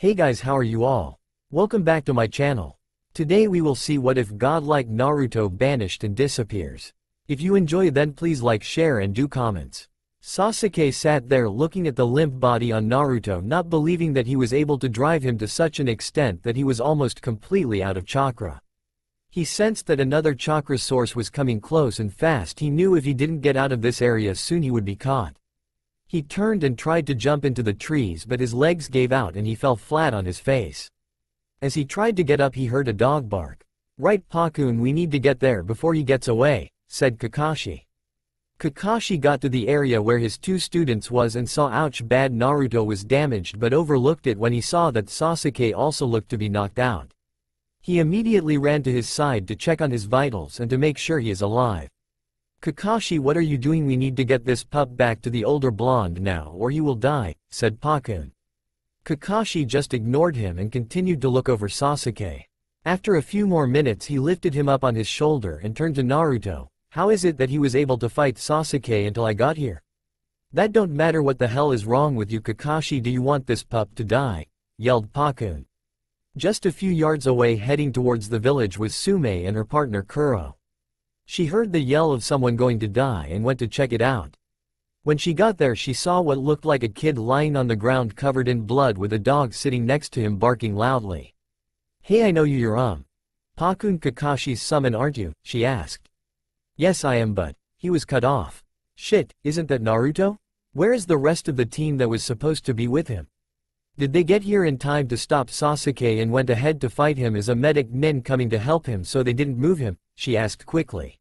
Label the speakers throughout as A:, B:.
A: Hey guys how are you all? Welcome back to my channel. Today we will see what if godlike Naruto banished and disappears. If you enjoy then please like share and do comments. Sasuke sat there looking at the limp body on Naruto not believing that he was able to drive him to such an extent that he was almost completely out of chakra. He sensed that another chakra source was coming close and fast he knew if he didn't get out of this area soon he would be caught. He turned and tried to jump into the trees but his legs gave out and he fell flat on his face. As he tried to get up he heard a dog bark. Right Pakkun we need to get there before he gets away, said Kakashi. Kakashi got to the area where his two students was and saw ouch bad Naruto was damaged but overlooked it when he saw that Sasuke also looked to be knocked out. He immediately ran to his side to check on his vitals and to make sure he is alive. Kakashi what are you doing we need to get this pup back to the older blonde now or he will die, said Pakkun. Kakashi just ignored him and continued to look over Sasuke. After a few more minutes he lifted him up on his shoulder and turned to Naruto, how is it that he was able to fight Sasuke until I got here? That don't matter what the hell is wrong with you Kakashi do you want this pup to die? yelled Pakkun. Just a few yards away heading towards the village was Sume and her partner Kuro. She heard the yell of someone going to die and went to check it out. When she got there she saw what looked like a kid lying on the ground covered in blood with a dog sitting next to him barking loudly. Hey I know you you're um. Pakkun Kakashi's summon aren't you, she asked. Yes I am but, he was cut off. Shit, isn't that Naruto? Where is the rest of the team that was supposed to be with him? Did they get here in time to stop Sasuke and went ahead to fight him as a medic nin coming to help him so they didn't move him, she asked quickly.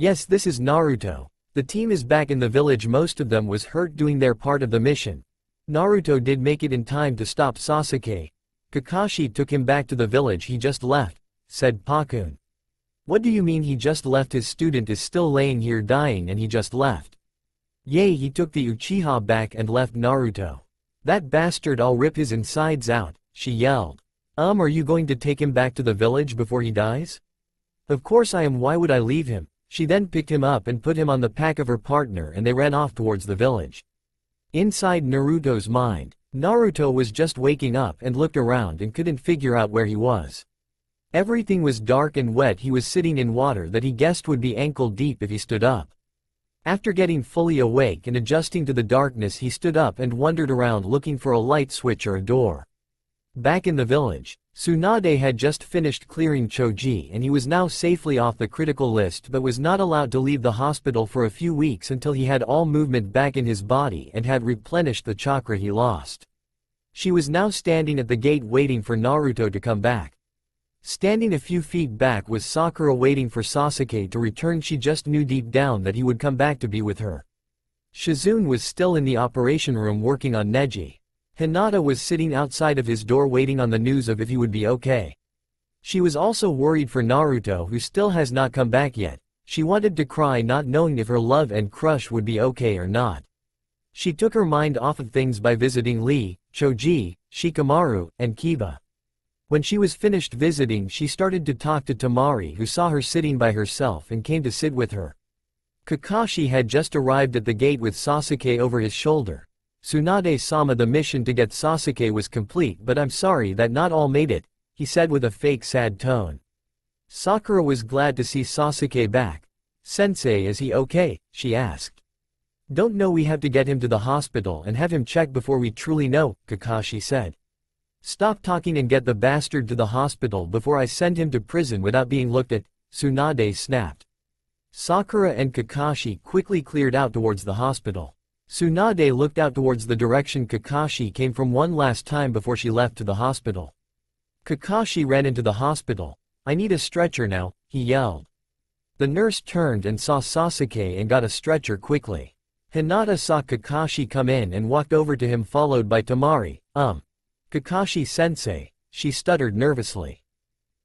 A: Yes this is Naruto. The team is back in the village most of them was hurt doing their part of the mission. Naruto did make it in time to stop Sasuke. Kakashi took him back to the village he just left, said Pakkun. What do you mean he just left his student is still laying here dying and he just left? Yay he took the Uchiha back and left Naruto. That bastard I'll rip his insides out, she yelled. Um are you going to take him back to the village before he dies? Of course I am why would I leave him? She then picked him up and put him on the pack of her partner and they ran off towards the village. Inside Naruto's mind, Naruto was just waking up and looked around and couldn't figure out where he was. Everything was dark and wet he was sitting in water that he guessed would be ankle deep if he stood up. After getting fully awake and adjusting to the darkness he stood up and wandered around looking for a light switch or a door. Back in the village, Tsunade had just finished clearing Choji and he was now safely off the critical list but was not allowed to leave the hospital for a few weeks until he had all movement back in his body and had replenished the chakra he lost. She was now standing at the gate waiting for Naruto to come back. Standing a few feet back was Sakura waiting for Sasuke to return she just knew deep down that he would come back to be with her. Shizune was still in the operation room working on Neji. Hinata was sitting outside of his door waiting on the news of if he would be okay. She was also worried for Naruto who still has not come back yet. She wanted to cry not knowing if her love and crush would be okay or not. She took her mind off of things by visiting Lee, Choji, Shikamaru, and Kiba. When she was finished visiting she started to talk to Temari who saw her sitting by herself and came to sit with her. Kakashi had just arrived at the gate with Sasuke over his shoulder. Tsunade-sama the mission to get Sasuke was complete but I'm sorry that not all made it, he said with a fake sad tone. Sakura was glad to see Sasuke back. Sensei is he okay, she asked. Don't know we have to get him to the hospital and have him checked before we truly know, Kakashi said. Stop talking and get the bastard to the hospital before I send him to prison without being looked at, Tsunade snapped. Sakura and Kakashi quickly cleared out towards the hospital. Tsunade looked out towards the direction Kakashi came from one last time before she left to the hospital. Kakashi ran into the hospital. I need a stretcher now, he yelled. The nurse turned and saw Sasuke and got a stretcher quickly. Hinata saw Kakashi come in and walked over to him followed by Temari, um. Kakashi-sensei, she stuttered nervously.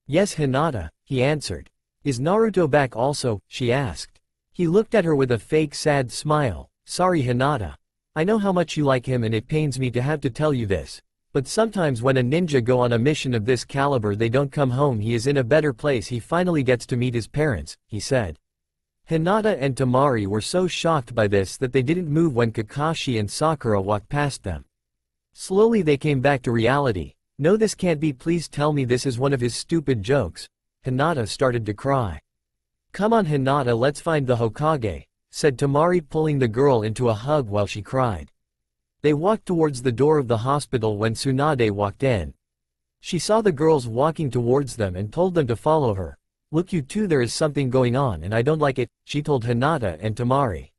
A: Yes Hinata, he answered. Is Naruto back also, she asked. He looked at her with a fake sad smile, Sorry Hinata. I know how much you like him and it pains me to have to tell you this. But sometimes when a ninja go on a mission of this caliber they don't come home he is in a better place he finally gets to meet his parents, he said. Hinata and Temari were so shocked by this that they didn't move when Kakashi and Sakura walked past them. Slowly they came back to reality, No this can't be please tell me this is one of his stupid jokes. Hinata started to cry. Come on Hinata let's find the Hokage, said Temari pulling the girl into a hug while she cried. They walked towards the door of the hospital when Tsunade walked in. She saw the girls walking towards them and told them to follow her. Look you two there is something going on and I don't like it, she told Hinata and Temari.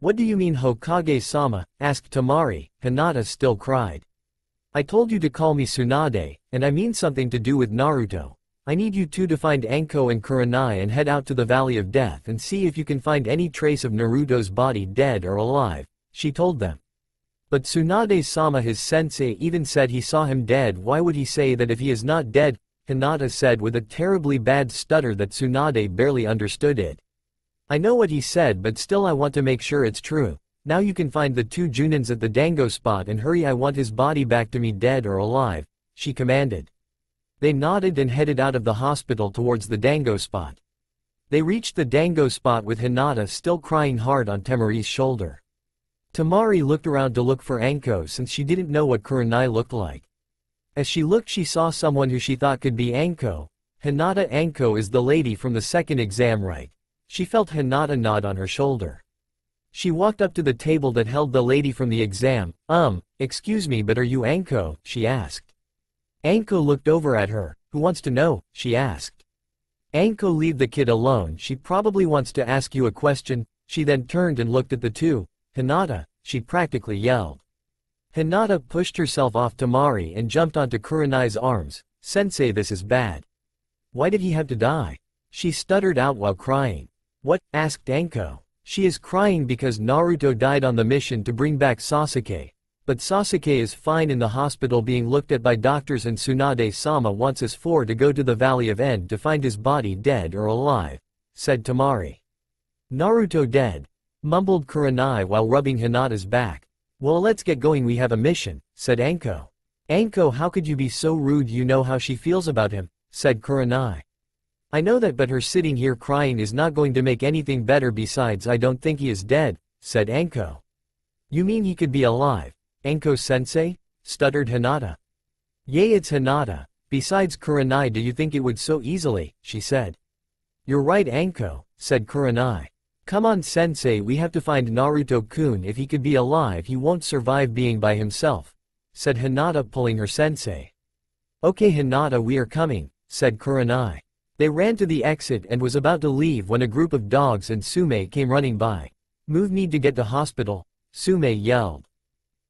A: What do you mean Hokage-sama, asked Temari, Hinata still cried. I told you to call me Tsunade, and I mean something to do with Naruto. I need you two to find Anko and Kurenai and head out to the Valley of Death and see if you can find any trace of Naruto's body dead or alive, she told them. But Tsunade-sama his sensei even said he saw him dead why would he say that if he is not dead, Hinata said with a terribly bad stutter that Tsunade barely understood it. I know what he said but still I want to make sure it's true. Now you can find the two Junins at the Dango spot and hurry I want his body back to me dead or alive, she commanded. They nodded and headed out of the hospital towards the Dango spot. They reached the Dango spot with Hinata still crying hard on Temari's shoulder. Temari looked around to look for Anko since she didn't know what Kurenai looked like. As she looked she saw someone who she thought could be Anko. Hinata Anko is the lady from the second exam right? She felt Hinata nod on her shoulder. She walked up to the table that held the lady from the exam, um, excuse me but are you Anko, she asked. Anko looked over at her, who wants to know, she asked. Anko leave the kid alone she probably wants to ask you a question, she then turned and looked at the two, Hinata, she practically yelled. Hinata pushed herself off Temari and jumped onto Kurenai's arms, sensei this is bad. Why did he have to die? She stuttered out while crying. What? asked Anko. She is crying because Naruto died on the mission to bring back Sasuke. But Sasuke is fine in the hospital being looked at by doctors and Tsunade-sama wants us four to go to the Valley of End to find his body dead or alive, said Temari. Naruto dead, mumbled Kurenai while rubbing Hinata's back. Well let's get going we have a mission, said Anko. Anko how could you be so rude you know how she feels about him, said Kurenai. I know that but her sitting here crying is not going to make anything better besides I don't think he is dead, said Anko. You mean he could be alive, Anko-sensei? stuttered Hinata. Yay it's Hinata, besides Kurenai do you think it would so easily, she said. You're right Anko, said Kurenai. Come on sensei we have to find Naruto-kun if he could be alive he won't survive being by himself, said Hinata pulling her sensei. Okay Hinata we are coming, said Kurenai. They ran to the exit and was about to leave when a group of dogs and Sume came running by. Move need to get to hospital, Sume yelled.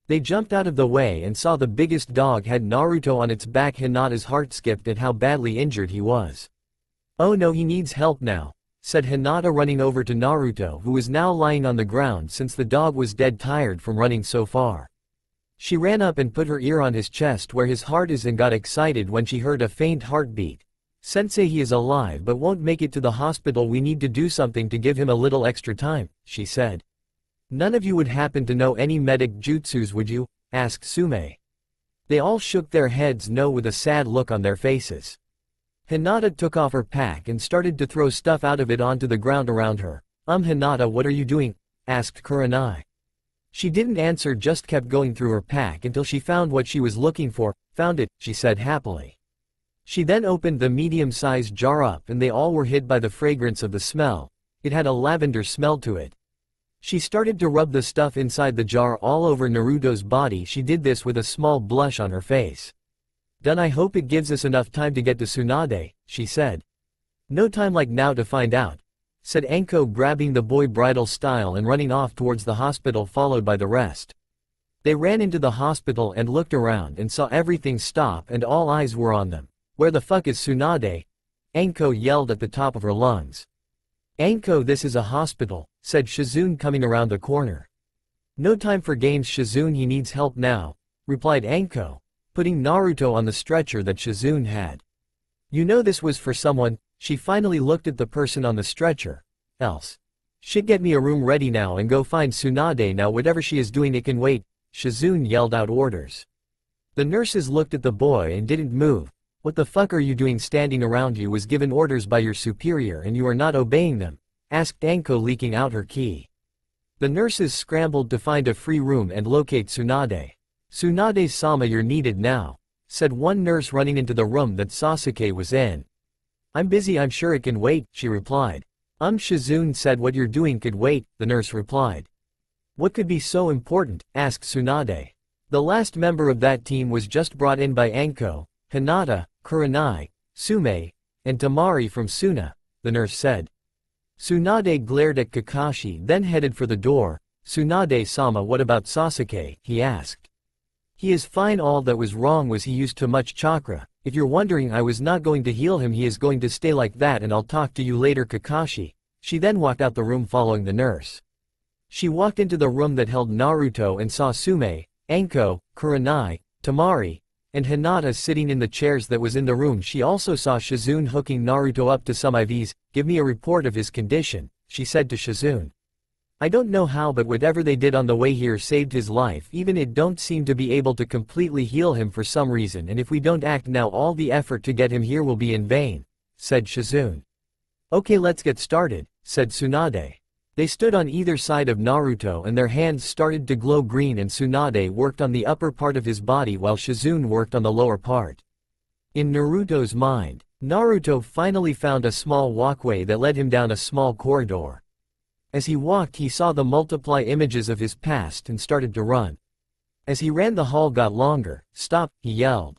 A: They jumped out of the way and saw the biggest dog had Naruto on its back Hinata's heart skipped at how badly injured he was. Oh no he needs help now, said Hinata running over to Naruto who was now lying on the ground since the dog was dead tired from running so far. She ran up and put her ear on his chest where his heart is and got excited when she heard a faint heartbeat. Sensei he is alive but won't make it to the hospital we need to do something to give him a little extra time, she said. None of you would happen to know any medic jutsus would you? asked Sume. They all shook their heads no with a sad look on their faces. Hinata took off her pack and started to throw stuff out of it onto the ground around her. Um Hinata what are you doing? asked Kurenai. She didn't answer just kept going through her pack until she found what she was looking for, found it, she said happily. She then opened the medium-sized jar up and they all were hit by the fragrance of the smell. It had a lavender smell to it. She started to rub the stuff inside the jar all over Naruto's body she did this with a small blush on her face. Done I hope it gives us enough time to get to Tsunade, she said. No time like now to find out, said Anko grabbing the boy bridal style and running off towards the hospital followed by the rest. They ran into the hospital and looked around and saw everything stop and all eyes were on them. Where the fuck is Tsunade? Anko yelled at the top of her lungs. Anko this is a hospital, said Shizune coming around the corner. No time for games Shizune he needs help now, replied Anko, putting Naruto on the stretcher that Shizune had. You know this was for someone, she finally looked at the person on the stretcher, else. Shit get me a room ready now and go find Tsunade now whatever she is doing it can wait, Shizune yelled out orders. The nurses looked at the boy and didn't move, what the fuck are you doing standing around you was given orders by your superior and you are not obeying them? Asked Anko leaking out her ki. The nurses scrambled to find a free room and locate Tsunade. Tsunade-sama you're needed now. said one nurse running into the room that Sasuke was in. I'm busy I'm sure it can wait, she replied. Um Shizune said what you're doing could wait, the nurse replied. What could be so important, asked Tsunade. The last member of that team was just brought in by Anko, Hinata, Kurenai, Sume, and Temari from Suna, the nurse said. Tsunade glared at Kakashi then headed for the door. Tsunade-sama what about Sasuke, he asked. He is fine all that was wrong was he used too much chakra, if you're wondering I was not going to heal him he is going to stay like that and I'll talk to you later Kakashi. She then walked out the room following the nurse. She walked into the room that held Naruto and saw Sume, Anko, Kurenai, Temari, and Hinata sitting in the chairs that was in the room she also saw Shizune hooking Naruto up to some IVs, give me a report of his condition, she said to Shizune. I don't know how but whatever they did on the way here saved his life even it don't seem to be able to completely heal him for some reason and if we don't act now all the effort to get him here will be in vain, said Shizune. Okay let's get started, said Tsunade. They stood on either side of Naruto and their hands started to glow green and Tsunade worked on the upper part of his body while Shizune worked on the lower part. In Naruto's mind, Naruto finally found a small walkway that led him down a small corridor. As he walked he saw the multiply images of his past and started to run. As he ran the hall got longer, stop, he yelled.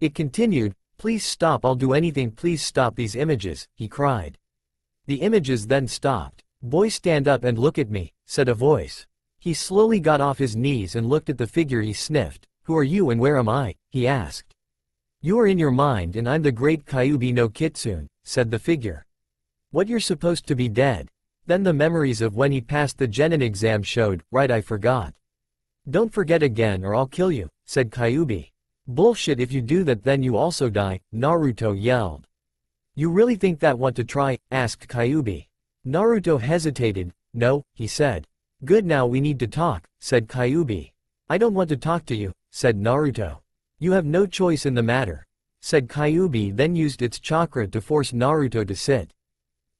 A: It continued, please stop I'll do anything please stop these images, he cried. The images then stopped. Boy stand up and look at me, said a voice. He slowly got off his knees and looked at the figure he sniffed. Who are you and where am I? he asked. You are in your mind and I'm the great Kyuubi no Kitsune, said the figure. What you're supposed to be dead, then the memories of when he passed the Genin exam showed, right I forgot. Don't forget again or I'll kill you, said Kyuubi. Bullshit if you do that then you also die, Naruto yelled. You really think that want to try, asked Kyuubi. Naruto hesitated, no, he said. Good now we need to talk, said Kyuubi. I don't want to talk to you, said Naruto. You have no choice in the matter, said Kyuubi then used its chakra to force Naruto to sit.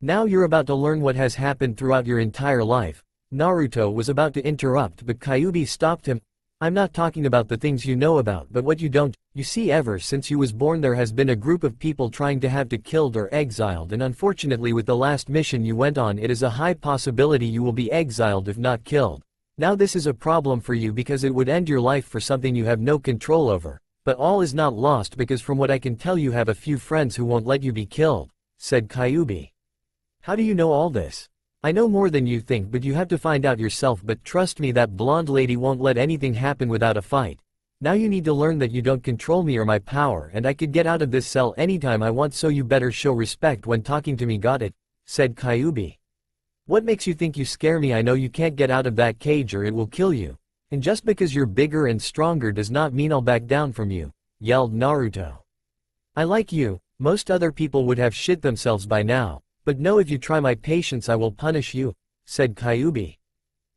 A: Now you're about to learn what has happened throughout your entire life. Naruto was about to interrupt but Kyuubi stopped him. I'm not talking about the things you know about but what you don't. You see ever since you was born there has been a group of people trying to have to killed or exiled and unfortunately with the last mission you went on it is a high possibility you will be exiled if not killed. Now this is a problem for you because it would end your life for something you have no control over. But all is not lost because from what I can tell you have a few friends who won't let you be killed, said Kyuubi. How do you know all this? I know more than you think but you have to find out yourself but trust me that blonde lady won't let anything happen without a fight. Now you need to learn that you don't control me or my power and I could get out of this cell anytime I want so you better show respect when talking to me got it, said Kyuubi. What makes you think you scare me I know you can't get out of that cage or it will kill you. And just because you're bigger and stronger does not mean I'll back down from you, yelled Naruto. I like you, most other people would have shit themselves by now. But know if you try my patience I will punish you, said Kyuubi.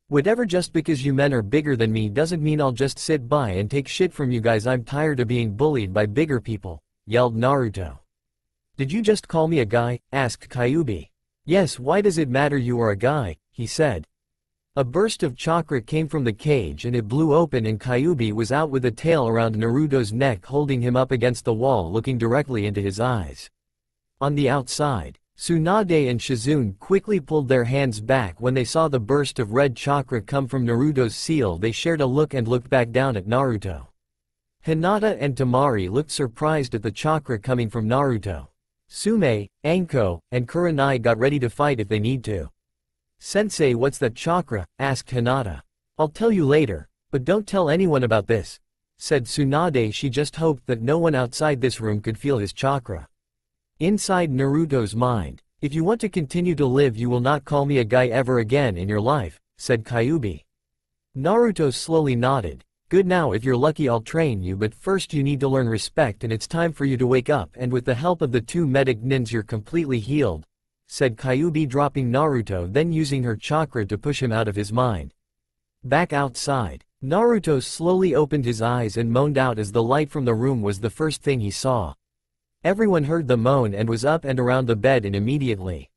A: Whatever just because you men are bigger than me doesn't mean I'll just sit by and take shit from you guys I'm tired of being bullied by bigger people, yelled Naruto. Did you just call me a guy, asked Kyuubi. Yes why does it matter you are a guy, he said. A burst of chakra came from the cage and it blew open and Kyuubi was out with a tail around Naruto's neck holding him up against the wall looking directly into his eyes. On the outside, Tsunade and Shizune quickly pulled their hands back when they saw the burst of red chakra come from Naruto's seal they shared a look and looked back down at Naruto. Hinata and Temari looked surprised at the chakra coming from Naruto. Sume, Anko, and Kurenai got ready to fight if they need to. Sensei what's that chakra, asked Hinata. I'll tell you later, but don't tell anyone about this, said Tsunade she just hoped that no one outside this room could feel his chakra. Inside Naruto's mind, if you want to continue to live you will not call me a guy ever again in your life, said Kyuubi. Naruto slowly nodded. Good now if you're lucky I'll train you but first you need to learn respect and it's time for you to wake up and with the help of the two medic nins you're completely healed, said Kyuubi dropping Naruto then using her chakra to push him out of his mind. Back outside, Naruto slowly opened his eyes and moaned out as the light from the room was the first thing he saw. Everyone heard the moan and was up and around the bed and immediately.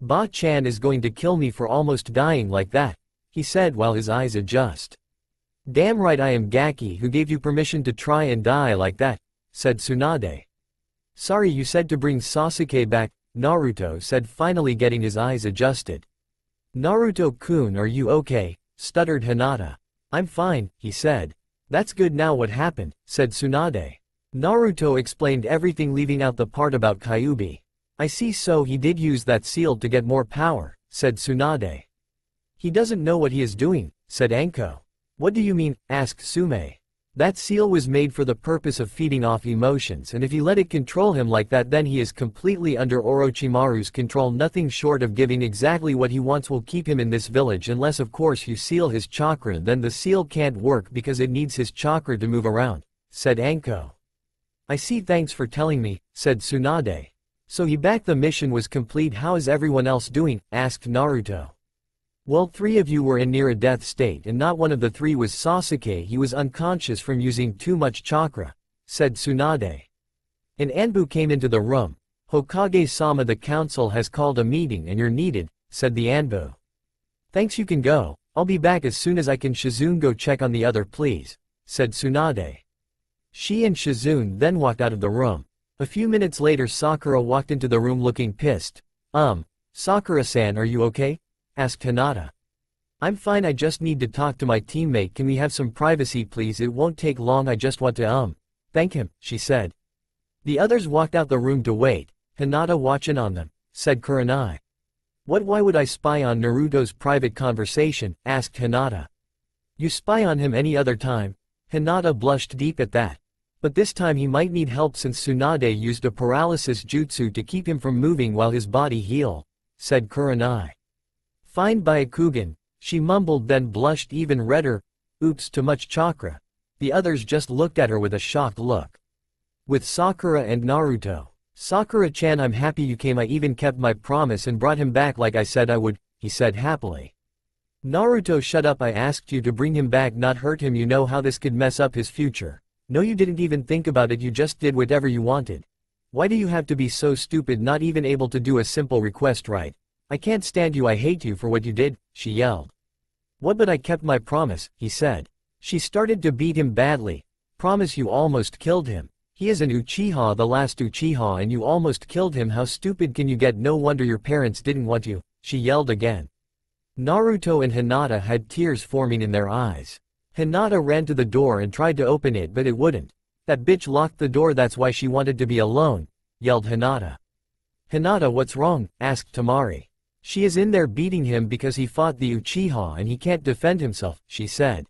A: Ba-chan is going to kill me for almost dying like that, he said while his eyes adjust. Damn right I am Gaki who gave you permission to try and die like that, said Tsunade. Sorry you said to bring Sasuke back, Naruto said finally getting his eyes adjusted. Naruto-kun are you okay, stuttered Hinata. I'm fine, he said. That's good now what happened, said Tsunade. Naruto explained everything leaving out the part about Kyuubi. I see so he did use that seal to get more power, said Tsunade. He doesn't know what he is doing, said Anko. What do you mean, asked Sume. That seal was made for the purpose of feeding off emotions and if he let it control him like that then he is completely under Orochimaru's control nothing short of giving exactly what he wants will keep him in this village unless of course you seal his chakra then the seal can't work because it needs his chakra to move around, said Anko. I see thanks for telling me, said Tsunade. So he back the mission was complete how is everyone else doing, asked Naruto. Well three of you were in near a death state and not one of the three was Sasuke he was unconscious from using too much chakra, said Tsunade. An Anbu came into the room. Hokage-sama the council has called a meeting and you're needed, said the Anbu. Thanks you can go, I'll be back as soon as I can Shizune go check on the other please, said Tsunade. She and Shizune then walked out of the room. A few minutes later Sakura walked into the room looking pissed. Um, Sakura-san are you okay? asked Hinata. I'm fine I just need to talk to my teammate can we have some privacy please it won't take long I just want to um. Thank him, she said. The others walked out the room to wait, Hinata watching on them, said Kurenai. What why would I spy on Naruto's private conversation, asked Hinata. You spy on him any other time? Hinata blushed deep at that. But this time he might need help since Tsunade used a paralysis jutsu to keep him from moving while his body heal, said Kurenai. Fine Byakugan, she mumbled then blushed even redder, oops too much chakra. The others just looked at her with a shocked look. With Sakura and Naruto. Sakura-chan I'm happy you came I even kept my promise and brought him back like I said I would, he said happily. Naruto shut up I asked you to bring him back not hurt him you know how this could mess up his future. No you didn't even think about it you just did whatever you wanted. Why do you have to be so stupid not even able to do a simple request right? I can't stand you I hate you for what you did, she yelled. What but I kept my promise, he said. She started to beat him badly. Promise you almost killed him. He is an Uchiha the last Uchiha and you almost killed him how stupid can you get no wonder your parents didn't want you, she yelled again. Naruto and Hinata had tears forming in their eyes. Hinata ran to the door and tried to open it but it wouldn't. That bitch locked the door that's why she wanted to be alone, yelled Hinata. Hinata what's wrong, asked Temari. She is in there beating him because he fought the Uchiha and he can't defend himself, she said.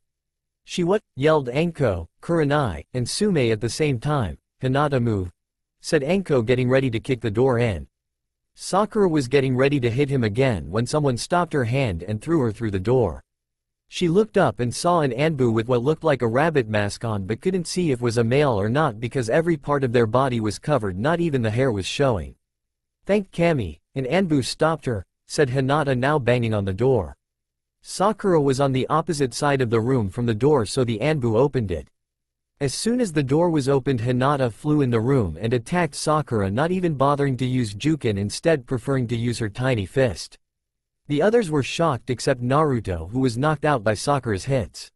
A: She what? yelled Anko, Kurenai, and Sume at the same time. Hinata move. Said Anko getting ready to kick the door in. Sakura was getting ready to hit him again when someone stopped her hand and threw her through the door. She looked up and saw an Anbu with what looked like a rabbit mask on but couldn't see if was a male or not because every part of their body was covered not even the hair was showing. Thank Kami, an Anbu stopped her, said Hinata now banging on the door. Sakura was on the opposite side of the room from the door so the Anbu opened it. As soon as the door was opened Hinata flew in the room and attacked Sakura not even bothering to use Juken instead preferring to use her tiny fist. The others were shocked except Naruto who was knocked out by Sakura's hits.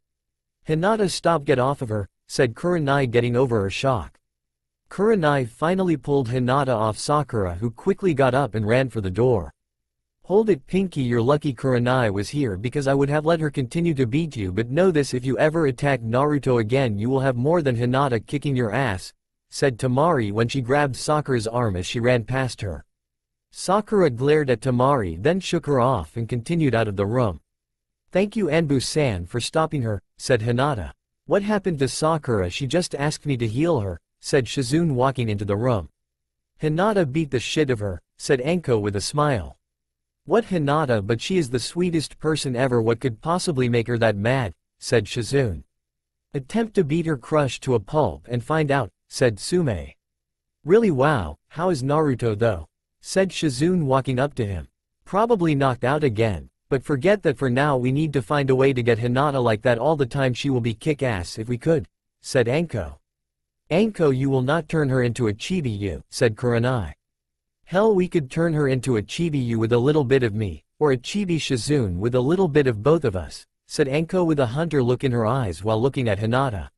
A: Hinata stop get off of her, said Kurenai getting over her shock. Kurenai finally pulled Hinata off Sakura who quickly got up and ran for the door. Hold it Pinky you're lucky Kurenai was here because I would have let her continue to beat you but know this if you ever attack Naruto again you will have more than Hinata kicking your ass, said Temari when she grabbed Sakura's arm as she ran past her. Sakura glared at Temari then shook her off and continued out of the room. Thank you Anbu-san for stopping her, said Hinata. What happened to Sakura she just asked me to heal her, said Shizune walking into the room. Hinata beat the shit of her, said Anko with a smile. What Hinata but she is the sweetest person ever what could possibly make her that mad, said Shizune. Attempt to beat her crush to a pulp and find out, said Sume. Really wow, how is Naruto though? Said Shizune walking up to him. Probably knocked out again, but forget that for now we need to find a way to get Hinata like that all the time she will be kick-ass if we could, said Anko. Anko you will not turn her into a chibi you, said Kurenai. Hell we could turn her into a chibi you with a little bit of me, or a chibi Shizune with a little bit of both of us, said Anko with a hunter look in her eyes while looking at Hinata.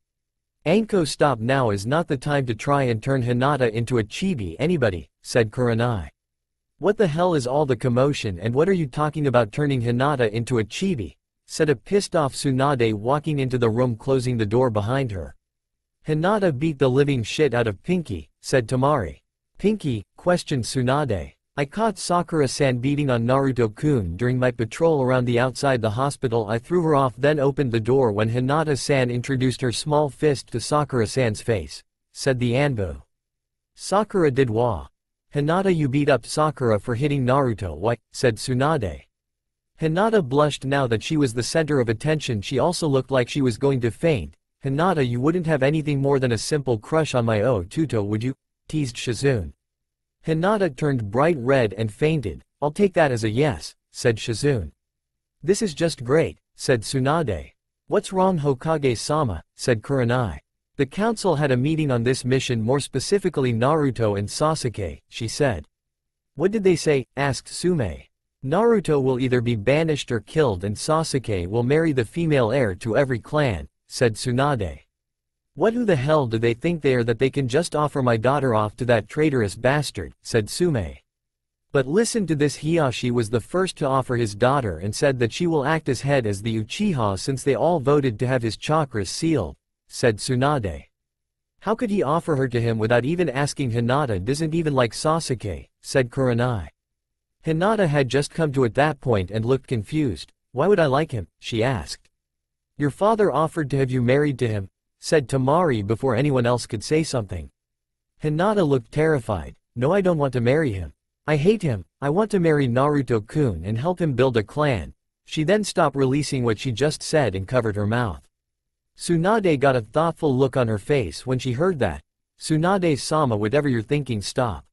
A: Anko stop now is not the time to try and turn Hinata into a chibi anybody, said Kurenai. What the hell is all the commotion and what are you talking about turning Hinata into a chibi? said a pissed-off Tsunade walking into the room closing the door behind her. Hinata beat the living shit out of Pinky, said Temari. Pinky, questioned Tsunade. I caught Sakura-san beating on Naruto-kun during my patrol around the outside the hospital I threw her off then opened the door when Hinata-san introduced her small fist to Sakura-san's face, said the Anbu. Sakura did wa. Hinata you beat up Sakura for hitting Naruto why, said Tsunade. Hinata blushed now that she was the center of attention she also looked like she was going to faint. Hinata you wouldn't have anything more than a simple crush on my Otouto would you? teased Shizune. Hinata turned bright red and fainted, I'll take that as a yes, said Shizune. This is just great, said Tsunade. What's wrong Hokage-sama, said Kurenai. The council had a meeting on this mission more specifically Naruto and Sasuke, she said. What did they say, asked Sume. Naruto will either be banished or killed and Sasuke will marry the female heir to every clan, said Tsunade. What who the hell do they think they are that they can just offer my daughter off to that traitorous bastard, said Sume. But listen to this Hiashi was the first to offer his daughter and said that she will act as head as the Uchiha since they all voted to have his chakras sealed, said Tsunade. How could he offer her to him without even asking Hinata doesn't even like Sasuke, said Kurenai. Hinata had just come to at that point and looked confused, why would I like him, she asked. Your father offered to have you married to him, said Temari before anyone else could say something. Hinata looked terrified, no I don't want to marry him. I hate him, I want to marry Naruto-kun and help him build a clan. She then stopped releasing what she just said and covered her mouth. Tsunade got a thoughtful look on her face when she heard that. Tsunade-sama whatever you're thinking stop.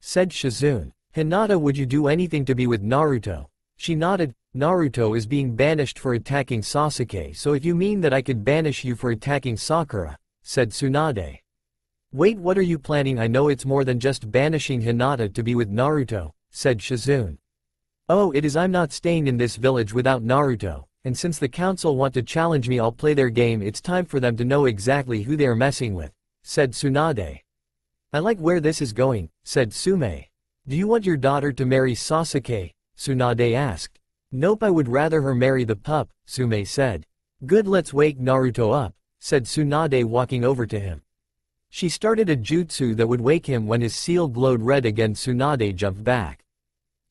A: Said Shizune. Hinata would you do anything to be with Naruto? She nodded, Naruto is being banished for attacking Sasuke so if you mean that I could banish you for attacking Sakura, said Tsunade. Wait what are you planning I know it's more than just banishing Hinata to be with Naruto, said Shizune. Oh it is I'm not staying in this village without Naruto, and since the council want to challenge me I'll play their game it's time for them to know exactly who they are messing with, said Tsunade. I like where this is going, said Sume. Do you want your daughter to marry Sasuke? Tsunade asked. Nope I would rather her marry the pup, Sume said. Good let's wake Naruto up, said Tsunade walking over to him. She started a jutsu that would wake him when his seal glowed red again Tsunade jumped back.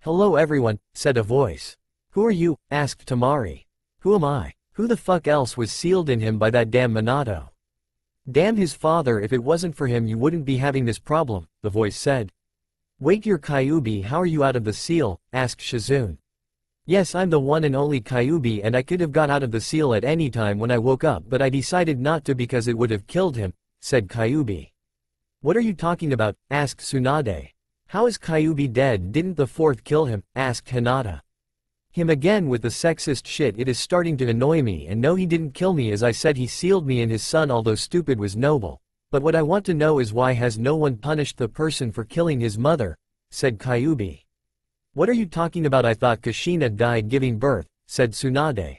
A: Hello everyone, said a voice. Who are you, asked Temari. Who am I? Who the fuck else was sealed in him by that damn Minato? Damn his father if it wasn't for him you wouldn't be having this problem, the voice said. Wait your Kyuubi how are you out of the seal, asked Shizune. Yes I'm the one and only Kyuubi and I could have got out of the seal at any time when I woke up but I decided not to because it would have killed him, said Kyuubi. What are you talking about, asked Tsunade. How is Kyuubi dead didn't the fourth kill him, asked Hinata. Him again with the sexist shit it is starting to annoy me and no he didn't kill me as I said he sealed me and his son although stupid was noble. But what I want to know is why has no one punished the person for killing his mother, said Kyuubi. What are you talking about I thought Kushina died giving birth, said Tsunade.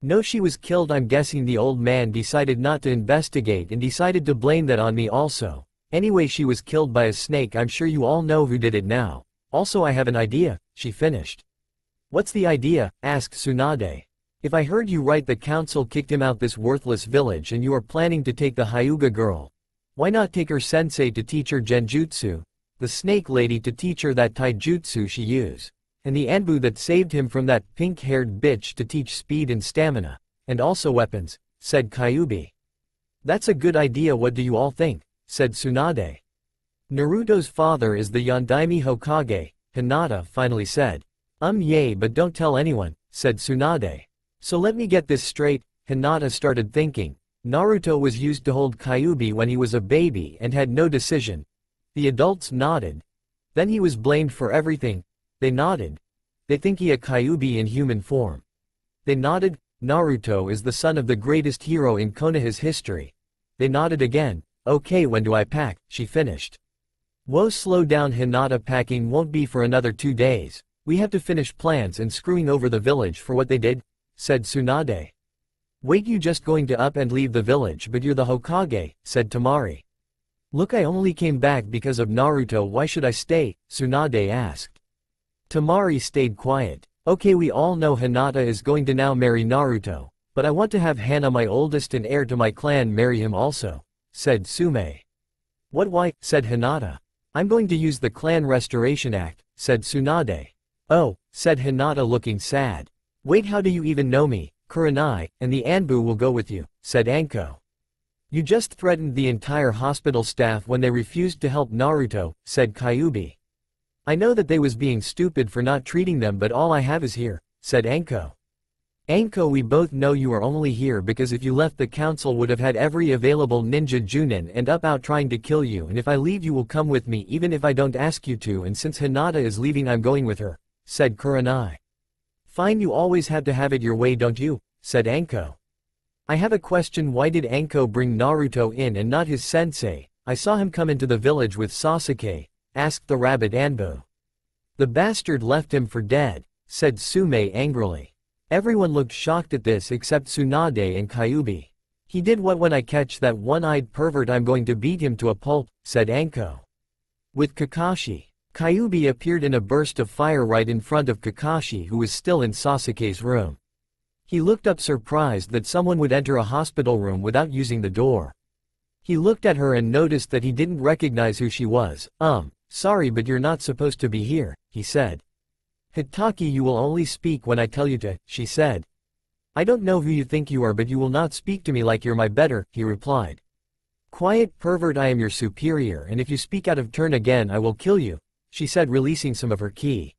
A: No she was killed I'm guessing the old man decided not to investigate and decided to blame that on me also. Anyway she was killed by a snake I'm sure you all know who did it now. Also I have an idea, she finished. What's the idea, asked Tsunade. If I heard you right the council kicked him out this worthless village and you are planning to take the Hyuga girl. Why not take her sensei to teach her genjutsu, the snake lady to teach her that taijutsu she use. And the Anbu that saved him from that pink-haired bitch to teach speed and stamina. And also weapons, said Kyuubi. That's a good idea what do you all think, said Tsunade. Naruto's father is the Yondaime Hokage, Hinata finally said. Um yay but don't tell anyone, said Tsunade. So let me get this straight, Hinata started thinking. Naruto was used to hold Kyuubi when he was a baby and had no decision, the adults nodded. Then he was blamed for everything. They nodded. They think he a Kyuubi in human form. They nodded. Naruto is the son of the greatest hero in Konoha's history. They nodded again. Okay when do I pack, she finished. Whoa slow down Hinata packing won't be for another two days. We have to finish plans and screwing over the village for what they did, said Tsunade. Wait you just going to up and leave the village but you're the Hokage, said Temari. Look I only came back because of Naruto why should I stay, Tsunade asked. Temari stayed quiet. Okay we all know Hinata is going to now marry Naruto, but I want to have Hana my oldest and heir to my clan marry him also, said Sume. What why, said Hinata. I'm going to use the Clan Restoration Act, said Tsunade. Oh, said Hinata looking sad. Wait how do you even know me, Kurenai, and the Anbu will go with you, said Anko. You just threatened the entire hospital staff when they refused to help Naruto, said Kyubi. I know that they was being stupid for not treating them but all I have is here, said Anko. Anko we both know you are only here because if you left the council would have had every available ninja junin and up out trying to kill you and if I leave you will come with me even if I don't ask you to and since Hinata is leaving I'm going with her, said Kurenai. Fine you always have to have it your way don't you, said Anko. I have a question why did Anko bring Naruto in and not his sensei, I saw him come into the village with Sasuke, asked the rabbit Anbu. The bastard left him for dead, said Sume angrily. Everyone looked shocked at this except Tsunade and Kyubi. He did what when I catch that one-eyed pervert I'm going to beat him to a pulp, said Anko. With Kakashi. Kyubi appeared in a burst of fire right in front of Kakashi who was still in Sasuke's room. He looked up surprised that someone would enter a hospital room without using the door. He looked at her and noticed that he didn't recognize who she was, um, sorry but you're not supposed to be here, he said. Hitaki you will only speak when I tell you to, she said. I don't know who you think you are but you will not speak to me like you're my better, he replied. Quiet pervert I am your superior and if you speak out of turn again I will kill you, she said releasing some of her ki.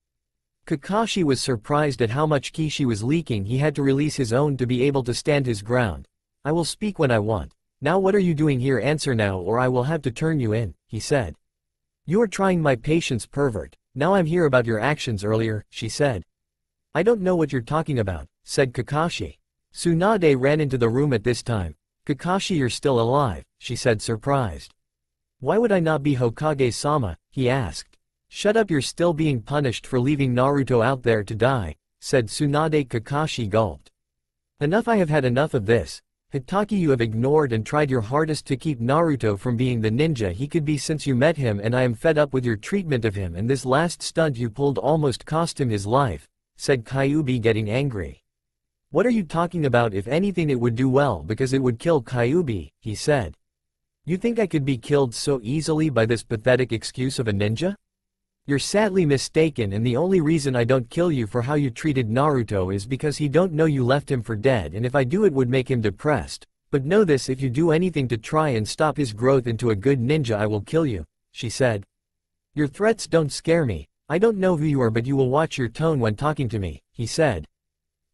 A: Kakashi was surprised at how much ki she was leaking he had to release his own to be able to stand his ground. I will speak when I want. Now what are you doing here answer now or I will have to turn you in, he said. You are trying my patience pervert. Now I'm here about your actions earlier, she said. I don't know what you're talking about, said Kakashi. Tsunade ran into the room at this time. Kakashi you're still alive, she said surprised. Why would I not be Hokage-sama, he asked. Shut up you're still being punished for leaving Naruto out there to die, said Tsunade Kakashi gulped. Enough I have had enough of this, Hitaki you have ignored and tried your hardest to keep Naruto from being the ninja he could be since you met him and I am fed up with your treatment of him and this last stunt you pulled almost cost him his life, said Kyubi getting angry. What are you talking about if anything it would do well because it would kill Kyubi, he said. You think I could be killed so easily by this pathetic excuse of a ninja? You're sadly mistaken and the only reason I don't kill you for how you treated Naruto is because he don't know you left him for dead and if I do it would make him depressed. But know this if you do anything to try and stop his growth into a good ninja I will kill you, she said. Your threats don't scare me, I don't know who you are but you will watch your tone when talking to me, he said.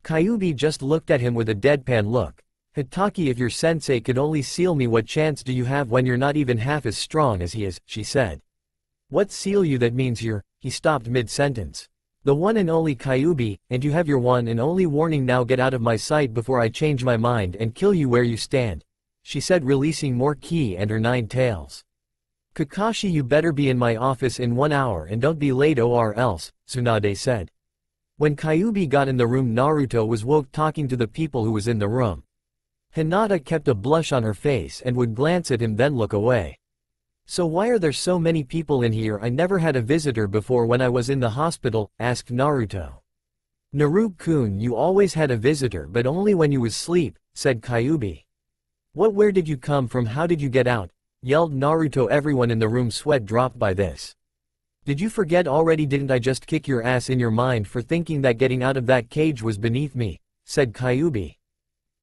A: Kyubi just looked at him with a deadpan look. Hitaki if your sensei could only seal me what chance do you have when you're not even half as strong as he is, she said. What seal you that means you're, he stopped mid-sentence. The one and only Kyubi, and you have your one and only warning now get out of my sight before I change my mind and kill you where you stand. She said releasing more ki and her nine tails. Kakashi you better be in my office in one hour and don't be late or else, Tsunade said. When Kyubi got in the room Naruto was woke talking to the people who was in the room. Hinata kept a blush on her face and would glance at him then look away. So why are there so many people in here I never had a visitor before when I was in the hospital, asked Naruto. Naru-kun you always had a visitor but only when you was asleep, said Kyubi. What where did you come from how did you get out, yelled Naruto everyone in the room sweat dropped by this. Did you forget already didn't I just kick your ass in your mind for thinking that getting out of that cage was beneath me, said Kyubi.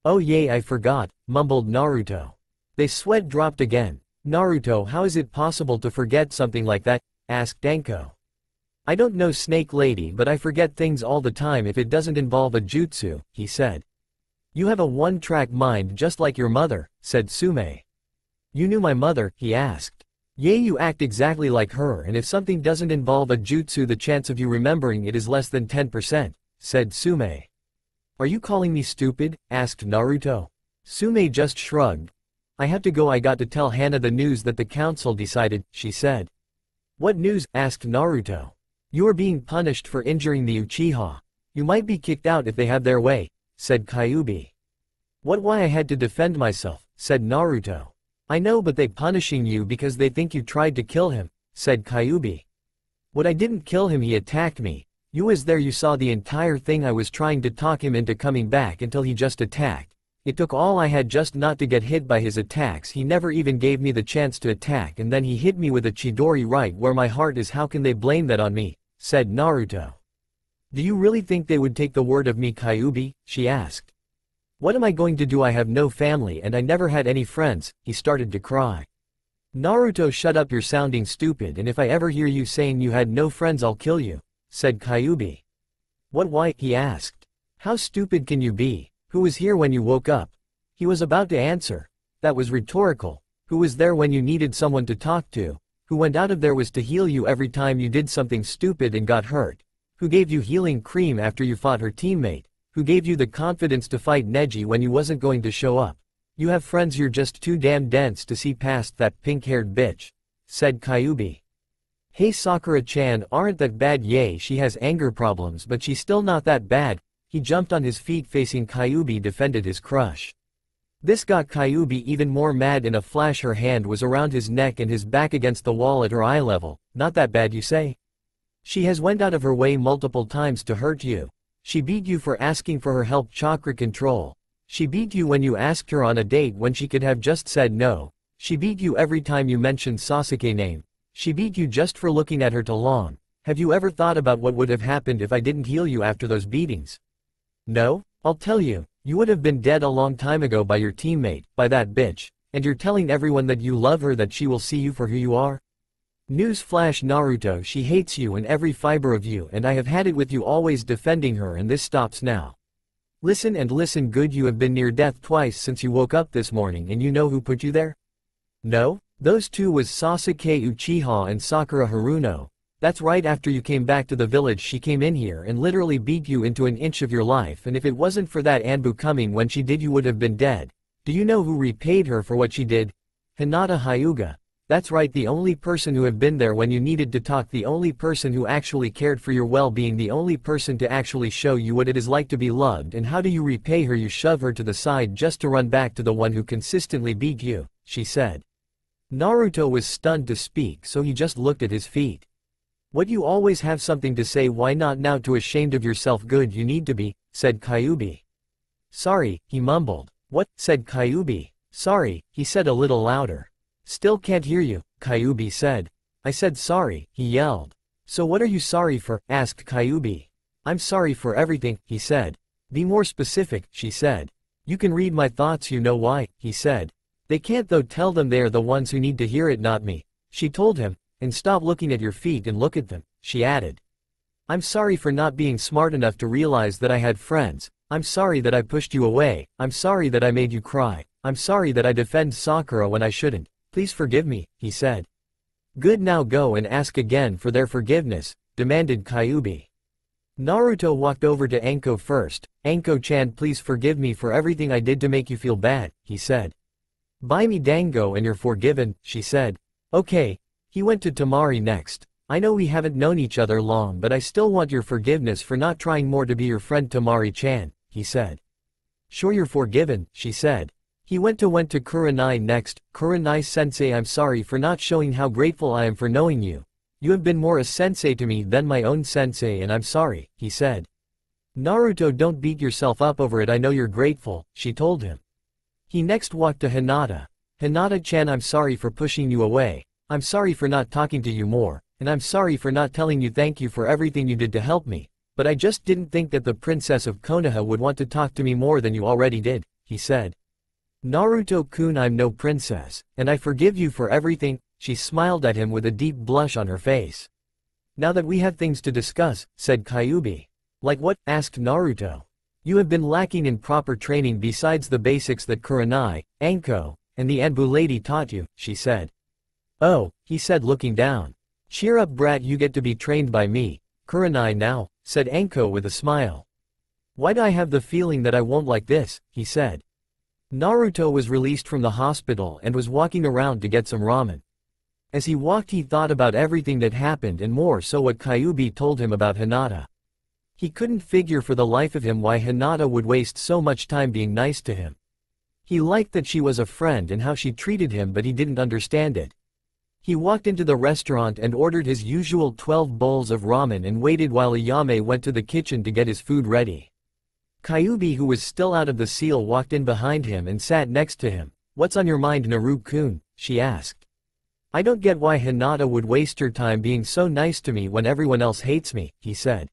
A: Oh yay I forgot, mumbled Naruto. They sweat dropped again, Naruto how is it possible to forget something like that, asked Anko. I don't know Snake Lady but I forget things all the time if it doesn't involve a jutsu, he said. You have a one-track mind just like your mother, said Sume. You knew my mother, he asked. Yay you act exactly like her and if something doesn't involve a jutsu the chance of you remembering it is less than 10%, said Sume. Are you calling me stupid, asked Naruto. Sume just shrugged, I have to go I got to tell Hana the news that the council decided, she said. What news, asked Naruto. You are being punished for injuring the Uchiha. You might be kicked out if they have their way, said Kyubi. What why I had to defend myself, said Naruto. I know but they punishing you because they think you tried to kill him, said Kyubi. What I didn't kill him he attacked me, you was there you saw the entire thing I was trying to talk him into coming back until he just attacked. It took all I had just not to get hit by his attacks he never even gave me the chance to attack and then he hit me with a Chidori right where my heart is how can they blame that on me, said Naruto. Do you really think they would take the word of me Kyubi, she asked. What am I going to do I have no family and I never had any friends, he started to cry. Naruto shut up you're sounding stupid and if I ever hear you saying you had no friends I'll kill you, said Kyubi. What why, he asked. How stupid can you be? Who was here when you woke up? He was about to answer. That was rhetorical. Who was there when you needed someone to talk to? Who went out of there was to heal you every time you did something stupid and got hurt? Who gave you healing cream after you fought her teammate? Who gave you the confidence to fight Neji when you wasn't going to show up? You have friends you're just too damn dense to see past that pink-haired bitch. Said Kyubi. Hey Sakura-chan aren't that bad yay she has anger problems but she's still not that bad, he jumped on his feet facing Kyubi defended his crush. This got Kyubi even more mad in a flash her hand was around his neck and his back against the wall at her eye level, not that bad you say? She has went out of her way multiple times to hurt you. She beat you for asking for her help chakra control. She beat you when you asked her on a date when she could have just said no. She beat you every time you mentioned Sasuke name. She beat you just for looking at her too long. Have you ever thought about what would have happened if I didn't heal you after those beatings? No? I'll tell you, you would have been dead a long time ago by your teammate, by that bitch, and you're telling everyone that you love her that she will see you for who you are? News flash Naruto she hates you and every fiber of you and I have had it with you always defending her and this stops now. Listen and listen good you have been near death twice since you woke up this morning and you know who put you there? No? Those two was Sasuke Uchiha and Sakura Haruno, that's right after you came back to the village she came in here and literally beat you into an inch of your life and if it wasn't for that Anbu coming when she did you would have been dead. Do you know who repaid her for what she did? Hinata Hyuga. That's right the only person who have been there when you needed to talk the only person who actually cared for your well-being the only person to actually show you what it is like to be loved and how do you repay her you shove her to the side just to run back to the one who consistently beat you, she said. Naruto was stunned to speak so he just looked at his feet. What you always have something to say why not now too ashamed of yourself good you need to be, said Kyubi. Sorry, he mumbled. What, said Kyubi. Sorry, he said a little louder. Still can't hear you, Kyubi said. I said sorry, he yelled. So what are you sorry for, asked Kyubi. I'm sorry for everything, he said. Be more specific, she said. You can read my thoughts you know why, he said. They can't though tell them they are the ones who need to hear it not me. She told him, and stop looking at your feet and look at them, she added. I'm sorry for not being smart enough to realize that I had friends, I'm sorry that I pushed you away, I'm sorry that I made you cry, I'm sorry that I defend Sakura when I shouldn't, please forgive me, he said. Good now go and ask again for their forgiveness, demanded Kyubi. Naruto walked over to Anko first, Anko-chan please forgive me for everything I did to make you feel bad, he said. Buy me dango and you're forgiven, she said. Okay, he went to Temari next. I know we haven't known each other long but I still want your forgiveness for not trying more to be your friend Temari-chan, he said. Sure you're forgiven, she said. He went to went to Kurenai next, Kurenai-sensei I'm sorry for not showing how grateful I am for knowing you. You have been more a sensei to me than my own sensei and I'm sorry, he said. Naruto don't beat yourself up over it I know you're grateful, she told him. He next walked to Hinata. Hinata-chan I'm sorry for pushing you away, I'm sorry for not talking to you more, and I'm sorry for not telling you thank you for everything you did to help me, but I just didn't think that the princess of Konoha would want to talk to me more than you already did, he said. Naruto-kun I'm no princess, and I forgive you for everything, she smiled at him with a deep blush on her face. Now that we have things to discuss, said Kyubi. Like what, asked Naruto. You have been lacking in proper training besides the basics that Kurenai, Anko, and the Anbu lady taught you, she said. Oh, he said looking down. Cheer up brat you get to be trained by me, Kurenai now, said Anko with a smile. Why do I have the feeling that I won't like this, he said. Naruto was released from the hospital and was walking around to get some ramen. As he walked he thought about everything that happened and more so what Kyubi told him about Hinata. He couldn't figure for the life of him why Hinata would waste so much time being nice to him. He liked that she was a friend and how she treated him but he didn't understand it. He walked into the restaurant and ordered his usual 12 bowls of ramen and waited while Ayame went to the kitchen to get his food ready. Kyubi who was still out of the seal walked in behind him and sat next to him. What's on your mind Naru-kun? she asked. I don't get why Hinata would waste her time being so nice to me when everyone else hates me, he said.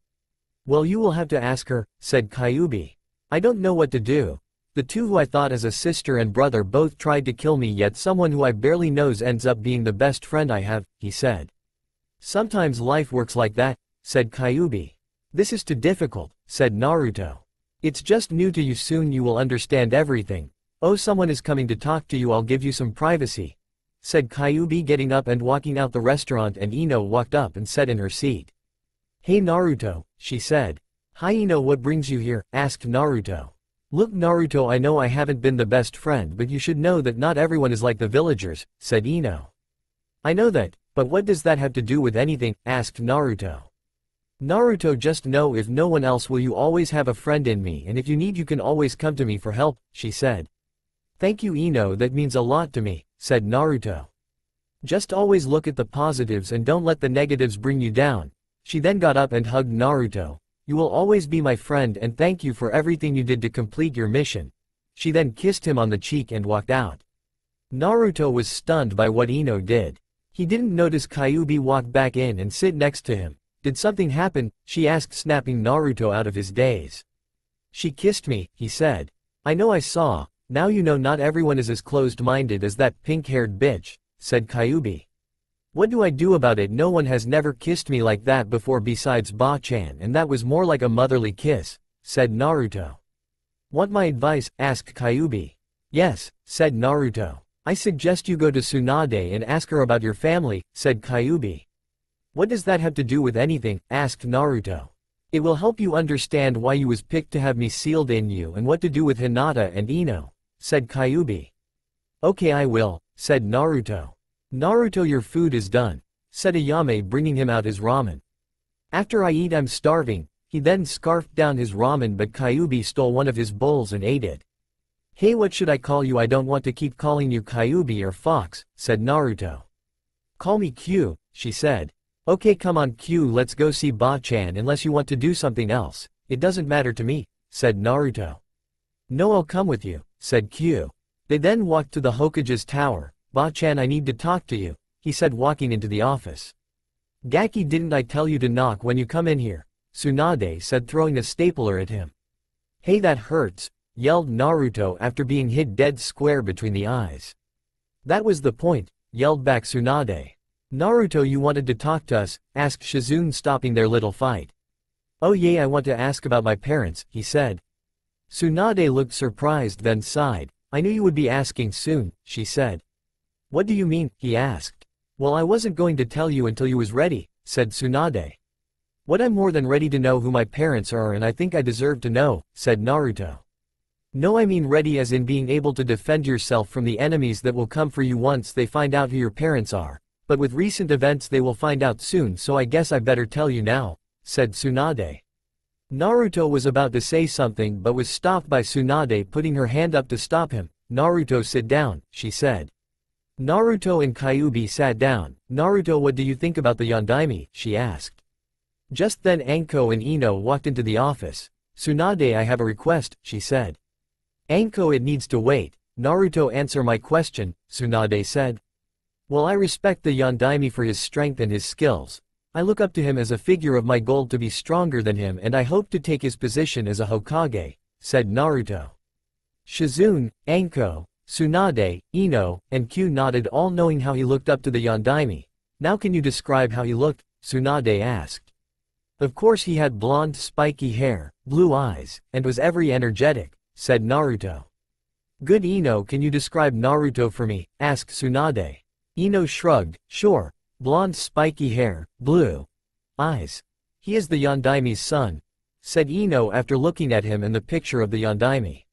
A: Well you will have to ask her, said Kyubi. I don't know what to do. The two who I thought as a sister and brother both tried to kill me yet someone who I barely knows ends up being the best friend I have, he said. Sometimes life works like that, said Kyubi. This is too difficult, said Naruto. It's just new to you soon you will understand everything. Oh someone is coming to talk to you I'll give you some privacy. Said Kyubi getting up and walking out the restaurant and Ino walked up and sat in her seat. Hey Naruto, she said. Hi Ino what brings you here, asked Naruto. Look Naruto I know I haven't been the best friend but you should know that not everyone is like the villagers, said Ino. I know that, but what does that have to do with anything, asked Naruto. Naruto just know if no one else will you always have a friend in me and if you need you can always come to me for help, she said. Thank you Ino that means a lot to me, said Naruto. Just always look at the positives and don't let the negatives bring you down. She then got up and hugged Naruto, you will always be my friend and thank you for everything you did to complete your mission. She then kissed him on the cheek and walked out. Naruto was stunned by what Ino did. He didn't notice Kyubi walk back in and sit next to him. Did something happen? she asked snapping Naruto out of his daze. She kissed me, he said. I know I saw, now you know not everyone is as closed-minded as that pink-haired bitch, said Kyubi. What do I do about it no one has never kissed me like that before besides Ba-chan and that was more like a motherly kiss, said Naruto. Want my advice, asked Kyubi. Yes, said Naruto. I suggest you go to Tsunade and ask her about your family, said Kyubi. What does that have to do with anything, asked Naruto. It will help you understand why you was picked to have me sealed in you and what to do with Hinata and Ino, said Kyubi. Okay I will, said Naruto. Naruto your food is done, said Ayame bringing him out his ramen. After I eat I'm starving, he then scarfed down his ramen but Kyubi stole one of his bowls and ate it. Hey what should I call you I don't want to keep calling you Kyubi or Fox, said Naruto. Call me Q, she said. Okay come on Q let's go see Ba-chan unless you want to do something else, it doesn't matter to me, said Naruto. No I'll come with you, said Q. They then walked to the Hokage's tower, Ba-chan I need to talk to you, he said walking into the office. Gaki didn't I tell you to knock when you come in here, Tsunade said throwing a stapler at him. Hey that hurts, yelled Naruto after being hit dead square between the eyes. That was the point, yelled back Tsunade. Naruto you wanted to talk to us, asked Shizune stopping their little fight. Oh yeah I want to ask about my parents, he said. Tsunade looked surprised then sighed, I knew you would be asking soon, she said. What do you mean, he asked. Well I wasn't going to tell you until you was ready, said Tsunade. What I'm more than ready to know who my parents are and I think I deserve to know, said Naruto. No I mean ready as in being able to defend yourself from the enemies that will come for you once they find out who your parents are, but with recent events they will find out soon so I guess I better tell you now, said Tsunade. Naruto was about to say something but was stopped by Tsunade putting her hand up to stop him. Naruto sit down, she said. Naruto and Kyubi sat down. Naruto what do you think about the Yondaime, she asked. Just then Anko and Ino walked into the office. Tsunade I have a request, she said. Anko it needs to wait. Naruto answer my question, Tsunade said. Well I respect the Yondaime for his strength and his skills. I look up to him as a figure of my goal to be stronger than him and I hope to take his position as a Hokage, said Naruto. Shizune, Anko, Tsunade, Ino, and Q nodded all knowing how he looked up to the Yondaime. Now can you describe how he looked? Tsunade asked. Of course he had blonde spiky hair, blue eyes, and was every energetic, said Naruto. Good Ino can you describe Naruto for me? asked Tsunade. Ino shrugged, sure, blonde spiky hair, blue eyes. He is the Yondaime's son, said Ino after looking at him and the picture of the Yondaime.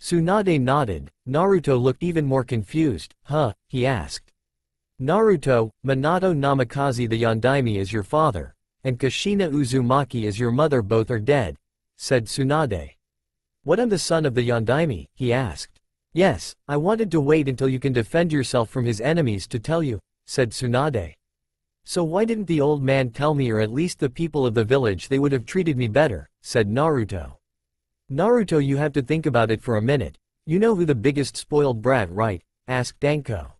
A: Tsunade nodded, Naruto looked even more confused, huh, he asked. Naruto, Minato Namikaze the Yondaime is your father, and Kushina Uzumaki is your mother both are dead, said Tsunade. What I'm the son of the Yondaime, he asked. Yes, I wanted to wait until you can defend yourself from his enemies to tell you, said Tsunade. So why didn't the old man tell me or at least the people of the village they would have treated me better, said Naruto. Naruto you have to think about it for a minute. You know who the biggest spoiled brat right? asked Anko.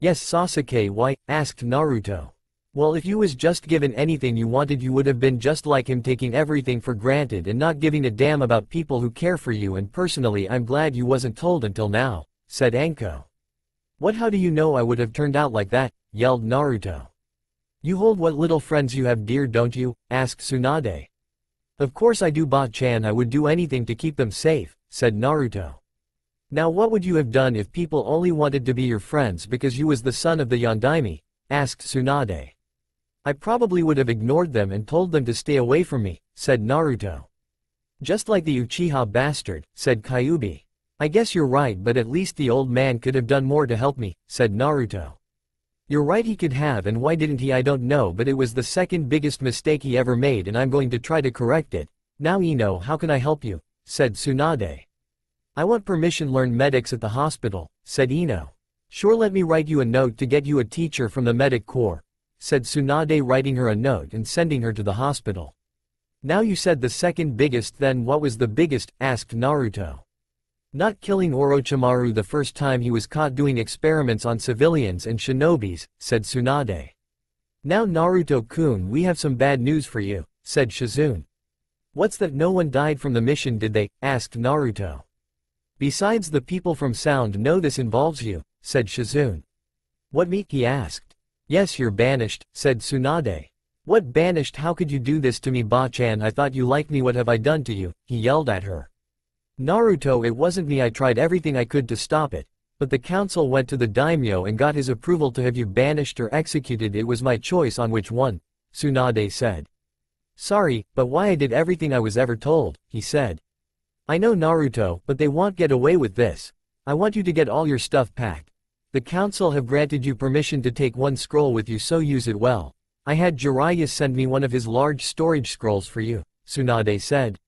A: Yes Sasuke why? asked Naruto. Well if you was just given anything you wanted you would have been just like him taking everything for granted and not giving a damn about people who care for you and personally I'm glad you wasn't told until now, said Anko. What how do you know I would have turned out like that, yelled Naruto. You hold what little friends you have dear don't you, asked Tsunade. Of course I do Ba-chan I would do anything to keep them safe, said Naruto. Now what would you have done if people only wanted to be your friends because you was the son of the Yondaime? asked Tsunade. I probably would have ignored them and told them to stay away from me, said Naruto. Just like the Uchiha bastard, said Kyuubi. I guess you're right but at least the old man could have done more to help me, said Naruto. You're right he could have and why didn't he I don't know but it was the second biggest mistake he ever made and I'm going to try to correct it. Now Ino how can I help you? said Tsunade. I want permission learn medics at the hospital, said Ino. Sure let me write you a note to get you a teacher from the medic corps, said Tsunade writing her a note and sending her to the hospital. Now you said the second biggest then what was the biggest, asked Naruto. Not killing Orochimaru the first time he was caught doing experiments on civilians and shinobis, said Tsunade. Now Naruto-kun we have some bad news for you, said Shizune. What's that no one died from the mission did they, asked Naruto. Besides the people from Sound know this involves you, said Shizune. What me? he asked. Yes you're banished, said Tsunade. What banished how could you do this to me Ba-chan I thought you liked me what have I done to you, he yelled at her. Naruto it wasn't me I tried everything I could to stop it, but the council went to the daimyo and got his approval to have you banished or executed it was my choice on which one, Tsunade said. Sorry, but why I did everything I was ever told, he said. I know Naruto, but they won't get away with this. I want you to get all your stuff packed. The council have granted you permission to take one scroll with you so use it well. I had Jiraiya send me one of his large storage scrolls for you, Tsunade said.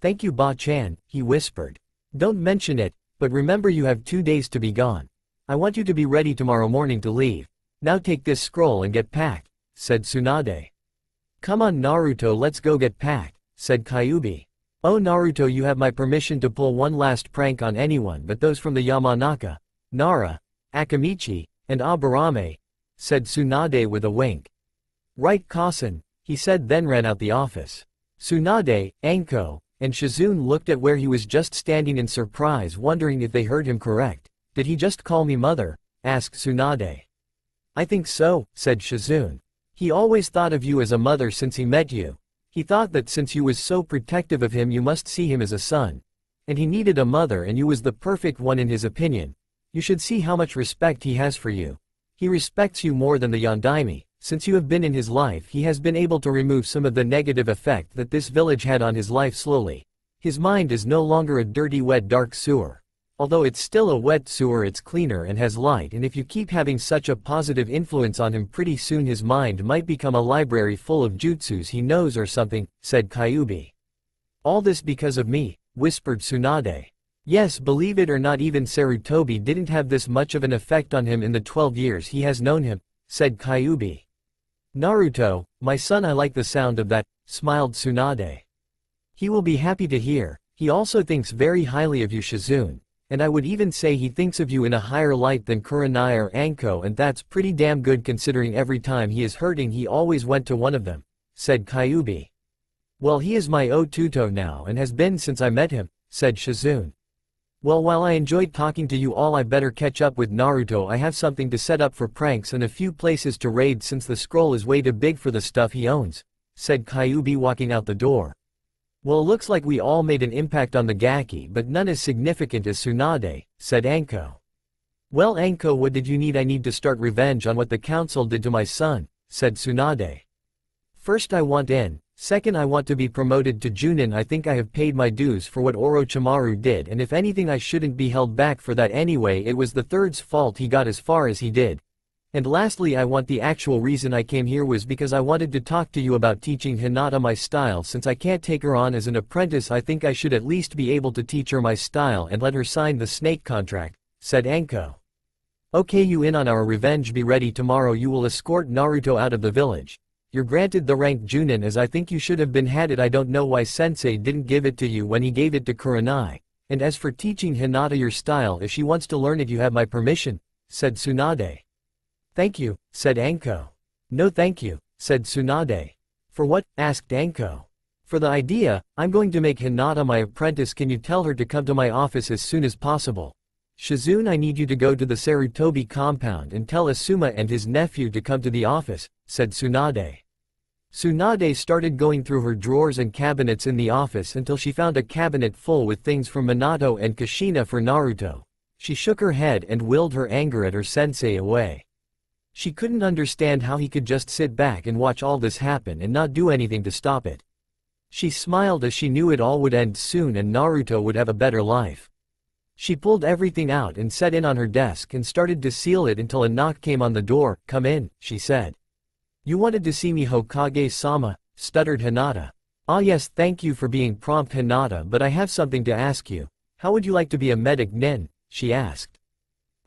A: Thank you Ba-chan, he whispered. Don't mention it, but remember you have two days to be gone. I want you to be ready tomorrow morning to leave. Now take this scroll and get packed, said Tsunade. Come on Naruto let's go get packed, said Kyuubi. Oh Naruto you have my permission to pull one last prank on anyone but those from the Yamanaka, Nara, Akimichi, and Aburame, said Tsunade with a wink. Right Kaa-san, he said then ran out the office. Tsunade, Anko, and Shizune looked at where he was just standing in surprise wondering if they heard him correct. Did he just call me mother? asked Tsunade. I think so, said Shizune. He always thought of you as a mother since he met you. He thought that since you was so protective of him you must see him as a son. And he needed a mother and you was the perfect one in his opinion. You should see how much respect he has for you. He respects you more than the Yondaime. Since you have been in his life he has been able to remove some of the negative effect that this village had on his life slowly. His mind is no longer a dirty wet dark sewer. Although it's still a wet sewer it's cleaner and has light and if you keep having such a positive influence on him pretty soon his mind might become a library full of jutsus he knows or something, said Kyuubi. All this because of me, whispered Tsunade. Yes believe it or not even Sarutobi didn't have this much of an effect on him in the 12 years he has known him, said Kyuubi. Naruto, my son I like the sound of that, smiled Tsunade. He will be happy to hear, he also thinks very highly of you Shizune. And I would even say he thinks of you in a higher light than Kurenai or Anko and that's pretty damn good considering every time he is hurting he always went to one of them, said Kyuubi. Well he is my Otouto now and has been since I met him, said Shizune. Well while I enjoyed talking to you all I better catch up with Naruto I have something to set up for pranks and a few places to raid since the scroll is way too big for the stuff he owns, said Kyuubi walking out the door. Well looks like we all made an impact on the Gaki but none as significant as Tsunade, said Anko. Well Anko what did you need I need to start revenge on what the council did to my son, said Tsunade. First I want in, second I want to be promoted to Junin I think I have paid my dues for what Orochimaru did and if anything I shouldn't be held back for that anyway it was the third's fault he got as far as he did. And lastly I want the actual reason I came here was because I wanted to talk to you about teaching Hinata my style since I can't take her on as an apprentice I think I should at least be able to teach her my style and let her sign the snake contract, said Anko. Okay you in on our revenge be ready tomorrow you will escort Naruto out of the village. You're granted the rank Junin as I think you should have been had it I don't know why sensei didn't give it to you when he gave it to Kurenai. And as for teaching Hinata your style if she wants to learn it you have my permission, said Tsunade. Thank you, said Anko. No thank you, said Tsunade. For what, asked Anko. For the idea, I'm going to make Hinata my apprentice can you tell her to come to my office as soon as possible. Shizune I need you to go to the Sarutobi compound and tell Asuma and his nephew to come to the office, said Tsunade. Tsunade started going through her drawers and cabinets in the office until she found a cabinet full with things from Minato and Kushina for Naruto. She shook her head and willed her anger at her sensei away. She couldn't understand how he could just sit back and watch all this happen and not do anything to stop it. She smiled as she knew it all would end soon and Naruto would have a better life. She pulled everything out and set in on her desk and started to seal it until a knock came on the door, come in, she said. You wanted to see me Hokage-sama, stuttered Hinata. Ah yes thank you for being prompt Hinata but I have something to ask you. How would you like to be a medic nin? she asked.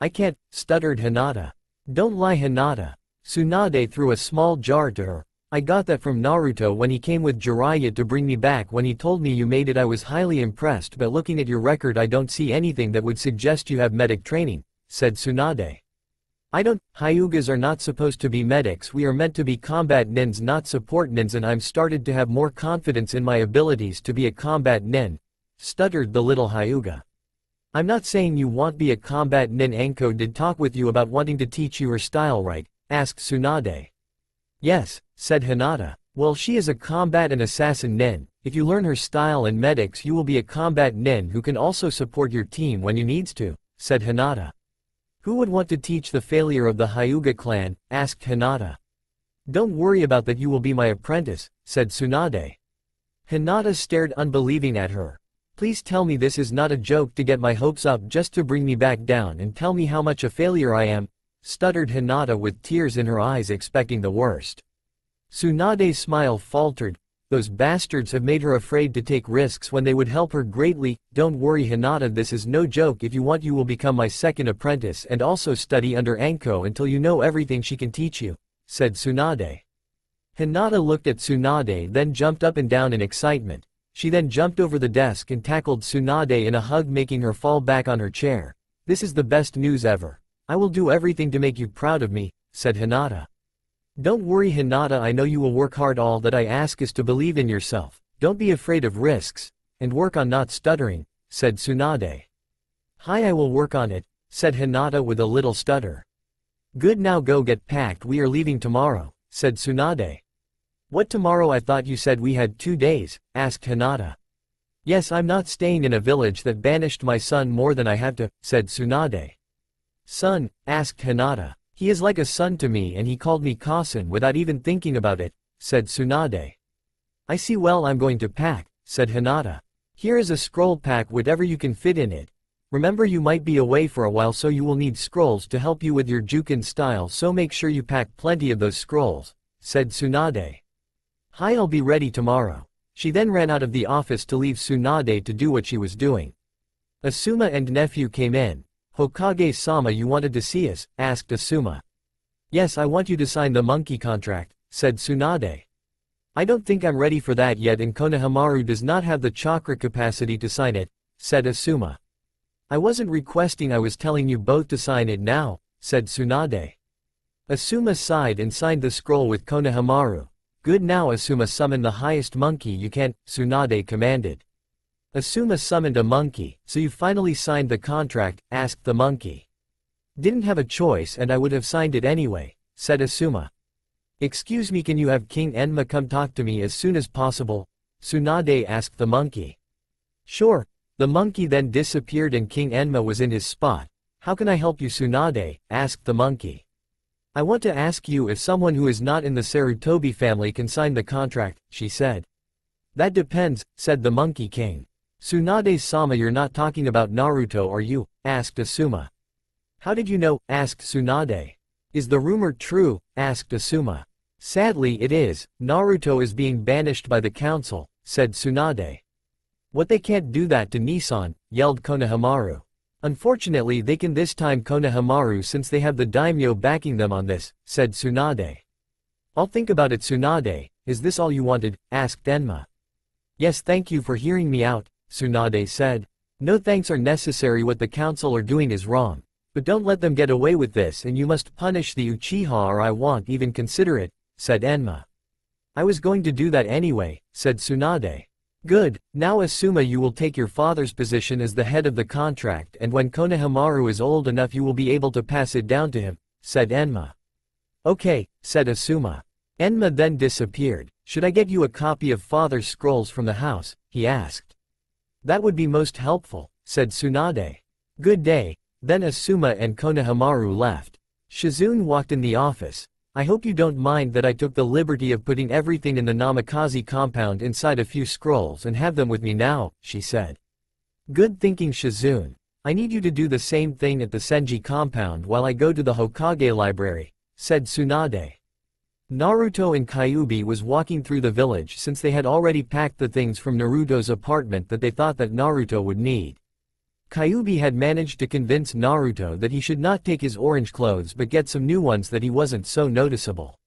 A: I can't, stuttered Hinata. Don't lie Hinata. Tsunade threw a small jar to her, I got that from Naruto when he came with Jiraiya to bring me back when he told me you made it I was highly impressed but looking at your record I don't see anything that would suggest you have medic training, said Tsunade. I don't, Hyugas are not supposed to be medics we are meant to be combat nins not support nins and I'm started to have more confidence in my abilities to be a combat nin, stuttered the little Hyuga. I'm not saying you won't be a combat nin Anko did talk with you about wanting to teach you her style right, asked Tsunade. Yes, said Hinata. Well she is a combat and assassin nin, if you learn her style and medics you will be a combat nin who can also support your team when you needs to, said Hinata. Who would want to teach the failure of the Hyuga clan, asked Hinata. Don't worry about that you will be my apprentice, said Tsunade. Hinata stared unbelieving at her. Please tell me this is not a joke to get my hopes up just to bring me back down and tell me how much a failure I am, stuttered Hinata with tears in her eyes expecting the worst. Tsunade's smile faltered, those bastards have made her afraid to take risks when they would help her greatly, don't worry Hinata this is no joke if you want you will become my second apprentice and also study under Anko until you know everything she can teach you, said Tsunade. Hinata looked at Tsunade then jumped up and down in excitement. She then jumped over the desk and tackled Tsunade in a hug making her fall back on her chair. This is the best news ever. I will do everything to make you proud of me, said Hinata. Don't worry Hinata I know you will work hard all that I ask is to believe in yourself, don't be afraid of risks, and work on not stuttering, said Tsunade. Hi I will work on it, said Hinata with a little stutter. Good now go get packed we are leaving tomorrow, said Tsunade. What tomorrow I thought you said we had two days, asked Hinata. Yes I'm not staying in a village that banished my son more than I have to, said Tsunade. Son, asked Hinata. He is like a son to me and he called me Kaa-san without even thinking about it, said Tsunade. I see well I'm going to pack, said Hinata. Here is a scroll pack whatever you can fit in it. Remember you might be away for a while so you will need scrolls to help you with your Juken style so make sure you pack plenty of those scrolls, said Tsunade. Hi I'll be ready tomorrow. She then ran out of the office to leave Tsunade to do what she was doing. Asuma and nephew came in, Hokage-sama you wanted to see us, asked Asuma. Yes I want you to sign the monkey contract, said Tsunade. I don't think I'm ready for that yet and Konohamaru does not have the chakra capacity to sign it, said Asuma. I wasn't requesting I was telling you both to sign it now, said Tsunade. Asuma sighed and signed the scroll with Konohamaru. Good now Asuma summon the highest monkey you can, Tsunade commanded. Asuma summoned a monkey, so you finally signed the contract, asked the monkey. Didn't have a choice and I would have signed it anyway, said Asuma. Excuse me can you have King Enma come talk to me as soon as possible? Tsunade asked the monkey. Sure. The monkey then disappeared and King Enma was in his spot. How can I help you Tsunade? asked the monkey. I want to ask you if someone who is not in the Sarutobi family can sign the contract, she said. That depends, said the Monkey King. Tsunade-sama you're not talking about Naruto are you? asked Asuma. How did you know? asked Tsunade. Is the rumor true? asked Asuma. Sadly it is, Naruto is being banished by the council, said Tsunade. What they can't do that to Nii-san, yelled Konohamaru. Unfortunately they can this time Konohamaru since they have the daimyo backing them on this, said Tsunade. I'll think about it Tsunade, is this all you wanted, asked Enma. Yes thank you for hearing me out, Tsunade said. No thanks are necessary what the council are doing is wrong. But don't let them get away with this and you must punish the Uchiha or I won't even consider it, said Enma. I was going to do that anyway, said Tsunade. Good, now Asuma you will take your father's position as the head of the contract and when Konohamaru is old enough you will be able to pass it down to him, said Enma. Okay, said Asuma. Enma then disappeared. Should I get you a copy of father's scrolls from the house, he asked. That would be most helpful, said Tsunade. Good day, then Asuma and Konohamaru left. Shizune walked in the office, I hope you don't mind that I took the liberty of putting everything in the Namikaze compound inside a few scrolls and have them with me now, she said. Good thinking Shizune. I need you to do the same thing at the Senju compound while I go to the Hokage library, said Tsunade. Naruto and Kyuubi was walking through the village since they had already packed the things from Naruto's apartment that they thought that Naruto would need. Kyuubi had managed to convince Naruto that he should not take his orange clothes but get some new ones that he wasn't so noticeable.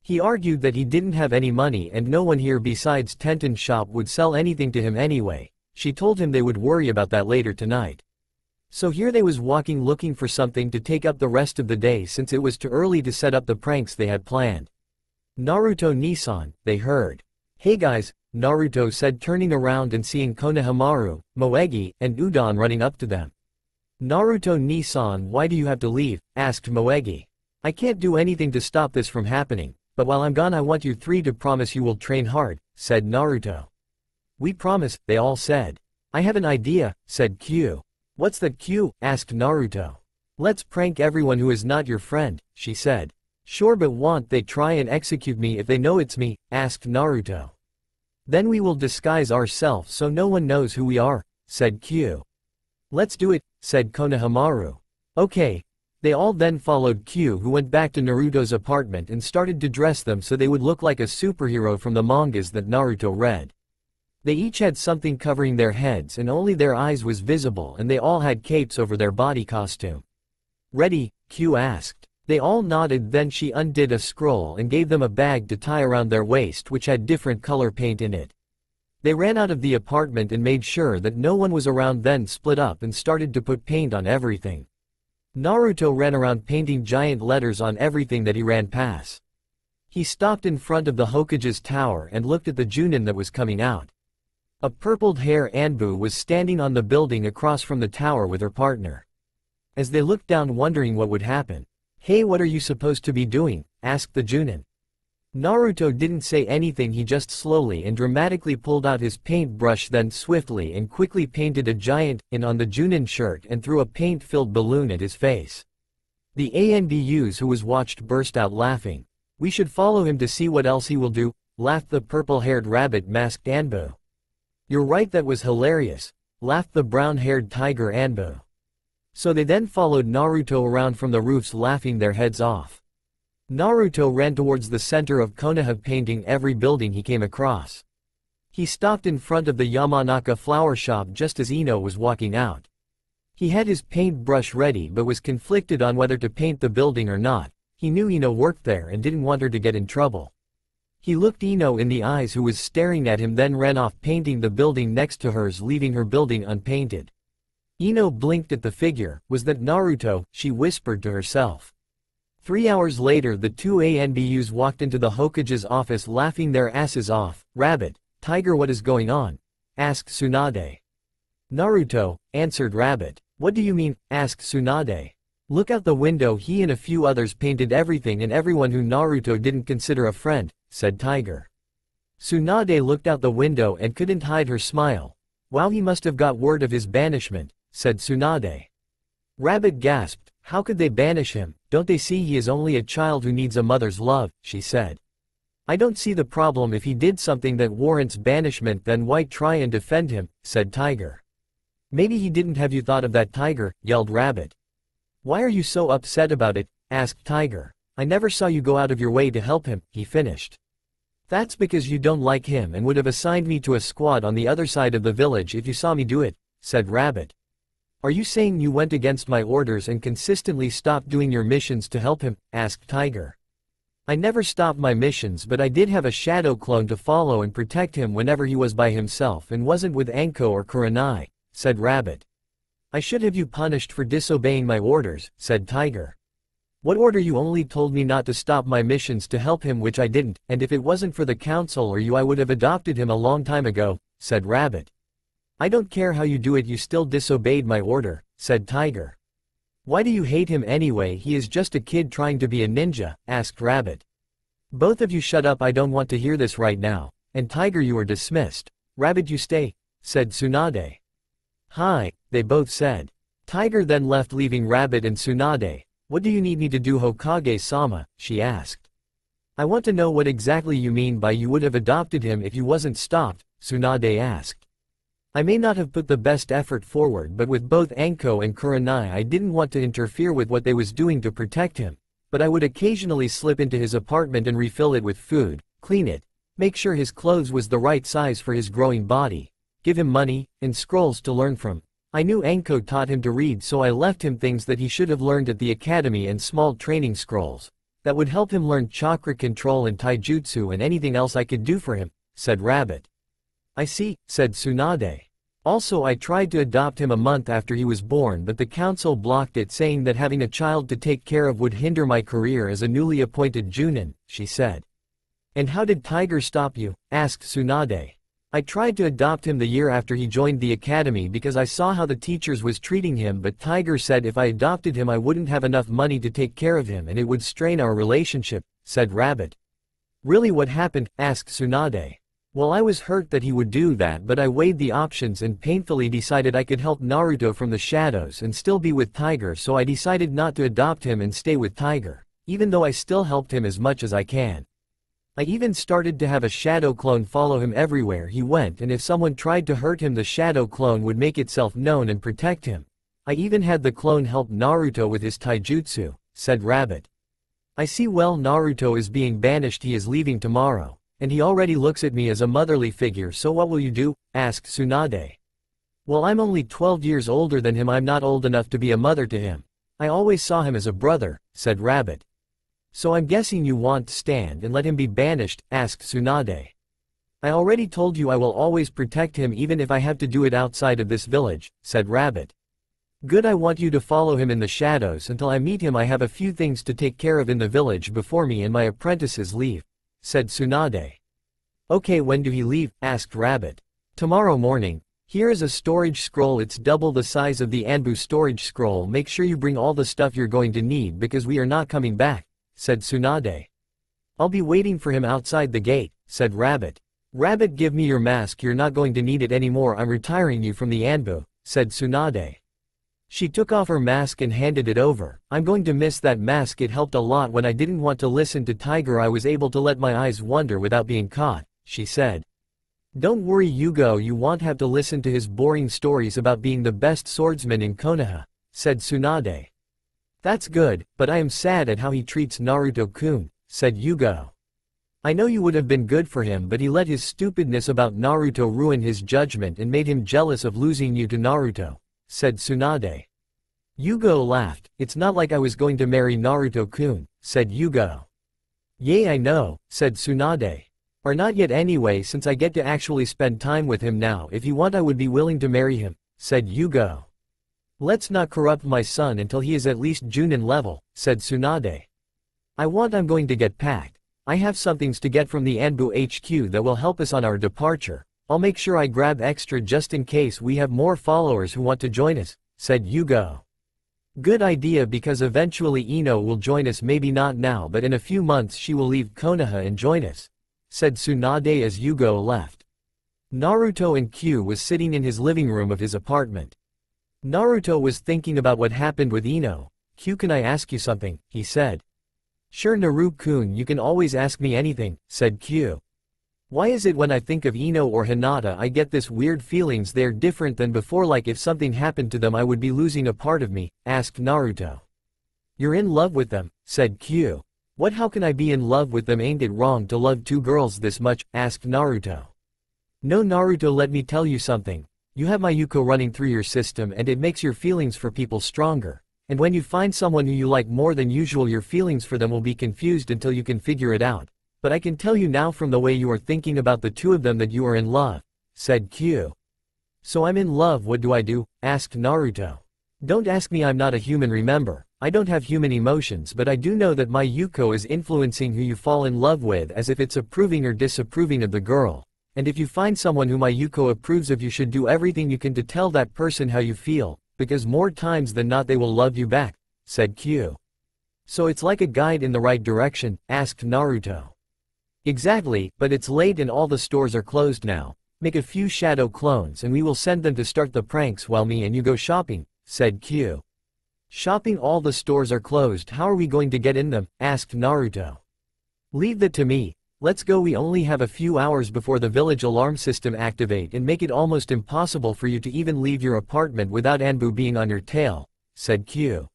A: He argued that he didn't have any money and no one here besides Tenten's shop would sell anything to him anyway, she told him they would worry about that later tonight. So here they was walking looking for something to take up the rest of the day since it was too early to set up the pranks they had planned. Naruto Nii-san, they heard. Hey guys, Naruto said turning around and seeing Konohamaru, Moegi, and Udon running up to them. Naruto Nii-san why do you have to leave, asked Moegi. I can't do anything to stop this from happening, but while I'm gone I want you three to promise you will train hard, said Naruto. We promise, they all said. I have an idea, said Q. What's that Q, asked Naruto. Let's prank everyone who is not your friend, she said. Sure but won't they try and execute me if they know it's me, asked Naruto. Then we will disguise ourselves so no one knows who we are, said Q. Let's do it, said Konohamaru. Okay. They all then followed Q who went back to Naruto's apartment and started to dress them so they would look like a superhero from the mangas that Naruto read. They each had something covering their heads and only their eyes was visible and they all had capes over their body costume. Ready? Q asked. They all nodded then she undid a scroll and gave them a bag to tie around their waist which had different color paint in it. They ran out of the apartment and made sure that no one was around then split up and started to put paint on everything. Naruto ran around painting giant letters on everything that he ran past. He stopped in front of the Hokage's tower and looked at the Junin that was coming out. A purpled hair Anbu was standing on the building across from the tower with her partner. As they looked down wondering what would happen, Hey what are you supposed to be doing? asked the Junin. Naruto didn't say anything he just slowly and dramatically pulled out his paintbrush then swiftly and quickly painted a giant in on the Junin shirt and threw a paint-filled balloon at his face. The ANBUs who was watched burst out laughing. We should follow him to see what else he will do, laughed the purple-haired rabbit-masked Anbu. You're right that was hilarious, laughed the brown-haired tiger Anbu. So they then followed Naruto around from the roofs laughing their heads off. Naruto ran towards the center of Konoha painting every building he came across. He stopped in front of the Yamanaka flower shop just as Ino was walking out. He had his paintbrush ready but was conflicted on whether to paint the building or not, he knew Ino worked there and didn't want her to get in trouble. He looked Ino in the eyes who was staring at him then ran off painting the building next to hers leaving her building unpainted. Ino blinked at the figure, was that Naruto, she whispered to herself. Three hours later the two ANBUs walked into the Hokage's office laughing their asses off. Rabbit, Tiger what is going on? asked Tsunade. Naruto, answered Rabbit. What do you mean? asked Tsunade. Look out the window he and a few others painted everything and everyone who Naruto didn't consider a friend, said Tiger. Tsunade looked out the window and couldn't hide her smile. Wow he must have got word of his banishment, said Tsunade. Rabbit gasped, how could they banish him, don't they see he is only a child who needs a mother's love, she said. I don't see the problem if he did something that warrants banishment then why try and defend him, said Tiger. Maybe he didn't have you thought of that Tiger, yelled Rabbit. Why are you so upset about it, asked Tiger. I never saw you go out of your way to help him, he finished. That's because you don't like him and would have assigned me to a squad on the other side of the village if you saw me do it, said Rabbit. Are you saying you went against my orders and consistently stopped doing your missions to help him, asked Tiger. I never stopped my missions but I did have a shadow clone to follow and protect him whenever he was by himself and wasn't with Anko or Kurenai, said Rabbit. I should have you punished for disobeying my orders, said Tiger. What order you only told me not to stop my missions to help him which I didn't, and if it wasn't for the council or you I would have adopted him a long time ago, said Rabbit. I don't care how you do it you still disobeyed my order, said Tiger. Why do you hate him anyway he is just a kid trying to be a ninja, asked Rabbit. Both of you shut up I don't want to hear this right now, and Tiger you are dismissed. Rabbit you stay, said Tsunade. Hi, they both said. Tiger then left leaving Rabbit and Tsunade. What do you need me to do Hokage-sama, she asked. I want to know what exactly you mean by you would have adopted him if you wasn't stopped, Tsunade asked. I may not have put the best effort forward but with both Anko and Kurenai I didn't want to interfere with what they was doing to protect him, but I would occasionally slip into his apartment and refill it with food, clean it, make sure his clothes was the right size for his growing body, give him money, and scrolls to learn from. I knew Anko taught him to read so I left him things that he should have learned at the academy and small training scrolls. That would help him learn chakra control and taijutsu and anything else I could do for him, said Rabbit. I see, said Tsunade. Also I tried to adopt him a month after he was born but the council blocked it saying that having a child to take care of would hinder my career as a newly appointed Junin, she said. And how did Tiger stop you? asked Tsunade. I tried to adopt him the year after he joined the academy because I saw how the teachers was treating him but Tiger said if I adopted him I wouldn't have enough money to take care of him and it would strain our relationship, said Rabbit. Really what happened, asked Tsunade. Well I was hurt that he would do that but I weighed the options and painfully decided I could help Naruto from the shadows and still be with Tiger so I decided not to adopt him and stay with Tiger, even though I still helped him as much as I can. I even started to have a shadow clone follow him everywhere he went and if someone tried to hurt him the shadow clone would make itself known and protect him. I even had the clone help Naruto with his taijutsu, said Rabbit. I see well Naruto is being banished he is leaving tomorrow, and he already looks at me as a motherly figure so what will you do, asked Tsunade. Well I'm only 12 years older than him I'm not old enough to be a mother to him. I always saw him as a brother, said Rabbit. So I'm guessing you want to stand and let him be banished, asked Tsunade. I already told you I will always protect him even if I have to do it outside of this village, said Rabbit. Good I want you to follow him in the shadows until I meet him I have a few things to take care of in the village before me and my apprentices leave, said Tsunade. Okay when do he leave, asked Rabbit. Tomorrow morning. Here is a storage scroll it's double the size of the Anbu storage scroll make sure you bring all the stuff you're going to need because we are not coming back said Tsunade. I'll be waiting for him outside the gate, said Rabbit. Rabbit give me your mask you're not going to need it anymore I'm retiring you from the Anbu, said Tsunade. She took off her mask and handed it over. I'm going to miss that mask it helped a lot when I didn't want to listen to Tiger I was able to let my eyes wander without being caught, she said. Don't worry Yugao you won't have to listen to his boring stories about being the best swordsman in Konoha, said Tsunade. That's good, but I am sad at how he treats Naruto-kun, said Yugao. I know you would have been good for him but he let his stupidness about Naruto ruin his judgment and made him jealous of losing you to Naruto, said Tsunade. Yugao laughed, it's not like I was going to marry Naruto-kun, said Yugao. Yay I know, said Tsunade. Or not yet anyway since I get to actually spend time with him now if you want I would be willing to marry him, said Yugao. Let's not corrupt my son until he is at least Junin level, said Tsunade. I want I'm going to get packed. I have somethings to get from the Anbu HQ that will help us on our departure. I'll make sure I grab extra just in case we have more followers who want to join us, said Yugao. Good idea because eventually Ino will join us maybe not now but in a few months she will leave Konoha and join us, said Tsunade as Yugao left. Naruto and Q was sitting in his living room of his apartment. Naruto was thinking about what happened with Ino. Q can I ask you something, he said. Sure Naru-kun you can always ask me anything, said Q. Why is it when I think of Ino or Hinata I get this weird feelings they're different than before like if something happened to them I would be losing a part of me, asked Naruto. You're in love with them, said Q. What how can I be in love with them ain't it wrong to love two girls this much, asked Naruto. No Naruto let me tell you something, you have my youki running through your system and it makes your feelings for people stronger, and when you find someone who you like more than usual your feelings for them will be confused until you can figure it out, but I can tell you now from the way you are thinking about the two of them that you are in love, said Q. So I'm in love what do I do, asked Naruto. Don't ask me I'm not a human remember, I don't have human emotions but I do know that my youki is influencing who you fall in love with as if it's approving or disapproving of the girl. And if you find someone who my youki approves of you should do everything you can to tell that person how you feel, because more times than not they will love you back, said Q. So it's like a guide in the right direction, asked Naruto. Exactly, but it's late and all the stores are closed now. Make a few shadow clones and we will send them to start the pranks while me and you go shopping, said Q. Shopping all the stores are closed how are we going to get in them, asked Naruto. Leave that to me, let's go we only have a few hours before the village alarm system activate and make it almost impossible for you to even leave your apartment without Anbu being on your tail, said Q.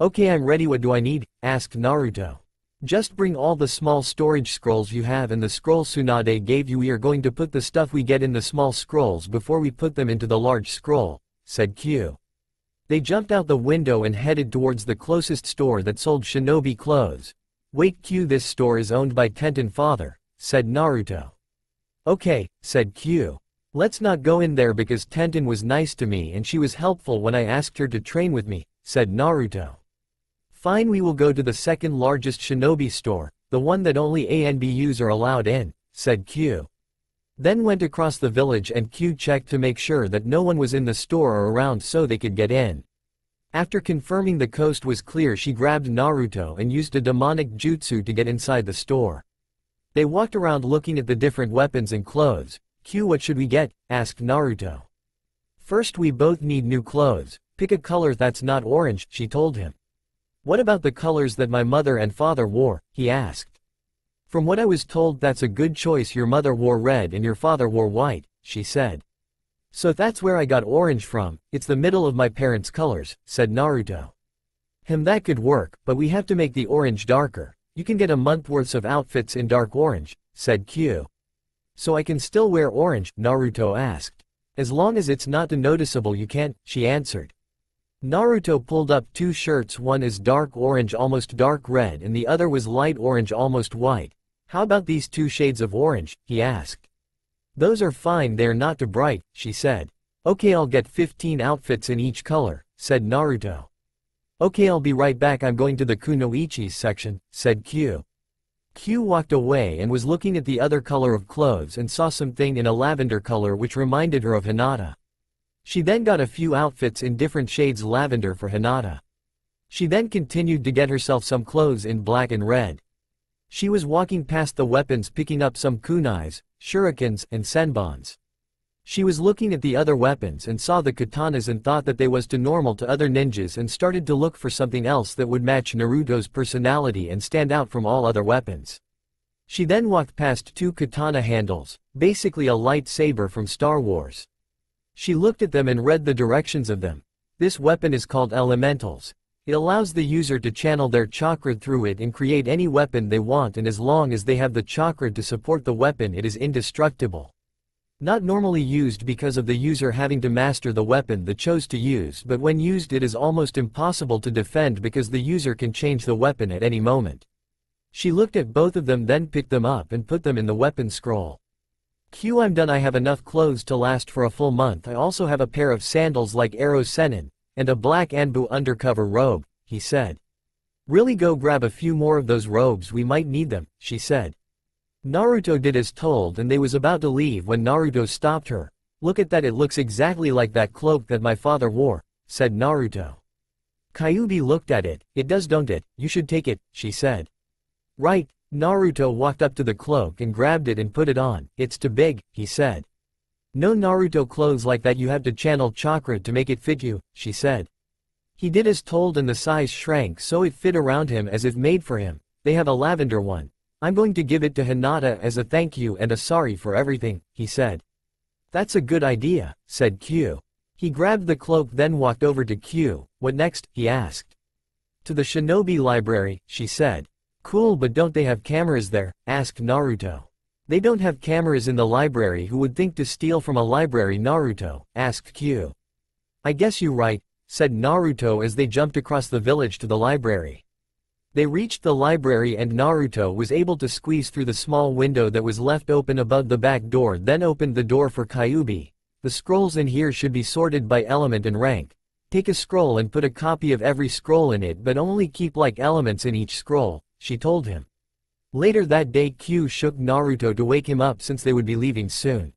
A: Okay I'm ready what do I need, asked Naruto. Just bring all the small storage scrolls you have and the scroll Tsunade gave you we are going to put the stuff we get in the small scrolls before we put them into the large scroll, said Q. They jumped out the window and headed towards the closest store that sold shinobi clothes. Wait Q this store is owned by Tenten father, said Naruto. Okay, said Q. Let's not go in there because Tenten was nice to me and she was helpful when I asked her to train with me, said Naruto. Fine we will go to the second largest shinobi store, the one that only ANBUs are allowed in, said Q. Then went across the village and Q checked to make sure that no one was in the store or around so they could get in. After confirming the coast was clear she grabbed Naruto and used a demonic jutsu to get inside the store. They walked around looking at the different weapons and clothes. Q what should we get, asked Naruto. First we both need new clothes, pick a color that's not orange, she told him. What about the colors that my mother and father wore, he asked. From what I was told that's a good choice your mother wore red and your father wore white, she said. So that's where I got orange from, it's the middle of my parents' colors, said Naruto. Him that could work, but we have to make the orange darker. You can get a month worth of outfits in dark orange, said Q. So I can still wear orange, Naruto asked. As long as it's not noticeable you can't, she answered. Naruto pulled up two shirts one is dark orange almost dark red and the other was light orange almost white, how about these two shades of orange, he asked. Those are fine they're not too bright, she said. Okay I'll get 15 outfits in each color, said Naruto. Okay I'll be right back I'm going to the kunoichis section, said Q. Q walked away and was looking at the other color of clothes and saw something in a lavender color which reminded her of Hinata. She then got a few outfits in different shades lavender for Hinata. She then continued to get herself some clothes in black and red. She was walking past the weapons picking up some kunais, shurikens, and senbons. She was looking at the other weapons and saw the katanas and thought that they was too normal to other ninjas and started to look for something else that would match Naruto's personality and stand out from all other weapons. She then walked past two katana handles, basically a lightsaber from Star Wars. She looked at them and read the directions of them. This weapon is called elementals, it allows the user to channel their chakra through it and create any weapon they want and as long as they have the chakra to support the weapon it is indestructible. Not normally used because of the user having to master the weapon they chose to use but when used it is almost impossible to defend because the user can change the weapon at any moment. She looked at both of them then picked them up and put them in the weapon scroll. Q I'm done I have enough clothes to last for a full month I also have a pair of sandals like Ero-Sennin, and a black Anbu undercover robe, he said. Really go grab a few more of those robes we might need them, she said. Naruto did as told and they was about to leave when Naruto stopped her. Look at that it looks exactly like that cloak that my father wore, said Naruto. Kyuubi looked at it, it does don't it, you should take it, she said. Right, Naruto walked up to the cloak and grabbed it and put it on, it's too big, he said. No Naruto clothes like that you have to channel chakra to make it fit you, she said. He did as told and the size shrank so it fit around him as if made for him. They have a lavender one. I'm going to give it to Hinata as a thank you and a sorry for everything, he said. That's a good idea, said Q. He grabbed the cloak then walked over to Q. What next, he asked. To the shinobi library, she said. Cool but don't they have cameras there, asked Naruto. They don't have cameras in the library who would think to steal from a library Naruto, asked Q. I guess you're right, said Naruto as they jumped across the village to the library. They reached the library and Naruto was able to squeeze through the small window that was left open above the back door then opened the door for Kyuubi. The scrolls in here should be sorted by element and rank. Take a scroll and put a copy of every scroll in it but only keep like elements in each scroll, she told him. Later that day Q shook Naruto to wake him up since they would be leaving soon.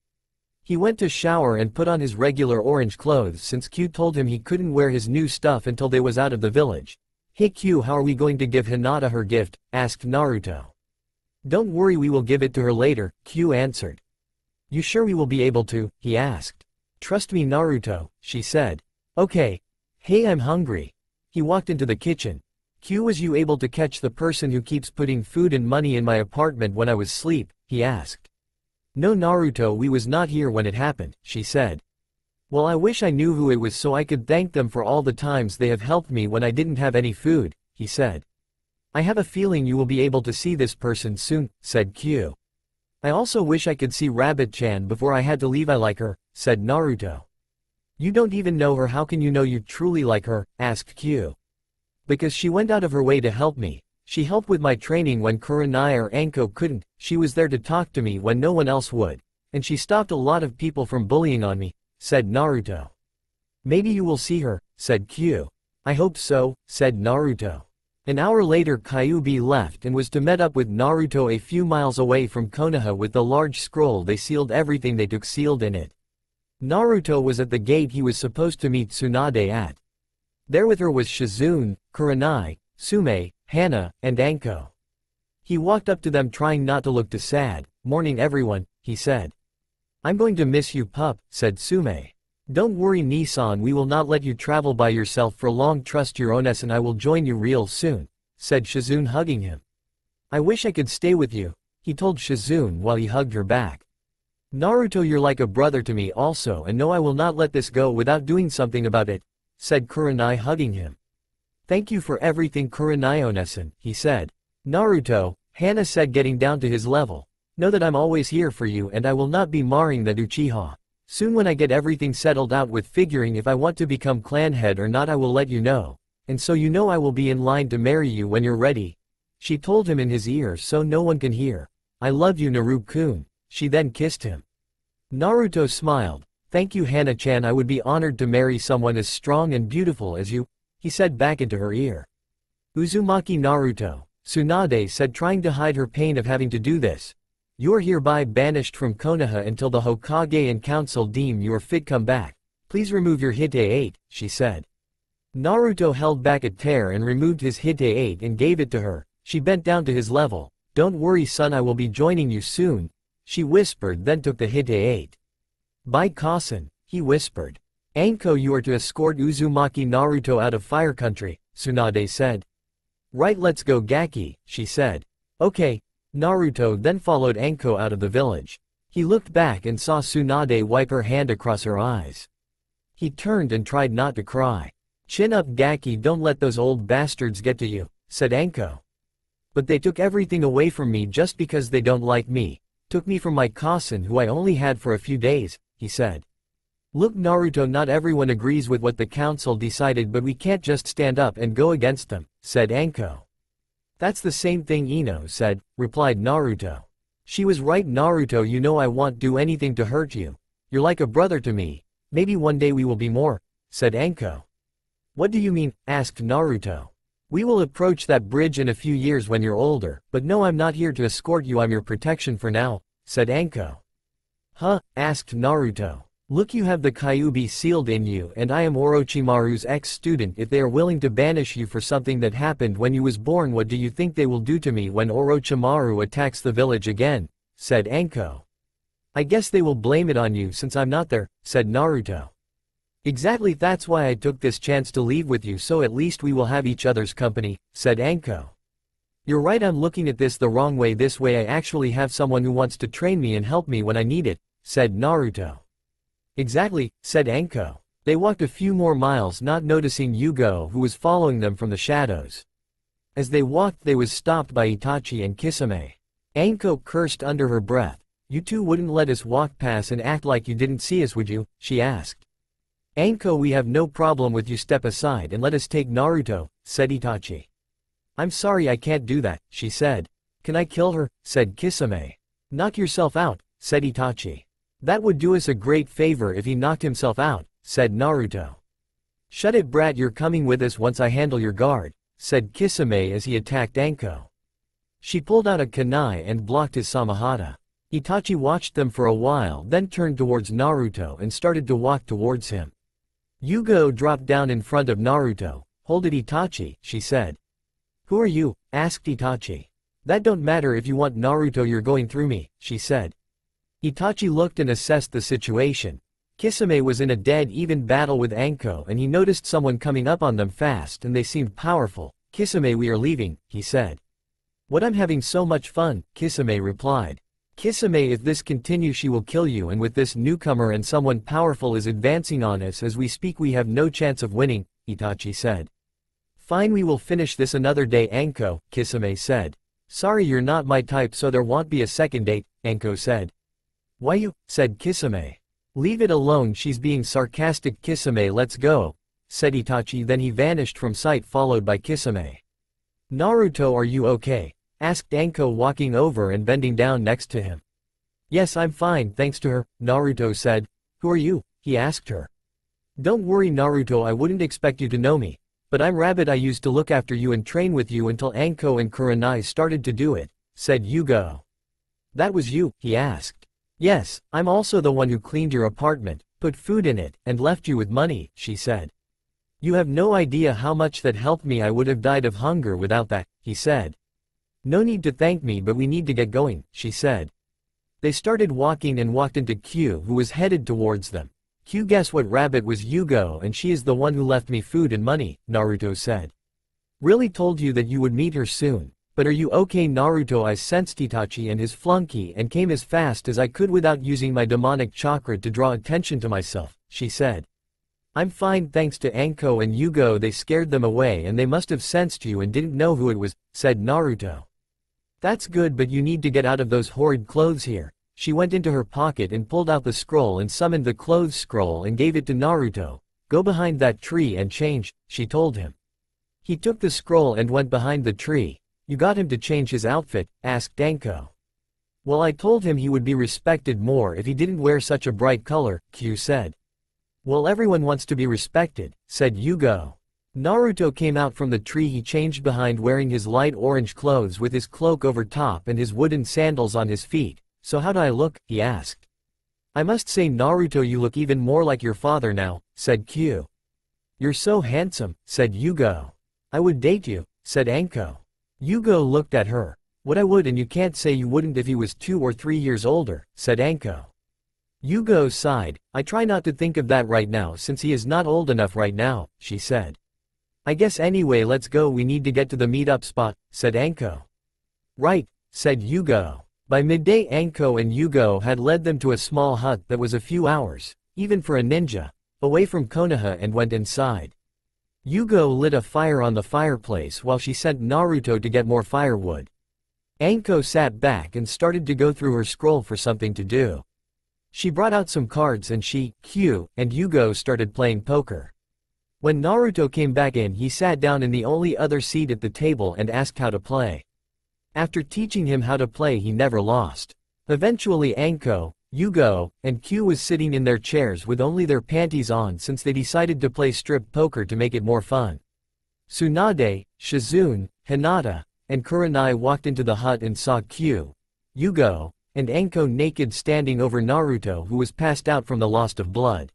A: He went to shower and put on his regular orange clothes since Q told him he couldn't wear his new stuff until they was out of the village. Hey Q how are we going to give Hinata her gift, asked Naruto. Don't worry we will give it to her later, Q answered. You sure we will be able to, he asked. Trust me Naruto, she said. Okay. Hey I'm hungry. He walked into the kitchen. Q was you able to catch the person who keeps putting food and money in my apartment when I was sleep, he asked. No Naruto we was not here when it happened, she said. Well I wish I knew who it was so I could thank them for all the times they have helped me when I didn't have any food, he said. I have a feeling you will be able to see this person soon, said Q. I also wish I could see Rabbit-chan before I had to leave I like her, said Naruto. You don't even know her how can you know you truly like her, asked Q. Because she went out of her way to help me, she helped with my training when Kurenai or Anko couldn't, she was there to talk to me when no one else would, and she stopped a lot of people from bullying on me, said Naruto. Maybe you will see her, said Q. I hope so, said Naruto. An hour later Kyuubi left and was to meet up with Naruto a few miles away from Konoha with the large scroll they sealed everything they took sealed in it. Naruto was at the gate he was supposed to meet Tsunade at. There with her was Shizune, Kurenai, Tsume, Hana, and Anko. He walked up to them trying not to look too sad, morning everyone, he said. I'm going to miss you pup, said Tsume. Don't worry Nissan we will not let you travel by yourself for long trust your owness and I will join you real soon, said Shizune hugging him. I wish I could stay with you, he told Shizune while he hugged her back. Naruto you're like a brother to me also and no I will not let this go without doing something about it, said Kurenai hugging him. Thank you for everything Kurenai Onee-san, he said. Naruto, Hana said getting down to his level. Know that I'm always here for you and I will not be marring that Uchiha. Soon when I get everything settled out with figuring if I want to become clan head or not I will let you know. And so you know I will be in line to marry you when you're ready. She told him in his ear so no one can hear. I love you Naru-kun. She then kissed him. Naruto smiled. Thank you Hana-chan I would be honored to marry someone as strong and beautiful as you, he said back into her ear. Uzumaki Naruto, Tsunade said trying to hide her pain of having to do this. You are hereby banished from Konoha until the Hokage and council deem you are fit come back. Please remove your Hitai-ate, she said. Naruto held back a tear and removed his Hitai-ate and gave it to her. She bent down to his level. Don't worry son I will be joining you soon. She whispered then took the Hitai-ate. Bye Kaa-san, he whispered. Anko you are to escort Uzumaki Naruto out of Fire Country, Tsunade said. Right let's go Gaki, she said. Okay, Naruto then followed Anko out of the village. He looked back and saw Tsunade wipe her hand across her eyes. He turned and tried not to cry. Chin up Gaki don't let those old bastards get to you, said Anko. But they took everything away from me just because they don't like me, took me from my cousin who I only had for a few days, he said. Look Naruto not everyone agrees with what the council decided but we can't just stand up and go against them, said Anko. That's the same thing Ino said, replied Naruto. She was right Naruto you know I won't do anything to hurt you. You're like a brother to me. Maybe one day we will be more, said Anko. What do you mean, asked Naruto. We will approach that bridge in a few years when you're older, but no I'm not here to escort you I'm your protection for now, said Anko. Huh, asked Naruto. Look you have the Kyuubi sealed in you and I am Orochimaru's ex-student if they are willing to banish you for something that happened when you was born what do you think they will do to me when Orochimaru attacks the village again, said Anko. I guess they will blame it on you since I'm not there, said Naruto. Exactly that's why I took this chance to leave with you so at least we will have each other's company, said Anko. You're right I'm looking at this the wrong way this way I actually have someone who wants to train me and help me when I need it, said Naruto. Exactly, said Anko. They walked a few more miles not noticing Yugao who was following them from the shadows. As they walked they was stopped by Itachi and Kisame. Anko cursed under her breath. You two wouldn't let us walk past and act like you didn't see us would you, she asked. Anko we have no problem with you step aside and let us take Naruto, said Itachi. I'm sorry I can't do that, she said. Can I kill her, said Kisame. Knock yourself out, said Itachi. That would do us a great favor if he knocked himself out, said Naruto. Shut it brat you're coming with us once I handle your guard, said Kisame as he attacked Anko. She pulled out a kunai and blocked his Samehada. Itachi watched them for a while then turned towards Naruto and started to walk towards him. Yugao dropped down in front of Naruto. Hold it Itachi, she said. Who are you? asked Itachi. That don't matter if you want Naruto you're going through me, she said. Itachi looked and assessed the situation. Kisame was in a dead-even battle with Anko and he noticed someone coming up on them fast and they seemed powerful. Kisame we are leaving, he said. What I'm having so much fun, Kisame replied. Kisame if this continues she will kill you and with this newcomer and someone powerful is advancing on us as we speak we have no chance of winning, Itachi said. Fine we will finish this another day Anko, Kisame said. Sorry you're not my type so there won't be a second date, Anko said. Why you, said Kisame. Leave it alone she's being sarcastic Kisame let's go, said Itachi then he vanished from sight followed by Kisame. Naruto are you okay? asked Anko walking over and bending down next to him. Yes I'm fine thanks to her, Naruto said. Who are you? he asked her. Don't worry Naruto I wouldn't expect you to know me. But I'm Rabbit I used to look after you and train with you until Anko and Kurenai started to do it, said Yugao. That was you, he asked. Yes, I'm also the one who cleaned your apartment, put food in it, and left you with money, she said. You have no idea how much that helped me I would have died of hunger without that, he said. No need to thank me but we need to get going, she said. They started walking and walked into Q who was headed towards them. Q guess what rabbit was Yugao and she is the one who left me food and money, Naruto said. Really told you that you would meet her soon. But are you okay Naruto I sensed Itachi and his flunky and came as fast as I could without using my demonic chakra to draw attention to myself, she said. I'm fine thanks to Anko and Yugao they scared them away and they must have sensed you and didn't know who it was, said Naruto. That's good but you need to get out of those horrid clothes here. She went into her pocket and pulled out the scroll and summoned the clothes scroll and gave it to Naruto. Go behind that tree and change, she told him. He took the scroll and went behind the tree. You got him to change his outfit, asked Anko. Well I told him he would be respected more if he didn't wear such a bright color, Q said. Well everyone wants to be respected, said Yugao. Naruto came out from the tree he changed behind wearing his light orange clothes with his cloak over top and his wooden sandals on his feet. So how do I look, he asked. I must say Naruto you look even more like your father now, said Q. You're so handsome, said Yugao. I would date you, said Anko. Yugao looked at her. What I would and you can't say you wouldn't if he was two or three years older, said Anko. Yugao sighed, I try not to think of that right now since he is not old enough right now, she said. I guess anyway let's go we need to get to the meet-up spot, said Anko. Right, said Yugao. By midday Anko and Yugao had led them to a small hut that was a few hours, even for a ninja, away from Konoha and went inside. Yugao lit a fire on the fireplace while she sent Naruto to get more firewood. Anko sat back and started to go through her scroll for something to do. She brought out some cards and she, Q, and Yugao started playing poker. When Naruto came back in he sat down in the only other seat at the table and asked how to play. After teaching him how to play he never lost. Eventually Anko, Yugao, and Q was sitting in their chairs with only their panties on since they decided to play strip poker to make it more fun. Tsunade, Shizune, Hinata, and Kurenai walked into the hut and saw Q, Yugao, and Anko naked standing over Naruto who was passed out from the loss of blood.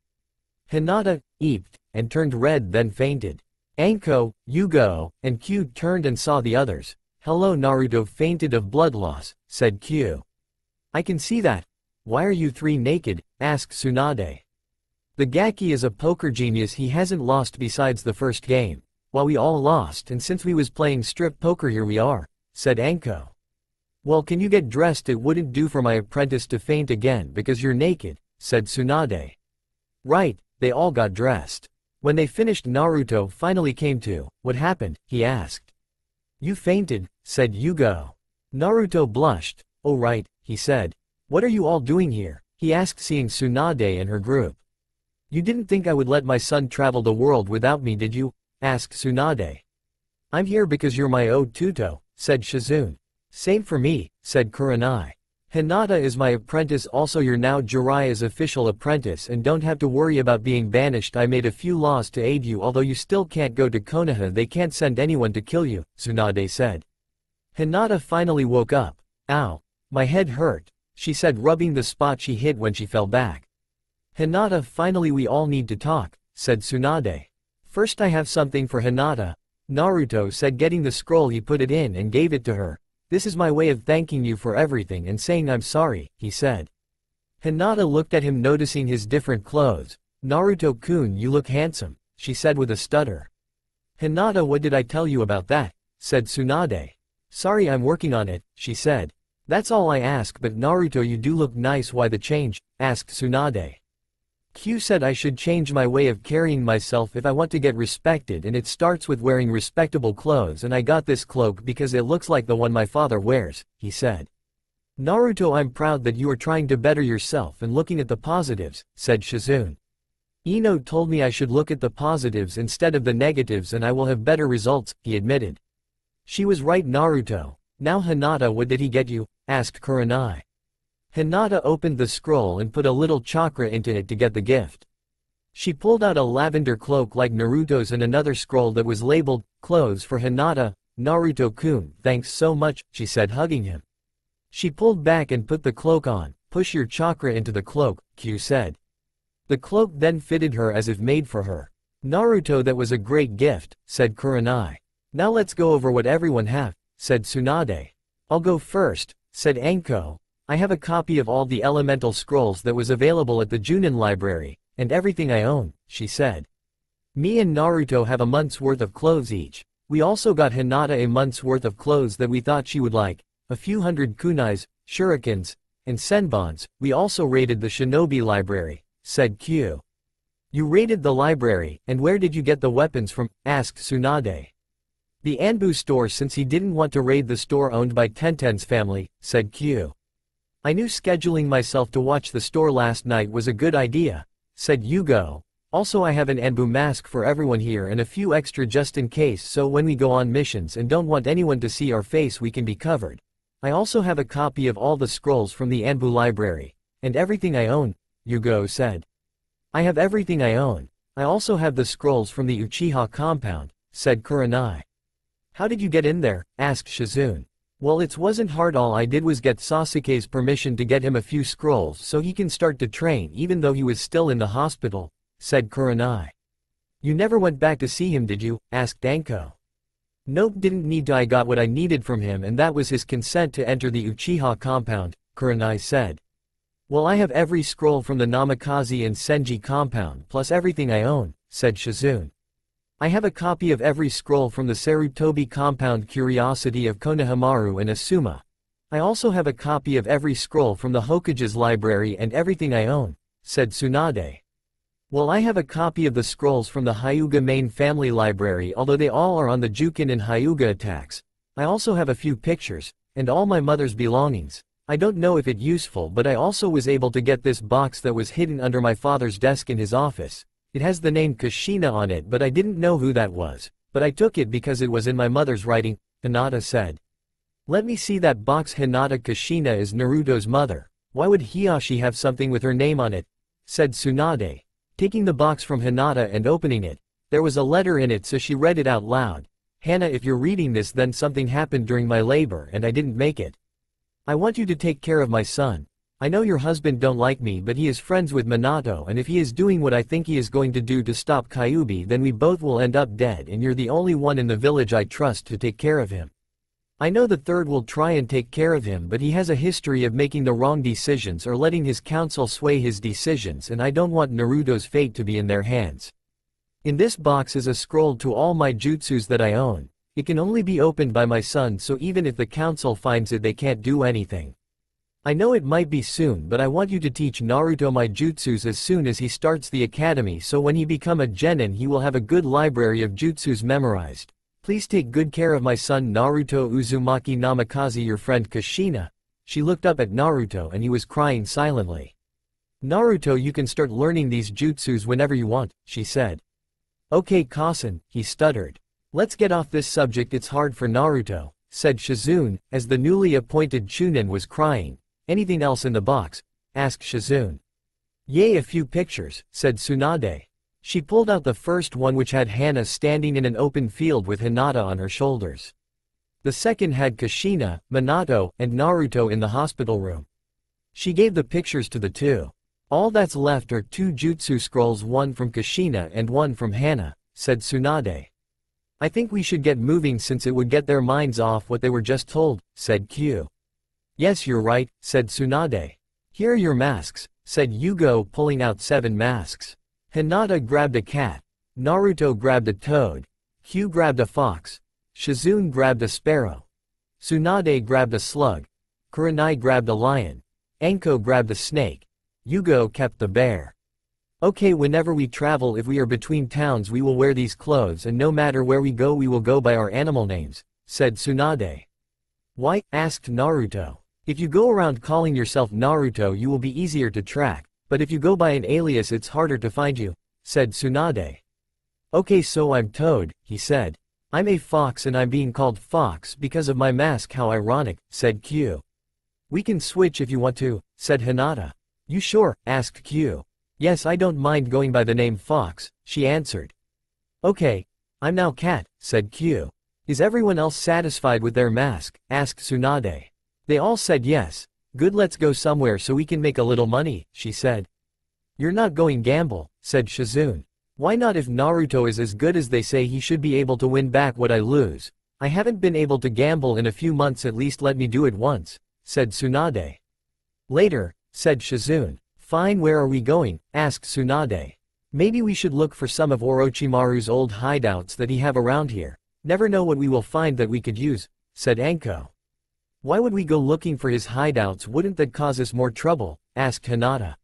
A: Hinata, eeped, and turned red then fainted. Anko, Yugao, and Q turned and saw the others. Hello Naruto fainted of blood loss, said Q. I can see that. Why are you three naked? asked Tsunade. The Gaki is a poker genius he hasn't lost besides the first game. While we all lost and since we was playing strip poker here we are, said Anko. Well can you get dressed it wouldn't do for my apprentice to faint again because you're naked, said Tsunade. Right, they all got dressed. When they finished Naruto finally came to, what happened, he asked. You fainted, said Yugao. Naruto blushed. Oh right, he said. What are you all doing here? He asked seeing Tsunade and her group. You didn't think I would let my son travel the world without me did you? asked Tsunade. I'm here because you're my Otouto, said Shizune. Same for me, said Kurenai. Hinata is my apprentice also you're now Jiraiya's official apprentice and don't have to worry about being banished I made a few laws to aid you although you still can't go to Konoha they can't send anyone to kill you, Tsunade said. Hinata finally woke up. Ow. My head hurt, she said rubbing the spot she hit when she fell back. Hinata finally we all need to talk, said Tsunade. First I have something for Hinata. Naruto said getting the scroll he put it in and gave it to her. This is my way of thanking you for everything and saying I'm sorry, he said. Hinata looked at him noticing his different clothes. Naruto-kun you look handsome, she said with a stutter. Hinata what did I tell you about that, said Tsunade. Sorry I'm working on it, she said. That's all I ask but Naruto you do look nice why the change, asked Tsunade. Q said I should change my way of carrying myself if I want to get respected and it starts with wearing respectable clothes and I got this cloak because it looks like the one my father wears, he said. Naruto I'm proud that you are trying to better yourself and looking at the positives, said Shizune. Ino told me I should look at the positives instead of the negatives and I will have better results, he admitted. She was right Naruto. Now Hinata what did he get you? asked Kurenai. Hinata opened the scroll and put a little chakra into it to get the gift. She pulled out a lavender cloak like Naruto's and another scroll that was labeled, Clothes for Hinata, Naruto-kun, thanks so much, she said hugging him. She pulled back and put the cloak on, push your chakra into the cloak, Q said. The cloak then fitted her as if made for her. Naruto that was a great gift, said Kurenai. Now let's go over what everyone have, said Tsunade. I'll go first, said Anko, I have a copy of all the elemental scrolls that was available at the Junin library, and everything I own, she said. Me and Naruto have a month's worth of clothes each. We also got Hinata a month's worth of clothes that we thought she would like, a few hundred kunais, shurikens, and senbons. We also raided the shinobi library, said Q. You raided the library, and where did you get the weapons from? asked Tsunade. The Anbu store since he didn't want to raid the store owned by Tenten's family, said Q. I knew scheduling myself to watch the store last night was a good idea, said Yugao. Also I have an Anbu mask for everyone here and a few extra just in case so when we go on missions and don't want anyone to see our face we can be covered. I also have a copy of all the scrolls from the Anbu library. And everything I own, Yugao said. I have everything I own. I also have the scrolls from the Uchiha compound, said Kurenai. How did you get in there? asked Shizune. Well it wasn't hard all I did was get Sasuke's permission to get him a few scrolls so he can start to train even though he was still in the hospital, said Kurenai. You never went back to see him did you, asked Anko. Nope didn't need to I got what I needed from him and that was his consent to enter the Uchiha compound, Kurenai said. Well I have every scroll from the Namikaze and Senju compound plus everything I own, said Shizune. I have a copy of every scroll from the Sarutobi compound Curiosity of Konohamaru and Asuma. I also have a copy of every scroll from the Hokage's library and everything I own, said Tsunade. Well I have a copy of the scrolls from the Hyuga main family library although they all are on the Juken and Hyuga attacks. I also have a few pictures, and all my mother's belongings. I don't know if it useful but I also was able to get this box that was hidden under my father's desk in his office. It has the name Kushina on it but I didn't know who that was, but I took it because it was in my mother's writing, Hinata said. Let me see that box Hinata Kushina is Naruto's mother, why would Hiashi have something with her name on it? said Tsunade. Taking the box from Hinata and opening it, there was a letter in it so she read it out loud. Hana if you're reading this then something happened during my labor and I didn't make it. I want you to take care of my son, I know your husband don't like me but he is friends with Minato and if he is doing what I think he is going to do to stop Kyuubi then we both will end up dead and you're the only one in the village I trust to take care of him. I know the third will try and take care of him but he has a history of making the wrong decisions or letting his council sway his decisions and I don't want Naruto's fate to be in their hands. In this box is a scroll to all my jutsus that I own. It can only be opened by my son so even if the council finds it they can't do anything. I know it might be soon but I want you to teach Naruto my jutsus as soon as he starts the academy so when he become a genin he will have a good library of jutsus memorized. Please take good care of my son Naruto Uzumaki Namikaze your friend Kushina. She looked up at Naruto and he was crying silently. Naruto you can start learning these jutsus whenever you want, she said. Okay Kaa-san, he stuttered. Let's get off this subject it's hard for Naruto, said Shizune, as the newly appointed Chunin was crying. Anything else in the box? asked Shizune. Yay a few pictures, said Tsunade. She pulled out the first one which had Hana standing in an open field with Hinata on her shoulders. The second had Kushina, Minato, and Naruto in the hospital room. She gave the pictures to the two. All that's left are two jutsu scrolls one from Kushina and one from Hana, said Tsunade. I think we should get moving since it would get their minds off what they were just told, said Q. Yes you're right, said Tsunade. Here are your masks, said Yugao pulling out seven masks. Hinata grabbed a cat. Naruto grabbed a toad. Q grabbed a fox. Shizune grabbed a sparrow. Tsunade grabbed a slug. Kurenai grabbed a lion. Anko grabbed a snake. Yugao kept the bear. Okay whenever we travel if we are between towns we will wear these clothes and no matter where we go we will go by our animal names, said Tsunade. Why? asked Naruto. If you go around calling yourself Naruto you will be easier to track, but if you go by an alias it's harder to find you, said Tsunade. Okay so I'm Toad, he said. I'm a fox and I'm being called Fox because of my mask how ironic, said Q. We can switch if you want to, said Hinata. You sure? asked Q. Yes I don't mind going by the name Fox, she answered. Okay. I'm now Cat, said Q. Is everyone else satisfied with their mask? asked Tsunade. They all said yes. Good let's go somewhere so we can make a little money, she said. You're not going gamble, said Shizune. Why not if Naruto is as good as they say he should be able to win back what I lose? I haven't been able to gamble in a few months at least let me do it once, said Tsunade. Later, said Shizune. Fine where are we going, asked Tsunade. Maybe we should look for some of Orochimaru's old hideouts that he have around here. Never know what we will find that we could use, said Anko. Why would we go looking for his hideouts wouldn't that cause us more trouble, asked Hinata.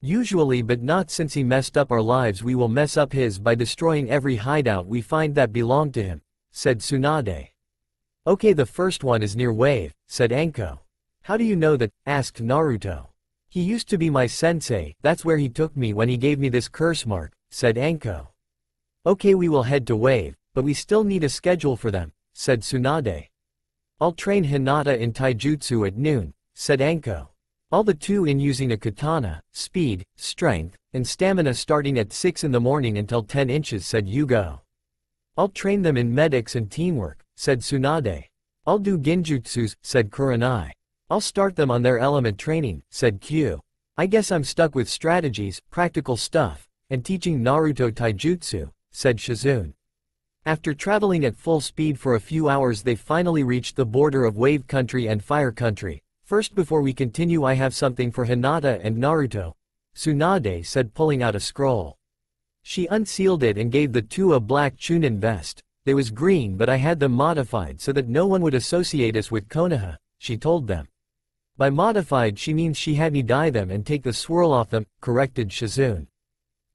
A: Usually but not since he messed up our lives we will mess up his by destroying every hideout we find that belonged to him, said Tsunade. Okay the first one is near Wave, said Anko. How do you know that, asked Naruto. He used to be my sensei, that's where he took me when he gave me this curse mark, said Anko. Okay we will head to Wave, but we still need a schedule for them, said Tsunade. I'll train Hinata in taijutsu at noon, said Anko. All the two in using a katana, speed, strength, and stamina starting at 6 in the morning until 10 inches said Yugao. I'll train them in medics and teamwork, said Tsunade. I'll do genjutsus, said Kurenai. I'll start them on their element training, said Q. I guess I'm stuck with strategies, practical stuff, and teaching Naruto taijutsu, said Shizune. After traveling at full speed for a few hours they finally reached the border of Wave Country and Fire Country. First before we continue I have something for Hinata and Naruto. Tsunade said pulling out a scroll. She unsealed it and gave the two a black Chunin vest. They was green but I had them modified so that no one would associate us with Konoha, she told them. By modified she means she had me dye them and take the swirl off them, corrected Shizune.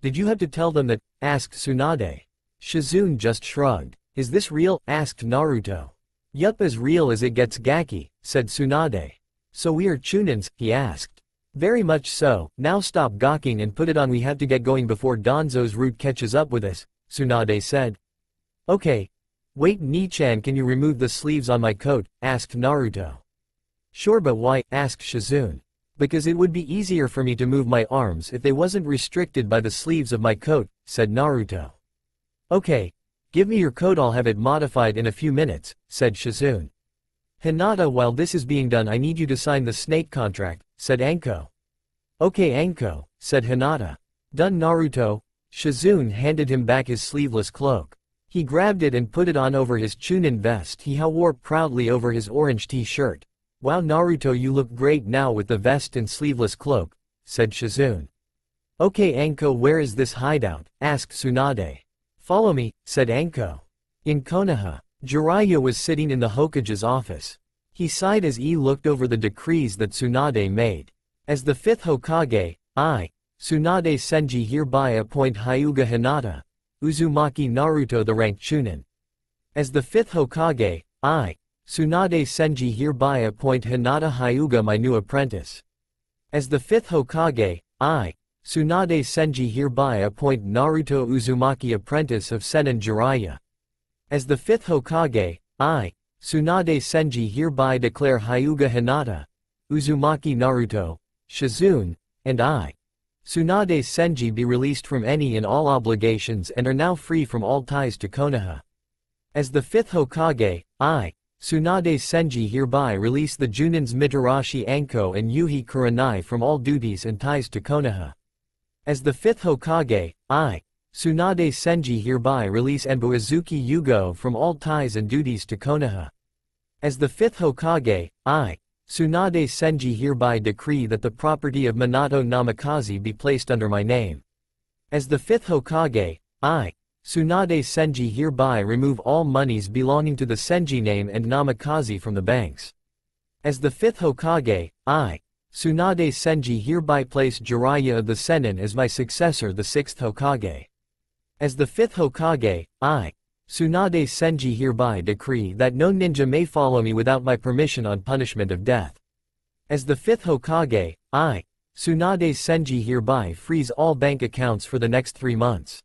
A: Did you have to tell them that? asked Tsunade. Shizune just shrugged. Is this real? asked Naruto. Yup as real as it gets Gaki, said Tsunade. So we are Chunins, he asked. Very much so, now stop gawking and put it on we have to get going before Danzo's Root catches up with us, Tsunade said. Okay. Wait Nee-chan can you remove the sleeves on my coat, asked Naruto. Sure but why, asked Shizune. Because it would be easier for me to move my arms if they wasn't restricted by the sleeves of my coat, said Naruto. Okay. Give me your code I'll have it modified in a few minutes, said Shizune. Hinata while this is being done I need you to sign the snake contract, said Anko. Okay Anko, said Hinata. Done Naruto. Shizune handed him back his sleeveless cloak. He grabbed it and put it on over his Chunin vest he wore proudly over his orange t-shirt. Wow Naruto you look great now with the vest and sleeveless cloak, said Shizune. Okay Anko where is this hideout, asked Tsunade. Follow me, said Anko. In Konoha, Jiraiya was sitting in the Hokage's office. He sighed as he looked over the decrees that Tsunade made. As the fifth Hokage, I, Tsunade Senju hereby appoint Hyuga Hinata, Uzumaki Naruto the rank Chunin. As the fifth Hokage, I, Tsunade Senju hereby appoint Hinata Hyuga my new apprentice. As the fifth Hokage, I, Tsunade Senju hereby appoint Naruto Uzumaki apprentice of Sennin Jiraiya. As the fifth Hokage, I, Tsunade Senju hereby declare Hyuga Hinata, Uzumaki Naruto, Shizune, and I, Tsunade Senju be released from any and all obligations and are now free from all ties to Konoha. As the fifth Hokage, I, Tsunade Senju hereby release the Junins Mitarashi Anko and Yuhi Kurenai from all duties and ties to Konoha. As the fifth Hokage, I, Tsunade Senju hereby release Anbu Uzuki Yugao from all ties and duties to Konoha. As the fifth Hokage, I, Tsunade Senju hereby decree that the property of Minato Namikaze be placed under my name. As the fifth Hokage, I, Tsunade Senju hereby remove all monies belonging to the Senju name and Namikaze from the banks. As the fifth Hokage, I, Tsunade Senju hereby place Jiraiya of the Sennin as my successor the sixth Hokage. As the fifth Hokage, I, Tsunade Senju hereby decree that no ninja may follow me without my permission on punishment of death. As the fifth Hokage, I, Tsunade Senju hereby freeze all bank accounts for the next three months.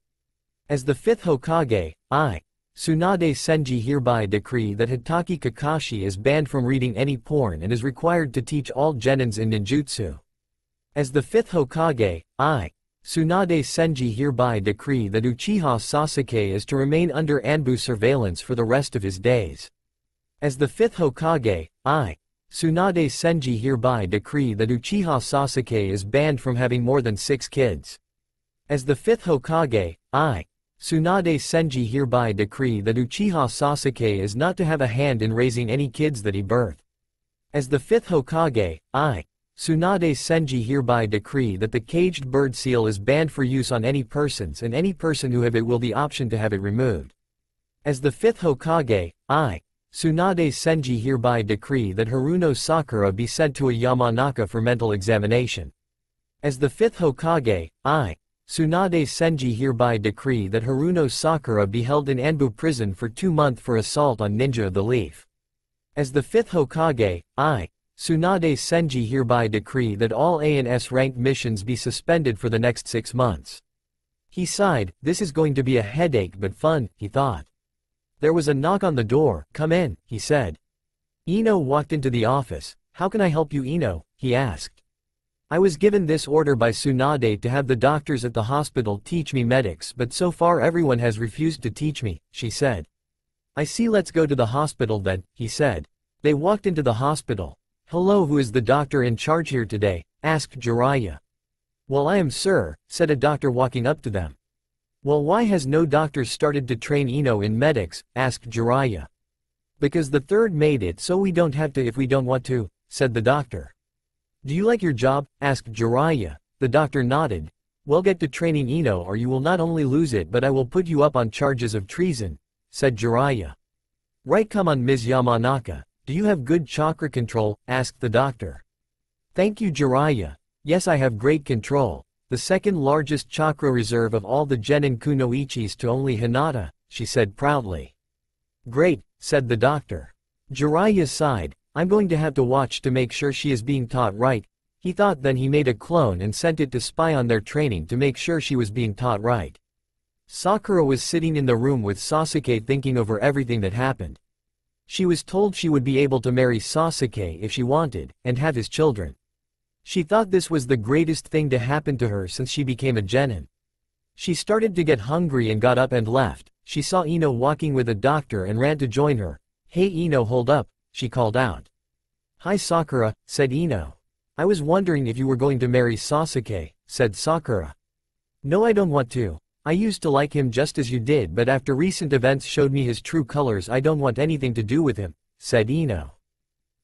A: As the fifth Hokage, I, Tsunade Senju hereby decree that Hatake Kakashi is banned from reading any porn and is required to teach all genins in ninjutsu. As the fifth Hokage, I, Tsunade Senju hereby decree that Uchiha Sasuke is to remain under Anbu surveillance for the rest of his days. As the fifth Hokage, I, Tsunade Senju hereby decree that Uchiha Sasuke is banned from having more than six kids. As the fifth Hokage, I, Tsunade Senju hereby decree that Uchiha Sasuke is not to have a hand in raising any kids that he birth. As the fifth Hokage, I, Tsunade Senju hereby decree that the caged bird seal is banned for use on any persons and any person who have it will the option to have it removed. As the fifth Hokage, I, Tsunade Senju hereby decree that Haruno Sakura be sent to a Yamanaka for mental examination. As the fifth Hokage, I, Tsunade Senju hereby decree that Haruno Sakura be held in Anbu prison for two months for assault on Ninja of the Leaf. As the fifth Hokage, I, Tsunade Senju hereby decree that all A and S ranked missions be suspended for the next six months. He sighed, this is going to be a headache but fun, he thought. There was a knock on the door, come in, he said. Ino walked into the office, how can I help you Ino, he asked. I was given this order by Tsunade to have the doctors at the hospital teach me medics but so far everyone has refused to teach me, she said. I see let's go to the hospital then, he said. They walked into the hospital. Hello who is the doctor in charge here today, asked Jiraiya. Well I am sir, said a doctor walking up to them. Well why has no doctor started to train Ino in medics, asked Jiraiya. Because the third made it so we don't have to if we don't want to, said the doctor. Do you like your job, asked Jiraiya. The doctor nodded. Well get to training Ino or you will not only lose it but I will put you up on charges of treason, said Jiraiya. Right come on Ms. Yamanaka, do you have good chakra control? asked the doctor. Thank you Jiraiya. Yes I have great control. The second largest chakra reserve of all the Genin Kunoichis to only Hinata, she said proudly. Great, said the doctor. Jiraiya sighed, I'm going to have to watch to make sure she is being taught right. He thought then he made a clone and sent it to spy on their training to make sure she was being taught right. Sakura was sitting in the room with Sasuke thinking over everything that happened. She was told she would be able to marry Sasuke if she wanted, and have his children. She thought this was the greatest thing to happen to her since she became a genin. She started to get hungry and got up and left. She saw Ino walking with a doctor and ran to join her. Hey Ino hold up, she called out. Hi Sakura, said Ino. I was wondering if you were going to marry Sasuke, said Sakura. No I don't want to. I used to like him just as you did but after recent events showed me his true colors I don't want anything to do with him, said Ino.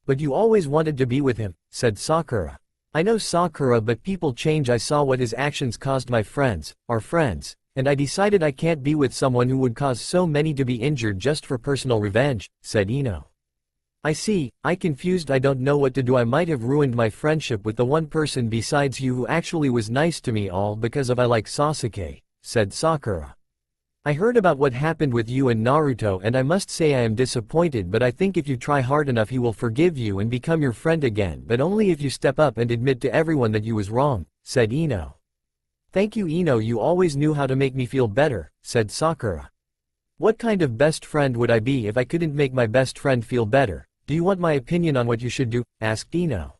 A: But you always wanted to be with him, said Sakura. I know Sakura but people change I saw what his actions caused my friends, our friends, and I decided I can't be with someone who would cause so many to be injured just for personal revenge, said Ino. I see, I confused I don't know what to do I might have ruined my friendship with the one person besides you who actually was nice to me all because of I like Sasuke said Sakura. I heard about what happened with you and Naruto and I must say I am disappointed but I think if you try hard enough he will forgive you and become your friend again but only if you step up and admit to everyone that you was wrong, said Ino. Thank you Ino you always knew how to make me feel better, said Sakura. What kind of best friend would I be if I couldn't make my best friend feel better, do you want my opinion on what you should do, asked Ino.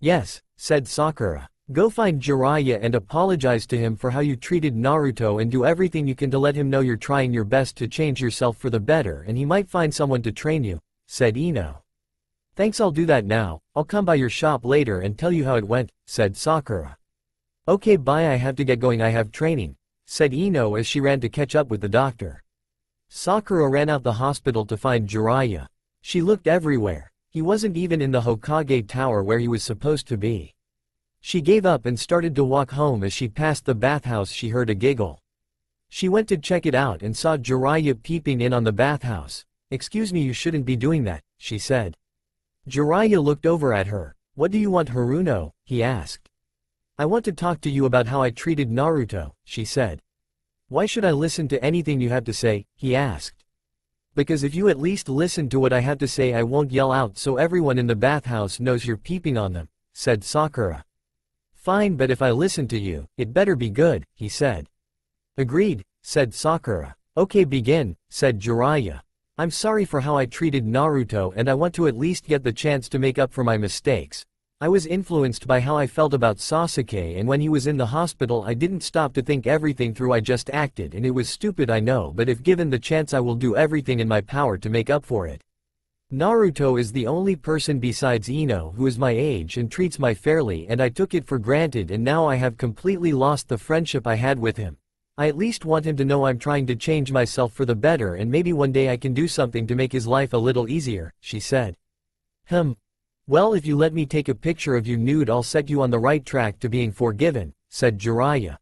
A: Yes, said Sakura. Go find Jiraiya and apologize to him for how you treated Naruto and do everything you can to let him know you're trying your best to change yourself for the better and he might find someone to train you, said Ino. Thanks I'll do that now, I'll come by your shop later and tell you how it went, said Sakura. Okay bye I have to get going I have training, said Ino as she ran to catch up with the doctor. Sakura ran out the hospital to find Jiraiya. She looked everywhere, he wasn't even in the Hokage tower where he was supposed to be. She gave up and started to walk home as she passed the bathhouse she heard a giggle. She went to check it out and saw Jiraiya peeping in on the bathhouse. Excuse me you shouldn't be doing that, she said. Jiraiya looked over at her. What do you want Haruno? he asked. I want to talk to you about how I treated Naruto, she said. Why should I listen to anything you have to say, he asked. Because if you at least listen to what I have to say I won't yell out so everyone in the bathhouse knows you're peeping on them, said Sakura. Fine but if I listen to you, it better be good, he said. Agreed, said Sakura. Okay begin, said Jiraiya. I'm sorry for how I treated Naruto and I want to at least get the chance to make up for my mistakes. I was influenced by how I felt about Sasuke and when he was in the hospital I didn't stop to think everything through I just acted and it was stupid I know but if given the chance I will do everything in my power to make up for it. Naruto is the only person besides Ino who is my age and treats me fairly and I took it for granted and now I have completely lost the friendship I had with him. I at least want him to know I'm trying to change myself for the better and maybe one day I can do something to make his life a little easier, she said. Hmm. Well if you let me take a picture of you nude I'll set you on the right track to being forgiven, said Jiraiya.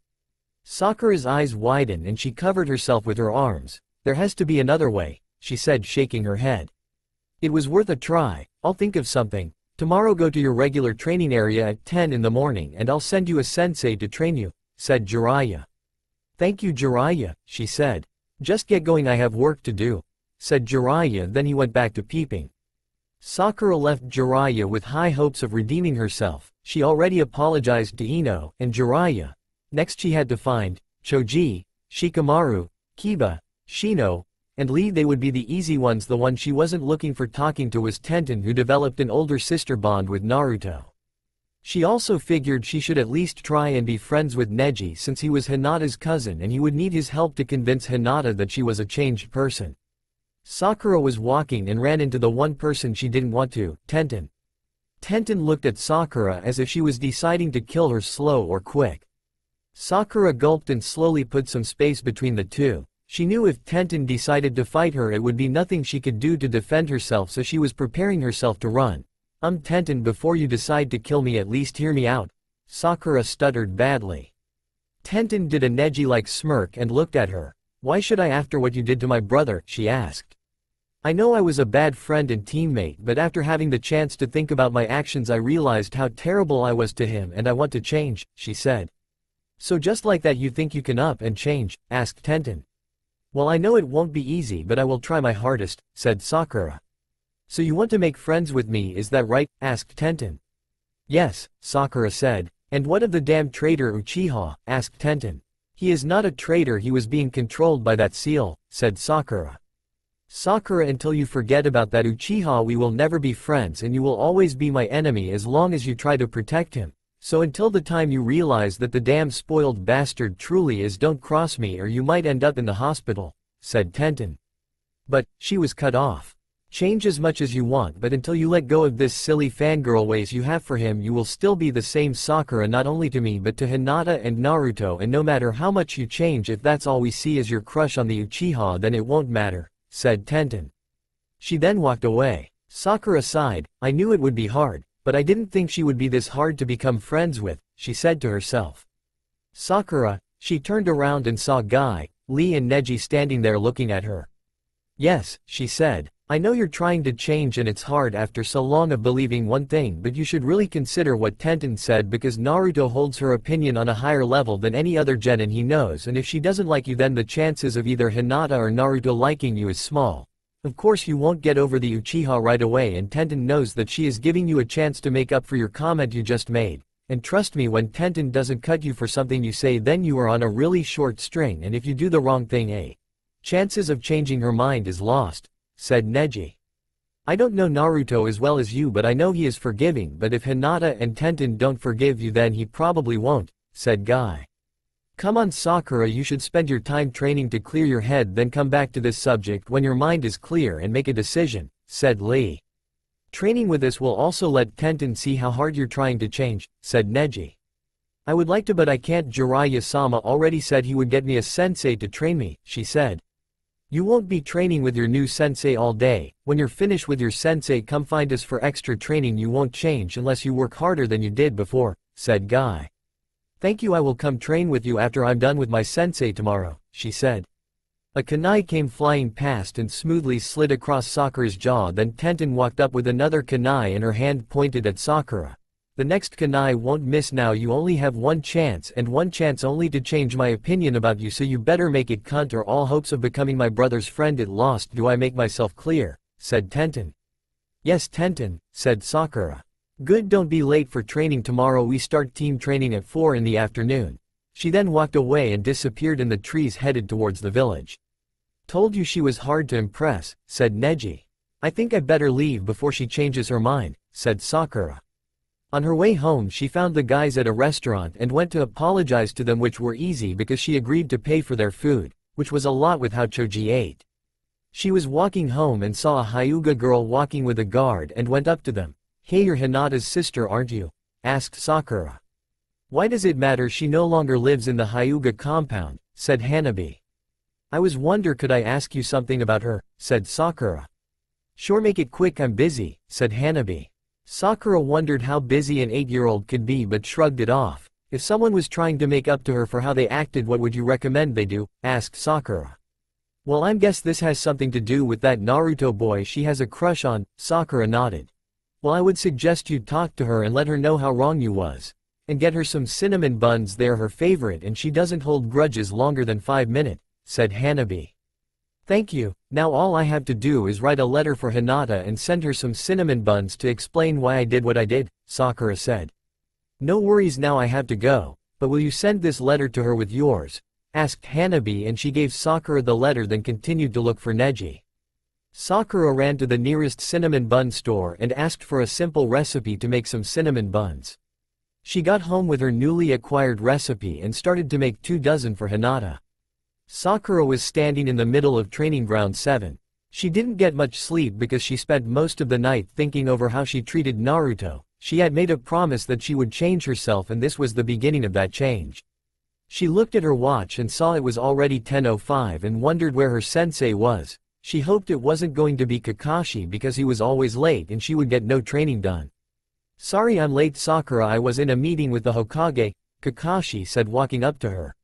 A: Sakura's eyes widened and she covered herself with her arms. There has to be another way, she said shaking her head. It was worth a try, I'll think of something. Tomorrow go to your regular training area at 10 in the morning and I'll send you a sensei to train you, said Jiraiya. Thank you Jiraiya, she said. Just get going I have work to do, said Jiraiya then he went back to peeping. Sakura left Jiraiya with high hopes of redeeming herself, she already apologized to Ino and Jiraiya. Next she had to find, Choji, Shikamaru, Kiba, Shino, and Lee they would be the easy ones the one she wasn't looking for talking to was Tenten who developed an older sister bond with Naruto. She also figured she should at least try and be friends with Neji since he was Hinata's cousin and he would need his help to convince Hinata that she was a changed person. Sakura was walking and ran into the one person she didn't want to, Tenten. Tenten looked at Sakura as if she was deciding to kill her slow or quick. Sakura gulped and slowly put some space between the two. She knew if Tenten decided to fight her it would be nothing she could do to defend herself so she was preparing herself to run. Um Tenten before you decide to kill me at least hear me out. Sakura stuttered badly. Tenten did a Neji-like smirk and looked at her. Why should I after what you did to my brother, she asked. I know I was a bad friend and teammate but after having the chance to think about my actions I realized how terrible I was to him and I want to change, she said. So just like that you think you can up and change, asked Tenten. Well I know it won't be easy but I will try my hardest, said Sakura. So you want to make friends with me is that right, asked Tenten. Yes, Sakura said. And what of the damn traitor Uchiha, asked Tenten. He is not a traitor he was being controlled by that seal, said Sakura. Sakura until you forget about that Uchiha we will never be friends and you will always be my enemy as long as you try to protect him. So until the time you realize that the damn spoiled bastard truly is don't cross me or you might end up in the hospital, said Tenten. But, she was cut off. Change as much as you want but until you let go of this silly fangirl ways you have for him you will still be the same Sakura not only to me but to Hinata and Naruto and no matter how much you change if that's all we see is your crush on the Uchiha then it won't matter, said Tenten. She then walked away. Sakura sighed, I knew it would be hard, but I didn't think she would be this hard to become friends with, she said to herself. Sakura, she turned around and saw Guy, Lee and Neji standing there looking at her. Yes, she said, I know you're trying to change and it's hard after so long of believing one thing but you should really consider what Tenten said because Naruto holds her opinion on a higher level than any other genin he knows and if she doesn't like you then the chances of either Hinata or Naruto liking you is small. Of course you won't get over the Uchiha right away and Tenten knows that she is giving you a chance to make up for your comment you just made. And trust me when Tenten doesn't cut you for something you say then you are on a really short string and if you do the wrong thing eh? Chances of changing her mind is lost said Neji. I don't know Naruto as well as you but I know he is forgiving but if Hinata and Tenten don't forgive you then he probably won't, said Guy. Come on Sakura you should spend your time training to clear your head then come back to this subject when your mind is clear and make a decision, said Lee. Training with us will also let Tenten see how hard you're trying to change, said Neji. I would like to but I can't Jiraiya-sama already said he would get me a sensei to train me, she said. You won't be training with your new sensei all day, when you're finished with your sensei come find us for extra training you won't change unless you work harder than you did before, said Guy. Thank you I will come train with you after I'm done with my sensei tomorrow, she said. A kunai came flying past and smoothly slid across Sakura's jaw then Tenten walked up with another kunai and her hand pointed at Sakura. The next kunai won't miss now you only have one chance and one chance only to change my opinion about you so you better make it cunt or all hopes of becoming my brother's friend it lost do I make myself clear, said Tenten. Yes Tenten, said Sakura. Good don't be late for training tomorrow we start team training at 4 in the afternoon. She then walked away and disappeared in the trees headed towards the village. Told you she was hard to impress, said Neji. I think I better leave before she changes her mind, said Sakura. On her way home she found the guys at a restaurant and went to apologize to them which were easy because she agreed to pay for their food, which was a lot with how Choji ate. She was walking home and saw a Hyuga girl walking with a guard and went up to them. Hey you're Hinata's sister aren't you? asked Sakura. Why does it matter she no longer lives in the Hyuga compound, said Hanabi. I was wonder could I ask you something about her, said Sakura. Sure make it quick I'm busy, said Hanabi. Sakura wondered how busy an eight-year-old could be but shrugged it off. If someone was trying to make up to her for how they acted what would you recommend they do, asked Sakura. Well I'm guess this has something to do with that Naruto boy she has a crush on, Sakura nodded. Well I would suggest you talk to her and let her know how wrong you was. And get her some cinnamon buns they're her favorite and she doesn't hold grudges longer than 5 minutes, said Hanabi. Thank you, now all I have to do is write a letter for Hinata and send her some cinnamon buns to explain why I did what I did, Sakura said. No worries now I have to go, but will you send this letter to her with yours? asked Hanabi and she gave Sakura the letter then continued to look for Neji. Sakura ran to the nearest cinnamon bun store and asked for a simple recipe to make some cinnamon buns. She got home with her newly acquired recipe and started to make two dozen for Hinata. Sakura was standing in the middle of training ground 7. She didn't get much sleep because she spent most of the night thinking over how she treated Naruto. She had made a promise that she would change herself and this was the beginning of that change. She looked at her watch and saw it was already 10.05 and wondered where her sensei was. She hoped it wasn't going to be Kakashi because he was always late and she would get no training done. Sorry I'm late Sakura I was in a meeting with the Hokage, Kakashi said walking up to her.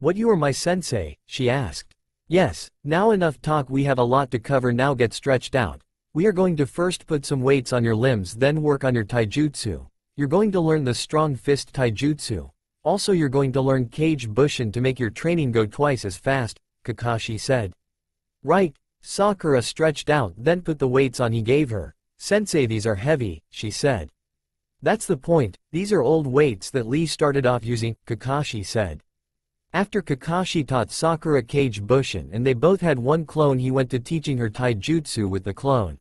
A: What you are my sensei, she asked. Yes, now enough talk we have a lot to cover now get stretched out. We are going to first put some weights on your limbs then work on your taijutsu. You're going to learn the strong fist taijutsu. Also you're going to learn Kage Bushin to make your training go twice as fast, Kakashi said. Right, Sakura stretched out then put the weights on he gave her. Sensei these are heavy, she said. That's the point, these are old weights that Lee started off using, Kakashi said. After Kakashi taught Sakura Kage Bushin and they both had one clone he went to teaching her taijutsu with the clone.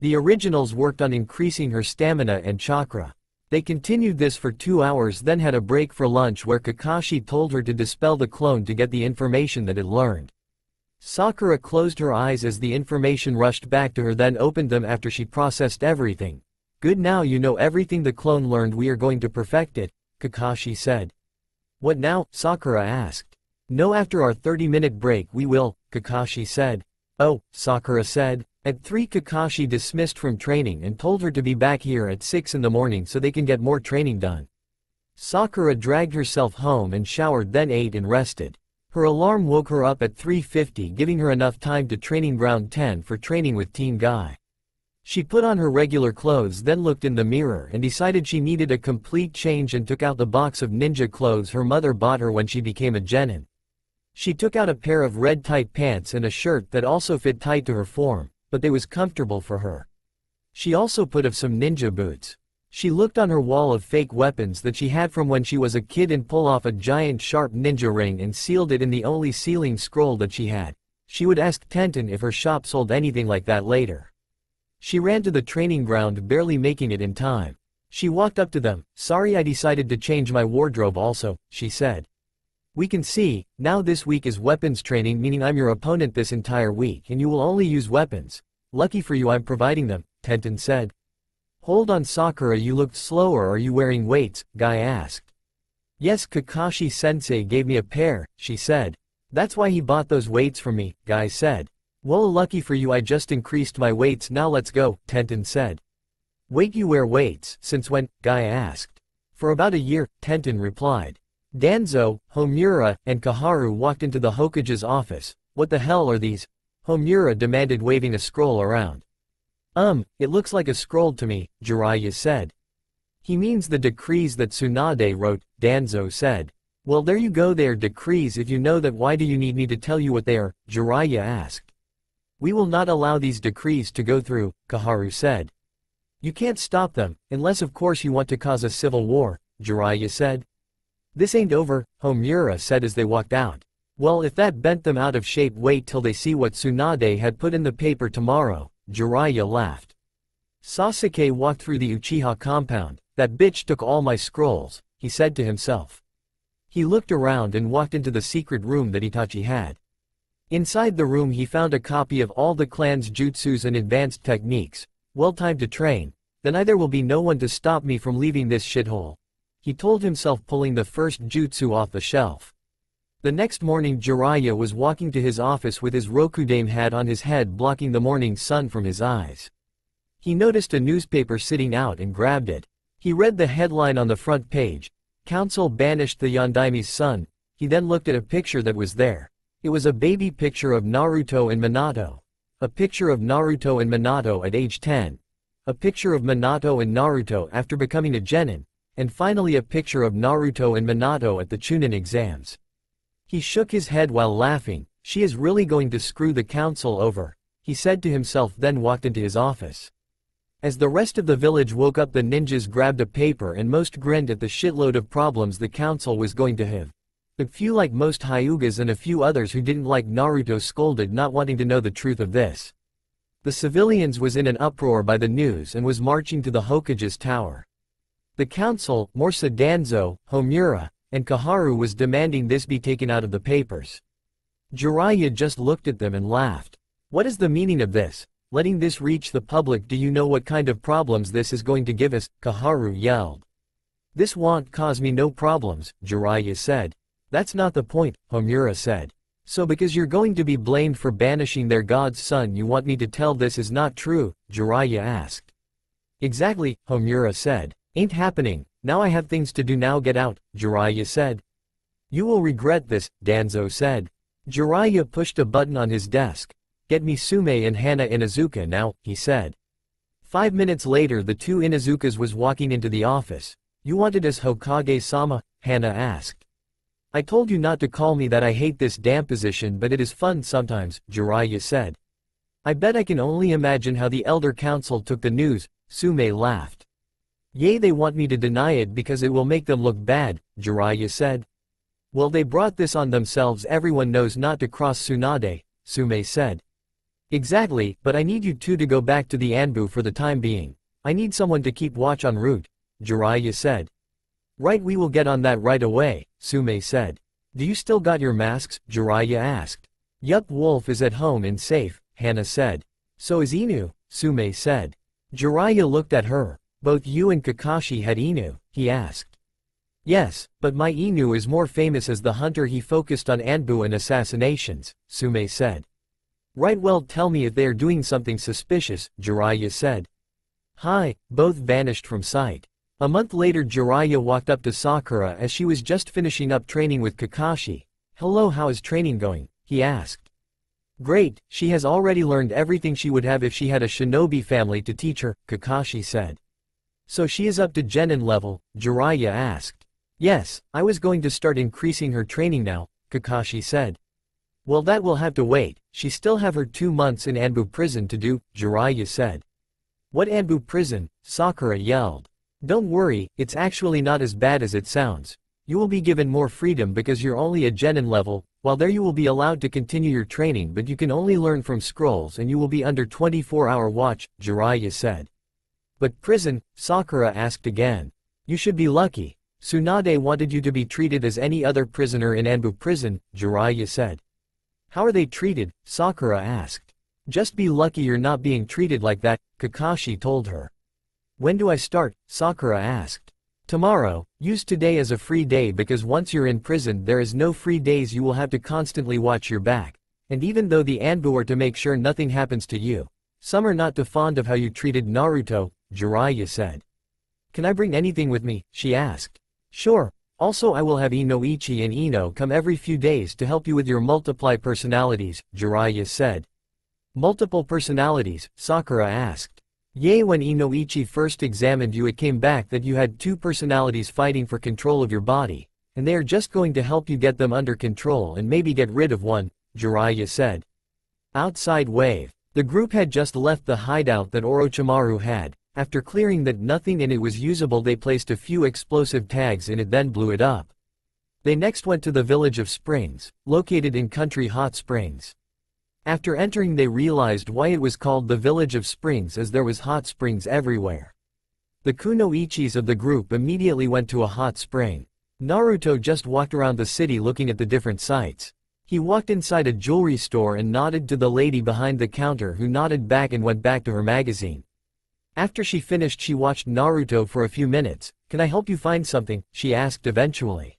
A: The originals worked on increasing her stamina and chakra. They continued this for two hours then had a break for lunch where Kakashi told her to dispel the clone to get the information that it learned. Sakura closed her eyes as the information rushed back to her then opened them after she processed everything. Good now you know everything the clone learned we are going to perfect it, Kakashi said. What now? Sakura asked. No after our 30-minute break we will, Kakashi said. Oh, Sakura said. At 3 Kakashi dismissed from training and told her to be back here at 6 in the morning so they can get more training done. Sakura dragged herself home and showered then ate and rested. Her alarm woke her up at 3.50 giving her enough time to training ground 10 for training with Team Guy. She put on her regular clothes then looked in the mirror and decided she needed a complete change and took out the box of ninja clothes her mother bought her when she became a genin. She took out a pair of red tight pants and a shirt that also fit tight to her form, but they was comfortable for her. She also put of some ninja boots. She looked on her wall of fake weapons that she had from when she was a kid and pull off a giant sharp ninja ring and sealed it in the only sealing scroll that she had. She would ask Tenten if her shop sold anything like that later. She ran to the training ground barely making it in time. She walked up to them, sorry I decided to change my wardrobe also, she said. We can see, now this week is weapons training meaning I'm your opponent this entire week and you will only use weapons. Lucky for you I'm providing them, Tenten said. Hold on Sakura you looked slower are you wearing weights, Guy asked. Yes Kakashi sensei gave me a pair, she said. That's why he bought those weights for me, Guy said. Well lucky for you I just increased my weights now let's go, Tenten said. Wait you wear weights, since when, Guy asked. For about a year, Tenten replied. Danzo, Homura, and Koharu walked into the Hokage's office. What the hell are these? Homura demanded waving a scroll around. Um, it looks like a scroll to me, Jiraiya said. He means the decrees that Tsunade wrote, Danzo said. Well there you go they are decrees if you know that why do you need me to tell you what they are, Jiraiya asked. We will not allow these decrees to go through, Koharu said. You can't stop them, unless of course you want to cause a civil war, Jiraiya said. This ain't over, Homura said as they walked out. Well if that bent them out of shape wait till they see what Tsunade had put in the paper tomorrow, Jiraiya laughed. Sasuke walked through the Uchiha compound, that bitch took all my scrolls, he said to himself. He looked around and walked into the secret room that Itachi had. Inside the room he found a copy of all the clan's jutsus and advanced techniques, well timed to train, then either will be no one to stop me from leaving this shithole, he told himself pulling the first jutsu off the shelf. The next morning Jiraiya was walking to his office with his Rokudaime hat on his head blocking the morning sun from his eyes. He noticed a newspaper sitting out and grabbed it. He read the headline on the front page, Council banished the Yondaime's son, he then looked at a picture that was there. It was a baby picture of Naruto and Minato. A picture of Naruto and Minato at age 10. A picture of Minato and Naruto after becoming a genin, and finally a picture of Naruto and Minato at the Chunin exams. He shook his head while laughing, she is really going to screw the council over, he said to himself then walked into his office. As the rest of the village woke up the ninjas grabbed a paper and most grinned at the shitload of problems the council was going to have. A few like most Hyugas and a few others who didn't like Naruto scolded not wanting to know the truth of this. The civilians was in an uproar by the news and was marching to the Hokage's tower. The council, Morsa Danzo, Homura, and Koharu was demanding this be taken out of the papers. Jiraiya just looked at them and laughed. What is the meaning of this? Letting this reach the public do you know what kind of problems this is going to give us? Koharu yelled. This won't cause me no problems, Jiraiya said. That's not the point, Homura said. So because you're going to be blamed for banishing their god's son you want me to tell this is not true, Jiraiya asked. Exactly, Homura said. Ain't happening, now I have things to do now get out, Jiraiya said. You will regret this, Danzo said. Jiraiya pushed a button on his desk. Get me Tsume and Hana Inuzuka now, he said. Five minutes later the two Inuzukas was walking into the office. You wanted us Hokage-sama? Hana asked. I told you not to call me that I hate this damn position but it is fun sometimes, Jiraiya said. I bet I can only imagine how the Elder Council took the news, Tsume laughed. Yea they want me to deny it because it will make them look bad, Jiraiya said. Well they brought this on themselves everyone knows not to cross Tsunade, Tsume said. Exactly, but I need you two to go back to the Anbu for the time being. I need someone to keep watch en route, Jiraiya said. Right we will get on that right away, Tsume said. Do you still got your masks, Jiraiya asked. Yup Wolf is at home and safe, Hana said. So is Inu, Tsume said. Jiraiya looked at her, both you and Kakashi had Inu, he asked. Yes, but my Inu is more famous as the hunter he focused on Anbu and assassinations, Tsume said. Right well tell me if they are doing something suspicious, Jiraiya said. Hi, both vanished from sight. A month later Jiraiya walked up to Sakura as she was just finishing up training with Kakashi, Hello how is training going? he asked. Great, she has already learned everything she would have if she had a shinobi family to teach her, Kakashi said. So she is up to genin level, Jiraiya asked. Yes, I was going to start increasing her training now, Kakashi said. Well that will have to wait, she still have her two months in Anbu prison to do, Jiraiya said. What Anbu prison? Sakura yelled. Don't worry, it's actually not as bad as it sounds. You will be given more freedom because you're only a genin level, while there you will be allowed to continue your training but you can only learn from scrolls and you will be under 24-hour watch, Jiraiya said. But prison, Sakura asked again. You should be lucky. Tsunade wanted you to be treated as any other prisoner in Anbu prison, Jiraiya said. How are they treated? Sakura asked. Just be lucky you're not being treated like that, Kakashi told her. When do I start? Sakura asked. Tomorrow, use today as a free day because once you're in prison there is no free days you will have to constantly watch your back. And even though the Anbu are to make sure nothing happens to you, some are not too fond of how you treated Naruto, Jiraiya said. Can I bring anything with me? she asked. Sure. Also I will have Inoichi and Ino come every few days to help you with your multiply personalities, Jiraiya said. Multiple personalities, Sakura asked. Yay when Inoichi first examined you it came back that you had two personalities fighting for control of your body, and they are just going to help you get them under control and maybe get rid of one, Jiraiya said. Outside wave. The group had just left the hideout that Orochimaru had, after clearing that nothing in it was usable they placed a few explosive tags in it then blew it up. They next went to the village of Springs, located in Country Hot Springs. After entering they realized why it was called the village of springs as there was hot springs everywhere. The kunoichis of the group immediately went to a hot spring. Naruto just walked around the city looking at the different sites. He walked inside a jewelry store and nodded to the lady behind the counter who nodded back and went back to her magazine. After she finished she watched Naruto for a few minutes, can I help you find something, she asked eventually.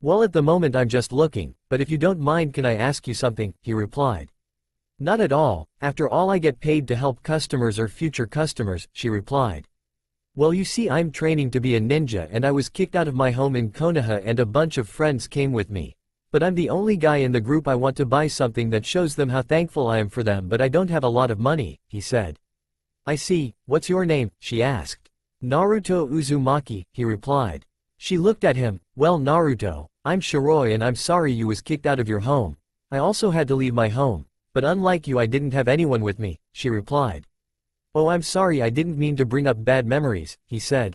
A: Well at the moment I'm just looking, but if you don't mind can I ask you something, he replied. Not at all, after all I get paid to help customers or future customers, she replied. Well you see I'm training to be a ninja and I was kicked out of my home in Konoha and a bunch of friends came with me. But I'm the only guy in the group I want to buy something that shows them how thankful I am for them but I don't have a lot of money, he said. I see, what's your name, she asked. Naruto Uzumaki, he replied. She looked at him, well Naruto, I'm Shiroi and I'm sorry you was kicked out of your home. I also had to leave my home. But unlike you I didn't have anyone with me, she replied. Oh I'm sorry I didn't mean to bring up bad memories, he said.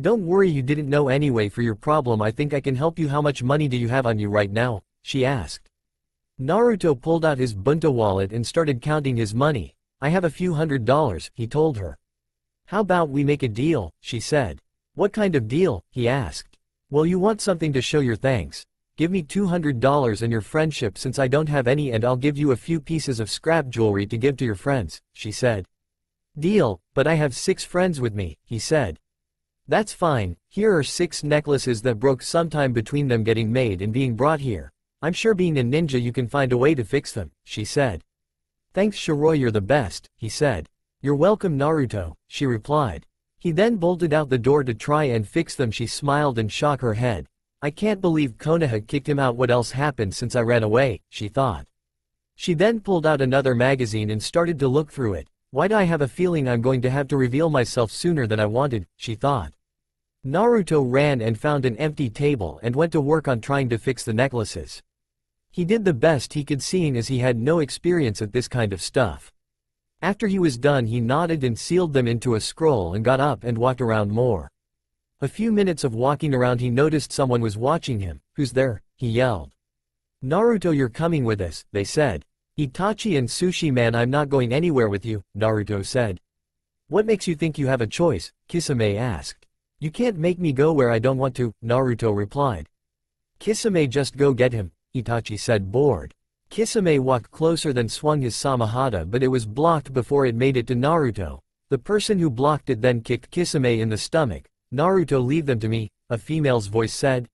A: Don't worry you didn't know anyway for your problem I think I can help you how much money do you have on you right now, she asked. Naruto pulled out his bunta wallet and started counting his money, I have a few hundred dollars, he told her. How about we make a deal, she said. What kind of deal, he asked. Well you want something to show your thanks. Give me $200 and your friendship since I don't have any and I'll give you a few pieces of scrap jewelry to give to your friends, she said. Deal, but I have six friends with me, he said. That's fine, here are six necklaces that broke sometime between them getting made and being brought here. I'm sure being a ninja you can find a way to fix them, she said. Thanks Shiroi you're the best, he said. You're welcome Naruto, she replied. He then bolted out the door to try and fix them she smiled and shook her head. I can't believe Konoha kicked him out what else happened since I ran away, she thought. She then pulled out another magazine and started to look through it. Why do I have a feeling I'm going to have to reveal myself sooner than I wanted, she thought. Naruto ran and found an empty table and went to work on trying to fix the necklaces. He did the best he could seeing as he had no experience at this kind of stuff. After he was done he nodded and sealed them into a scroll and got up and walked around more. A few minutes of walking around he noticed someone was watching him, who's there, he yelled. Naruto you're coming with us, they said. Itachi and Sushi man I'm not going anywhere with you, Naruto said. What makes you think you have a choice, Kisame asked. You can't make me go where I don't want to, Naruto replied. Kisame just go get him, Itachi said bored. Kisame walked closer then swung his Samehada but it was blocked before it made it to Naruto. The person who blocked it then kicked Kisame in the stomach. Naruto leave them to me, a female's voice said.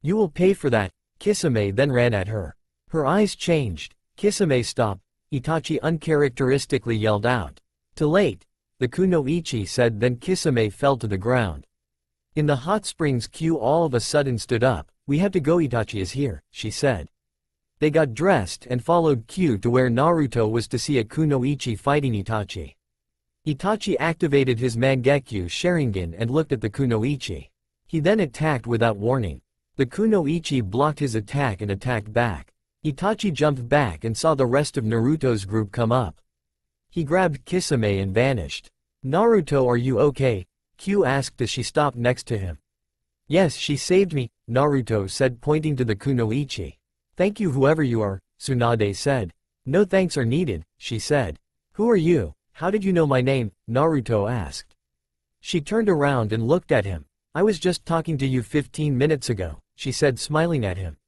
A: You will pay for that. Kisame then ran at her. Her eyes changed. Kisame stopped. Itachi uncharacteristically yelled out. Too late. The kunoichi said then Kisame fell to the ground. In the hot springs Q all of a sudden stood up, We have to go Itachi is here, she said. They got dressed and followed Q to where Naruto was to see a Kunoichi fighting Itachi. Itachi activated his Mangekyu Sharingan and looked at the Kunoichi. He then attacked without warning. The Kunoichi blocked his attack and attacked back. Itachi jumped back and saw the rest of Naruto's group come up. He grabbed Kisame and vanished. Naruto are you okay? Q asked as she stopped next to him. Yes she saved me, Naruto said pointing to the Kunoichi. Thank you whoever you are, Tsunade said. No thanks are needed, she said. Who are you? How did you know my name? Naruto asked. She turned around and looked at him. I was just talking to you 15 minutes ago, she said smiling at him.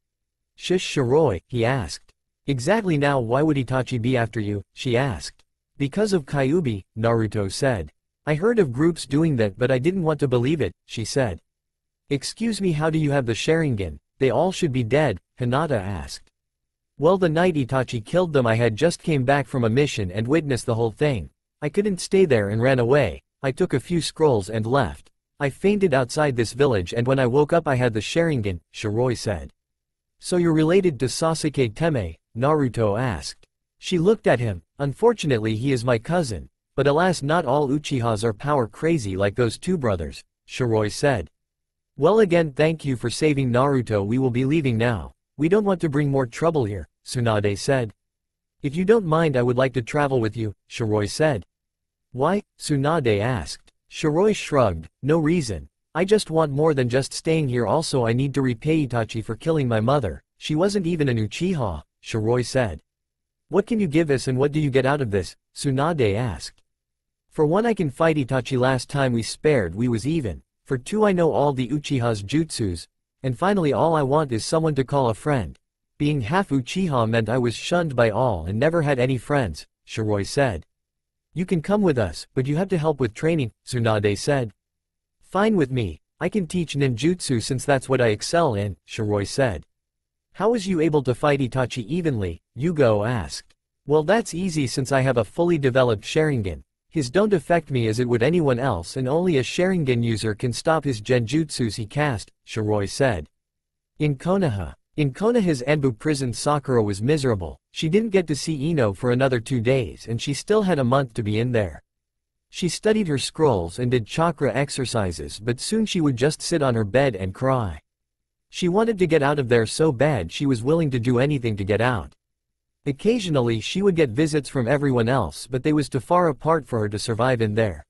A: Shish Shiroi, he asked. Exactly now why would Itachi be after you, she asked. Because of Kyuubi, Naruto said. I heard of groups doing that but I didn't want to believe it, she said. Excuse me how do you have the Sharingan, they all should be dead, Hinata asked. Well the night Itachi killed them I had just came back from a mission and witnessed the whole thing. I couldn't stay there and ran away, I took a few scrolls and left. I fainted outside this village and when I woke up I had the Sharingan, Shiroi said. So you're related to Sasuke Teme, Naruto asked. She looked at him, unfortunately he is my cousin, but alas not all Uchihas are power crazy like those two brothers, Shiroi said. Well again thank you for saving Naruto we will be leaving now, we don't want to bring more trouble here, Tsunade said. If you don't mind I would like to travel with you, Shiroi said. Why? Tsunade asked. Shiroi shrugged, no reason. I just want more than just staying here also I need to repay Itachi for killing my mother, she wasn't even an Uchiha, Shiroi said. What can you give us and what do you get out of this? Tsunade asked. For one I can fight Itachi last time we spared we was even, for two I know all the Uchiha's jutsus, and finally all I want is someone to call a friend. Being half Uchiha meant I was shunned by all and never had any friends, Shiroi said. You can come with us, but you have to help with training, Tsunade said. Fine with me, I can teach ninjutsu since that's what I excel in, Shiroi said. How was you able to fight Itachi evenly, Yugao asked. Well that's easy since I have a fully developed Sharingan. His don't affect me as it would anyone else and only a Sharingan user can stop his genjutsus he cast, Shiroi said. In Konoha, in Konoha's Anbu prison Sakura was miserable, she didn't get to see Ino for another two days and she still had a month to be in there. She studied her scrolls and did chakra exercises but soon she would just sit on her bed and cry. She wanted to get out of there so bad she was willing to do anything to get out. Occasionally she would get visits from everyone else but they was too far apart for her to survive in there.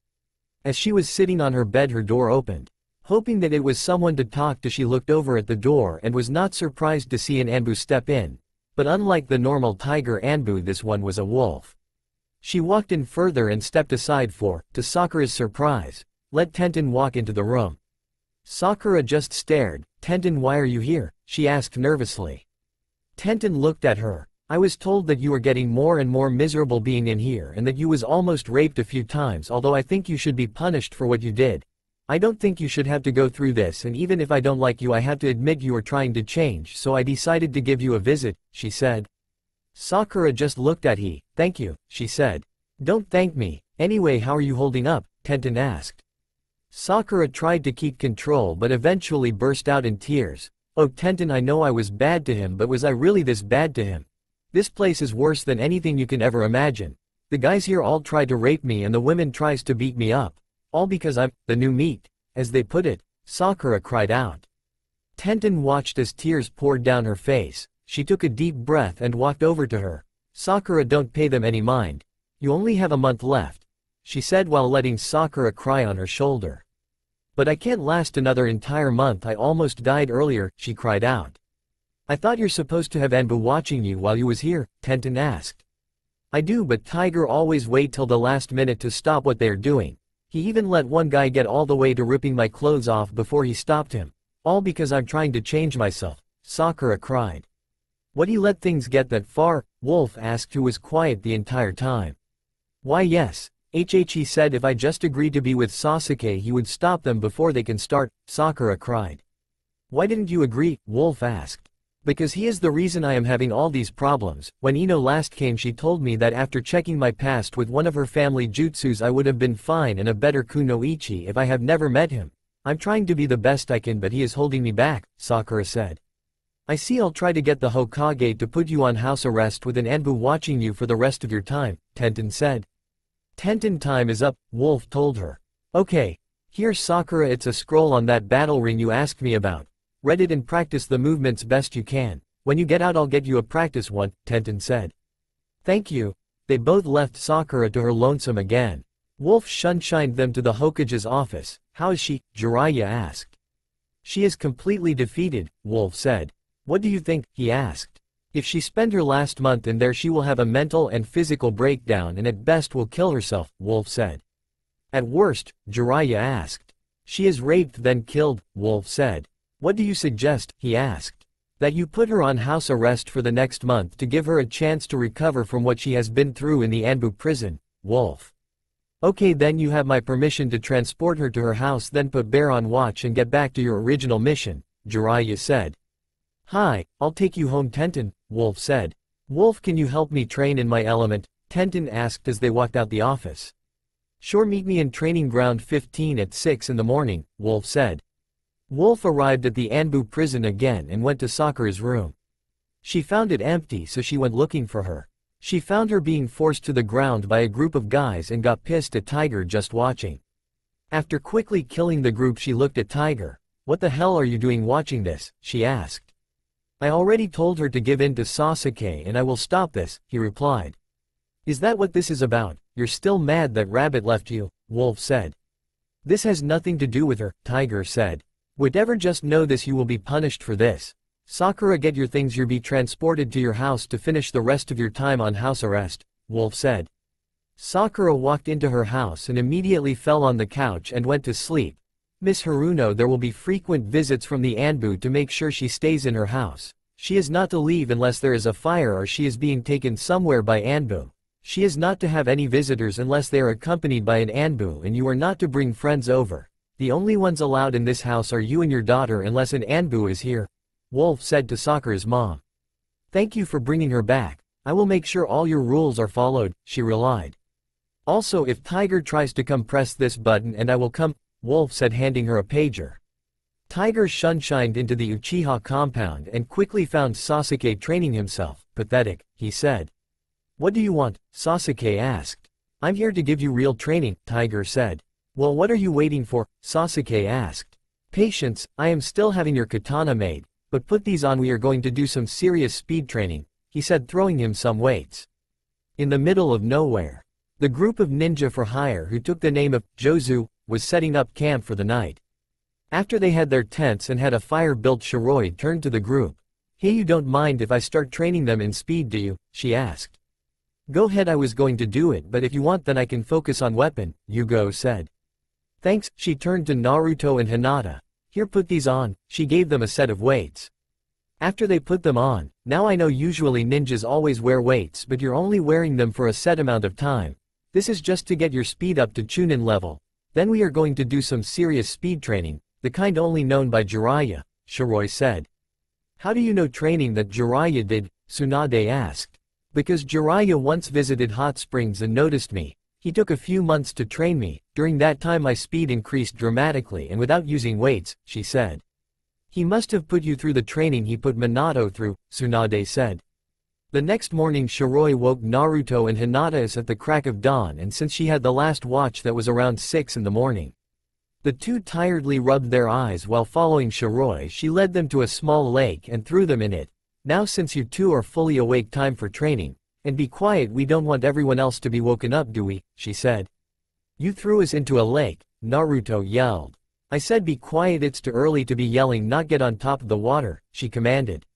A: As she was sitting on her bed her door opened. Hoping that it was someone to talk to she looked over at the door and was not surprised to see an Anbu step in. But unlike the normal tiger Anbu this one was a wolf. She walked in further and stepped aside for, to Sakura's surprise, let Tenten walk into the room. Sakura just stared, Tenten why are you here, she asked nervously. Tenten looked at her, I was told that you were getting more and more miserable being in here and that you was almost raped a few times although I think you should be punished for what you did, I don't think you should have to go through this and even if I don't like you I have to admit you are trying to change so I decided to give you a visit, she said. Sakura just looked at he, thank you, she said. Don't thank me, anyway how are you holding up, Tenten asked. Sakura tried to keep control but eventually burst out in tears. Oh Tenten I know I was bad to him but was I really this bad to him? This place is worse than anything you can ever imagine. The guys here all try to rape me and the women tries to beat me up. All because I'm, the new meat, as they put it, Sakura cried out. Tenten watched as tears poured down her face, she took a deep breath and walked over to her. Sakura don't pay them any mind. You only have a month left. She said while letting Sakura cry on her shoulder. But I can't last another entire month I almost died earlier, she cried out. I thought you're supposed to have Anbu watching you while you was here, Tenten asked. I do but Tiger always wait till the last minute to stop what they're doing. He even let one guy get all the way to ripping my clothes off before he stopped him. All because I'm trying to change myself, Sakura cried. What he let things get that far? Wolf asked who was quiet the entire time. Why yes, HHE said if I just agreed to be with Sasuke he would stop them before they can start, Sakura cried. Why didn't you agree? Wolf asked. Because he is the reason I am having all these problems. When Ino last came she told me that after checking my past with one of her family jutsus I would have been fine and a better kunoichi if I have never met him. I'm trying to be the best I can but he is holding me back, Sakura said. I see I'll try to get the Hokage to put you on house arrest with an Anbu watching you for the rest of your time, Tenten said. Tenten time is up, Wolf told her. Okay. Here's Sakura it's a scroll on that battle ring you asked me about. Read it and practice the movements best you can. When you get out I'll get you a practice one, Tenten said. Thank you. They both left Sakura to her lonesome again. Wolf shunshined them to the Hokage's office. How is she? Jiraiya asked. She is completely defeated, Wolf said. What do you think? he asked. If she spend her last month in there she will have a mental and physical breakdown and at best will kill herself, Wolf said. At worst, Jiraiya asked. She is raped then killed, Wolf said. What do you suggest, he asked. That you put her on house arrest for the next month to give her a chance to recover from what she has been through in the Anbu prison, Wolf. Okay then you have my permission to transport her to her house then put Bear on watch and get back to your original mission, Jiraiya said. Hi, I'll take you home Tenten, Wolf said. Wolf can you help me train in my element, Tenten asked as they walked out the office. Sure meet me in training ground 15 at 6 in the morning, Wolf said. Wolf arrived at the Anbu prison again and went to Sakura's room. She found it empty so she went looking for her. She found her being forced to the ground by a group of guys and got pissed at Tiger just watching. After quickly killing the group she looked at Tiger. What the hell are you doing watching this, she asked. I already told her to give in to Sasuke and I will stop this, he replied. Is that what this is about, you're still mad that Rabbit left you, Wolf said. This has nothing to do with her, Tiger said. Whatever just know this you will be punished for this. Sakura get your things you'll be transported to your house to finish the rest of your time on house arrest, Wolf said. Sakura walked into her house and immediately fell on the couch and went to sleep, Miss Haruno there will be frequent visits from the Anbu to make sure she stays in her house. She is not to leave unless there is a fire or she is being taken somewhere by Anbu. She is not to have any visitors unless they are accompanied by an Anbu and you are not to bring friends over. The only ones allowed in this house are you and your daughter unless an Anbu is here. Wolf said to Sakura's mom. Thank you for bringing her back. I will make sure all your rules are followed, she relied. Also if Tiger tries to come press this button and I will come, Wolf said handing her a pager. Tiger shunshined into the Uchiha compound and quickly found Sasuke training himself. Pathetic, he said. What do you want? Sasuke asked. I'm here to give you real training, Tiger said. Well what are you waiting for? Sasuke asked. Patience, I am still having your katana made, but put these on we are going to do some serious speed training, he said throwing him some weights. In the middle of nowhere. The group of ninja for hire who took the name of Jozu was setting up camp for the night. After they had their tents and had a fire built Shiroi turned to the group. Hey you don't mind if I start training them in speed do you, she asked. Go ahead I was going to do it but if you want then I can focus on weapon, Yugao said. Thanks, she turned to Naruto and Hinata. Here put these on, she gave them a set of weights. After they put them on, now I know usually ninjas always wear weights but you're only wearing them for a set amount of time. This is just to get your speed up to Chunin level, then we are going to do some serious speed training, the kind only known by Jiraiya, Shiroi said. How do you know training that Jiraiya did, Tsunade asked. Because Jiraiya once visited hot springs and noticed me. He took a few months to train me, during that time my speed increased dramatically and without using weights, she said. He must have put you through the training he put Minato through, Tsunade said. The next morning Shiroi woke Naruto and Hinata at the crack of dawn and since she had the last watch that was around 6 in the morning. The two tiredly rubbed their eyes while following Shiroi she led them to a small lake and threw them in it. Now since you two are fully awake time for training, and be quiet we don't want everyone else to be woken up do we, she said. You threw us into a lake, Naruto yelled. I said be quiet it's too early to be yelling not get on top of the water, she commanded.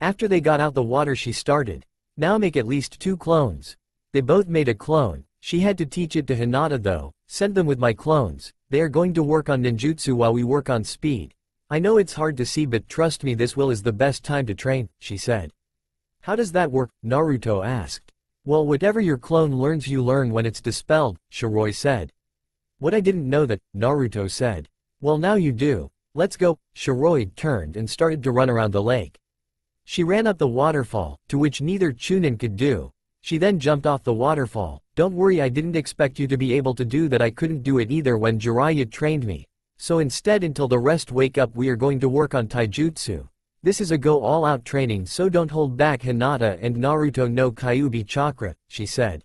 A: After they got out the water she started. Now make at least two clones. They both made a clone. She had to teach it to Hinata though, send them with my clones. They are going to work on ninjutsu while we work on speed. I know it's hard to see but trust me this will is the best time to train, she said. How does that work? Naruto asked. Well whatever your clone learns you learn when it's dispelled, Shiroi said. What I didn't know that, Naruto said. Well now you do. Let's go, Shiroi turned and started to run around the lake. She ran up the waterfall, to which neither Chunin could do. She then jumped off the waterfall. Don't worry I didn't expect you to be able to do that I couldn't do it either when Jiraiya trained me. So instead until the rest wake up we are going to work on taijutsu. This is a go all-out training so don't hold back Hinata and Naruto no Kyuubi chakra, she said.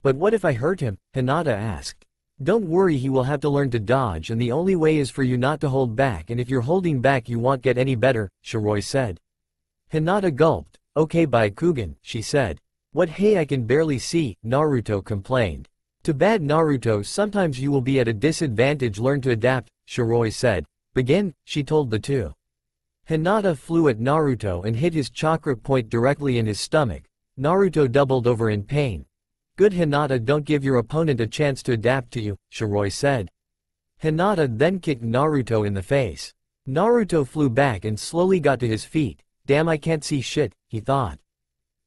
A: But what if I hurt him, Hinata asked. Don't worry he will have to learn to dodge and the only way is for you not to hold back and if you're holding back you won't get any better, Shiroi said. Hinata gulped, okay Byakugan, she said. What hey I can barely see, Naruto complained. To bad Naruto sometimes you will be at a disadvantage learn to adapt, Shiroi said. Begin, she told the two. Hinata flew at Naruto and hit his chakra point directly in his stomach. Naruto doubled over in pain. Good Hinata don't give your opponent a chance to adapt to you, Shiroi said. Hinata then kicked Naruto in the face. Naruto flew back and slowly got to his feet. Damn I can't see shit, he thought.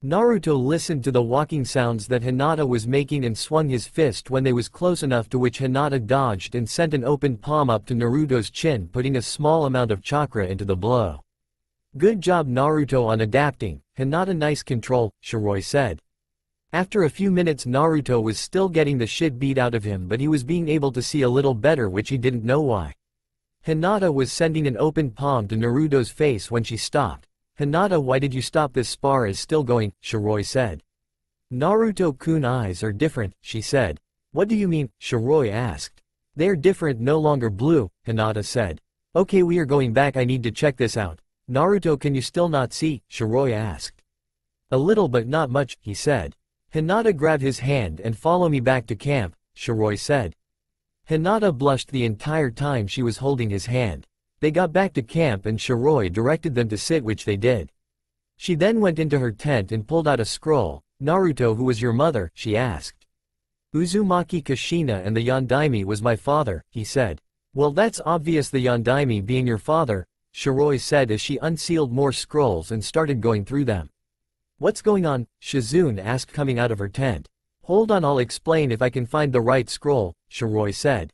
A: Naruto listened to the walking sounds that Hinata was making and swung his fist when they was close enough to which Hinata dodged and sent an open palm up to Naruto's chin putting a small amount of chakra into the blow. Good job Naruto on adapting, Hinata nice control, Shiroi said. After a few minutes Naruto was still getting the shit beat out of him but he was being able to see a little better which he didn't know why. Hinata was sending an open palm to Naruto's face when she stopped. Hinata why did you stop this spar is still going, Shiroi said. Naruto-kun eyes are different, she said. What do you mean, Shiroi asked. They're different no longer blue, Hinata said. Okay we are going back I need to check this out. Naruto can you still not see, Shiroi asked. A little but not much, he said. Hinata grab his hand and follow me back to camp, Shiroi said. Hinata blushed the entire time she was holding his hand. They got back to camp and Shiroi directed them to sit which they did. She then went into her tent and pulled out a scroll. Naruto who was your mother, she asked. Uzumaki Kushina and the Yondaime was my father, he said. Well that's obvious the Yondaime being your father, Shiroi said as she unsealed more scrolls and started going through them. What's going on? Shizune asked coming out of her tent. Hold on I'll explain if I can find the right scroll, Shiroi said.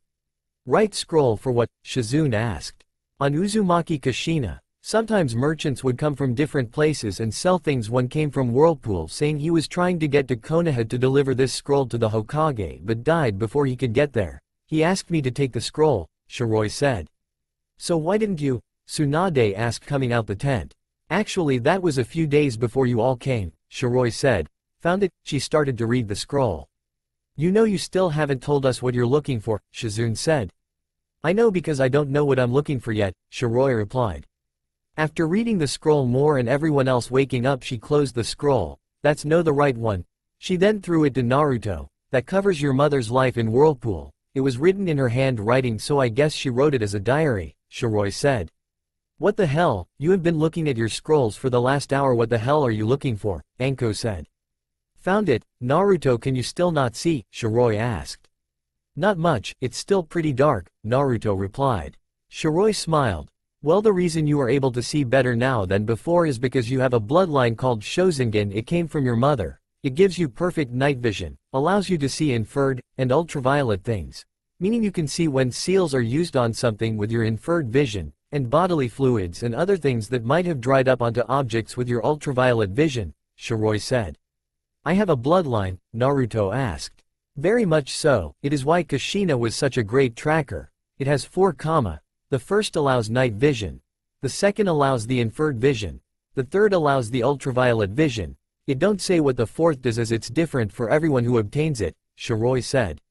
A: Right scroll for what? Shizune asked. On Uzumaki Kushina, sometimes merchants would come from different places and sell things one came from Whirlpool saying he was trying to get to Konoha to deliver this scroll to the Hokage but died before he could get there. He asked me to take the scroll, Shiroi said. So why didn't you? Tsunade asked coming out the tent. Actually that was a few days before you all came, Shiroi said. Found it, she started to read the scroll. You know you still haven't told us what you're looking for, Shizune said. I know because I don't know what I'm looking for yet, Shiroi replied. After reading the scroll more and everyone else waking up she closed the scroll, that's no the right one. She then threw it to Naruto, that covers your mother's life in Whirlpool. It was written in her handwriting so I guess she wrote it as a diary, Shiroi said. What the hell, you have been looking at your scrolls for the last hour what the hell are you looking for, Anko said. Found it, Naruto can you still not see, Shiroi asked. Not much, it's still pretty dark, Naruto replied. Shiroi smiled. Well the reason you are able to see better now than before is because you have a bloodline called Shosingen it came from your mother. It gives you perfect night vision, allows you to see inferred, and ultraviolet things. Meaning you can see when seals are used on something with your inferred vision, and bodily fluids and other things that might have dried up onto objects with your ultraviolet vision, Shiroi said. I have a bloodline, Naruto asked. Very much so, it is why Kushina was such a great tracker. It has 4 comma. The first allows night vision. The second allows the inferred vision. The third allows the ultraviolet vision. It don't say what the fourth does as it's different for everyone who obtains it, Shiroi said.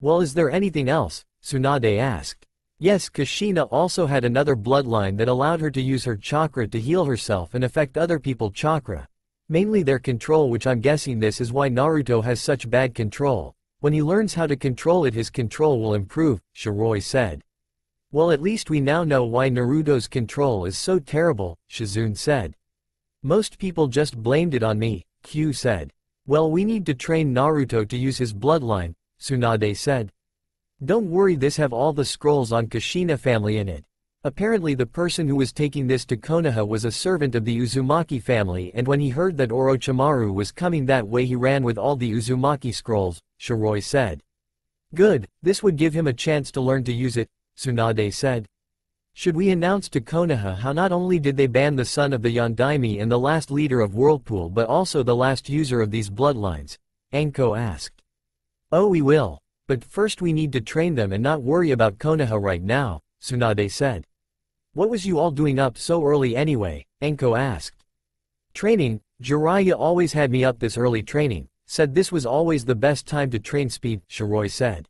A: Well is there anything else? Tsunade asked. Yes Kushina also had another bloodline that allowed her to use her chakra to heal herself and affect other people chakra. Mainly their control which I'm guessing this is why Naruto has such bad control. When he learns how to control it his control will improve, Shiroi said. Well at least we now know why Naruto's control is so terrible, Shizune said. Most people just blamed it on me, Q said. Well we need to train Naruto to use his bloodline, Tsunade said. Don't worry this have all the scrolls on Kushina family in it. Apparently the person who was taking this to Konoha was a servant of the Uzumaki family and when he heard that Orochimaru was coming that way he ran with all the Uzumaki scrolls, Shiroi said. Good, this would give him a chance to learn to use it, Tsunade said. Should we announce to Konoha how not only did they ban the son of the Yondaime and the last leader of Whirlpool but also the last user of these bloodlines? Anko asked. Oh we will. But first we need to train them and not worry about Konoha right now, Tsunade said. What was you all doing up so early anyway? Anko asked. Training, Jiraiya always had me up this early training, said this was always the best time to train speed, Shiroi said.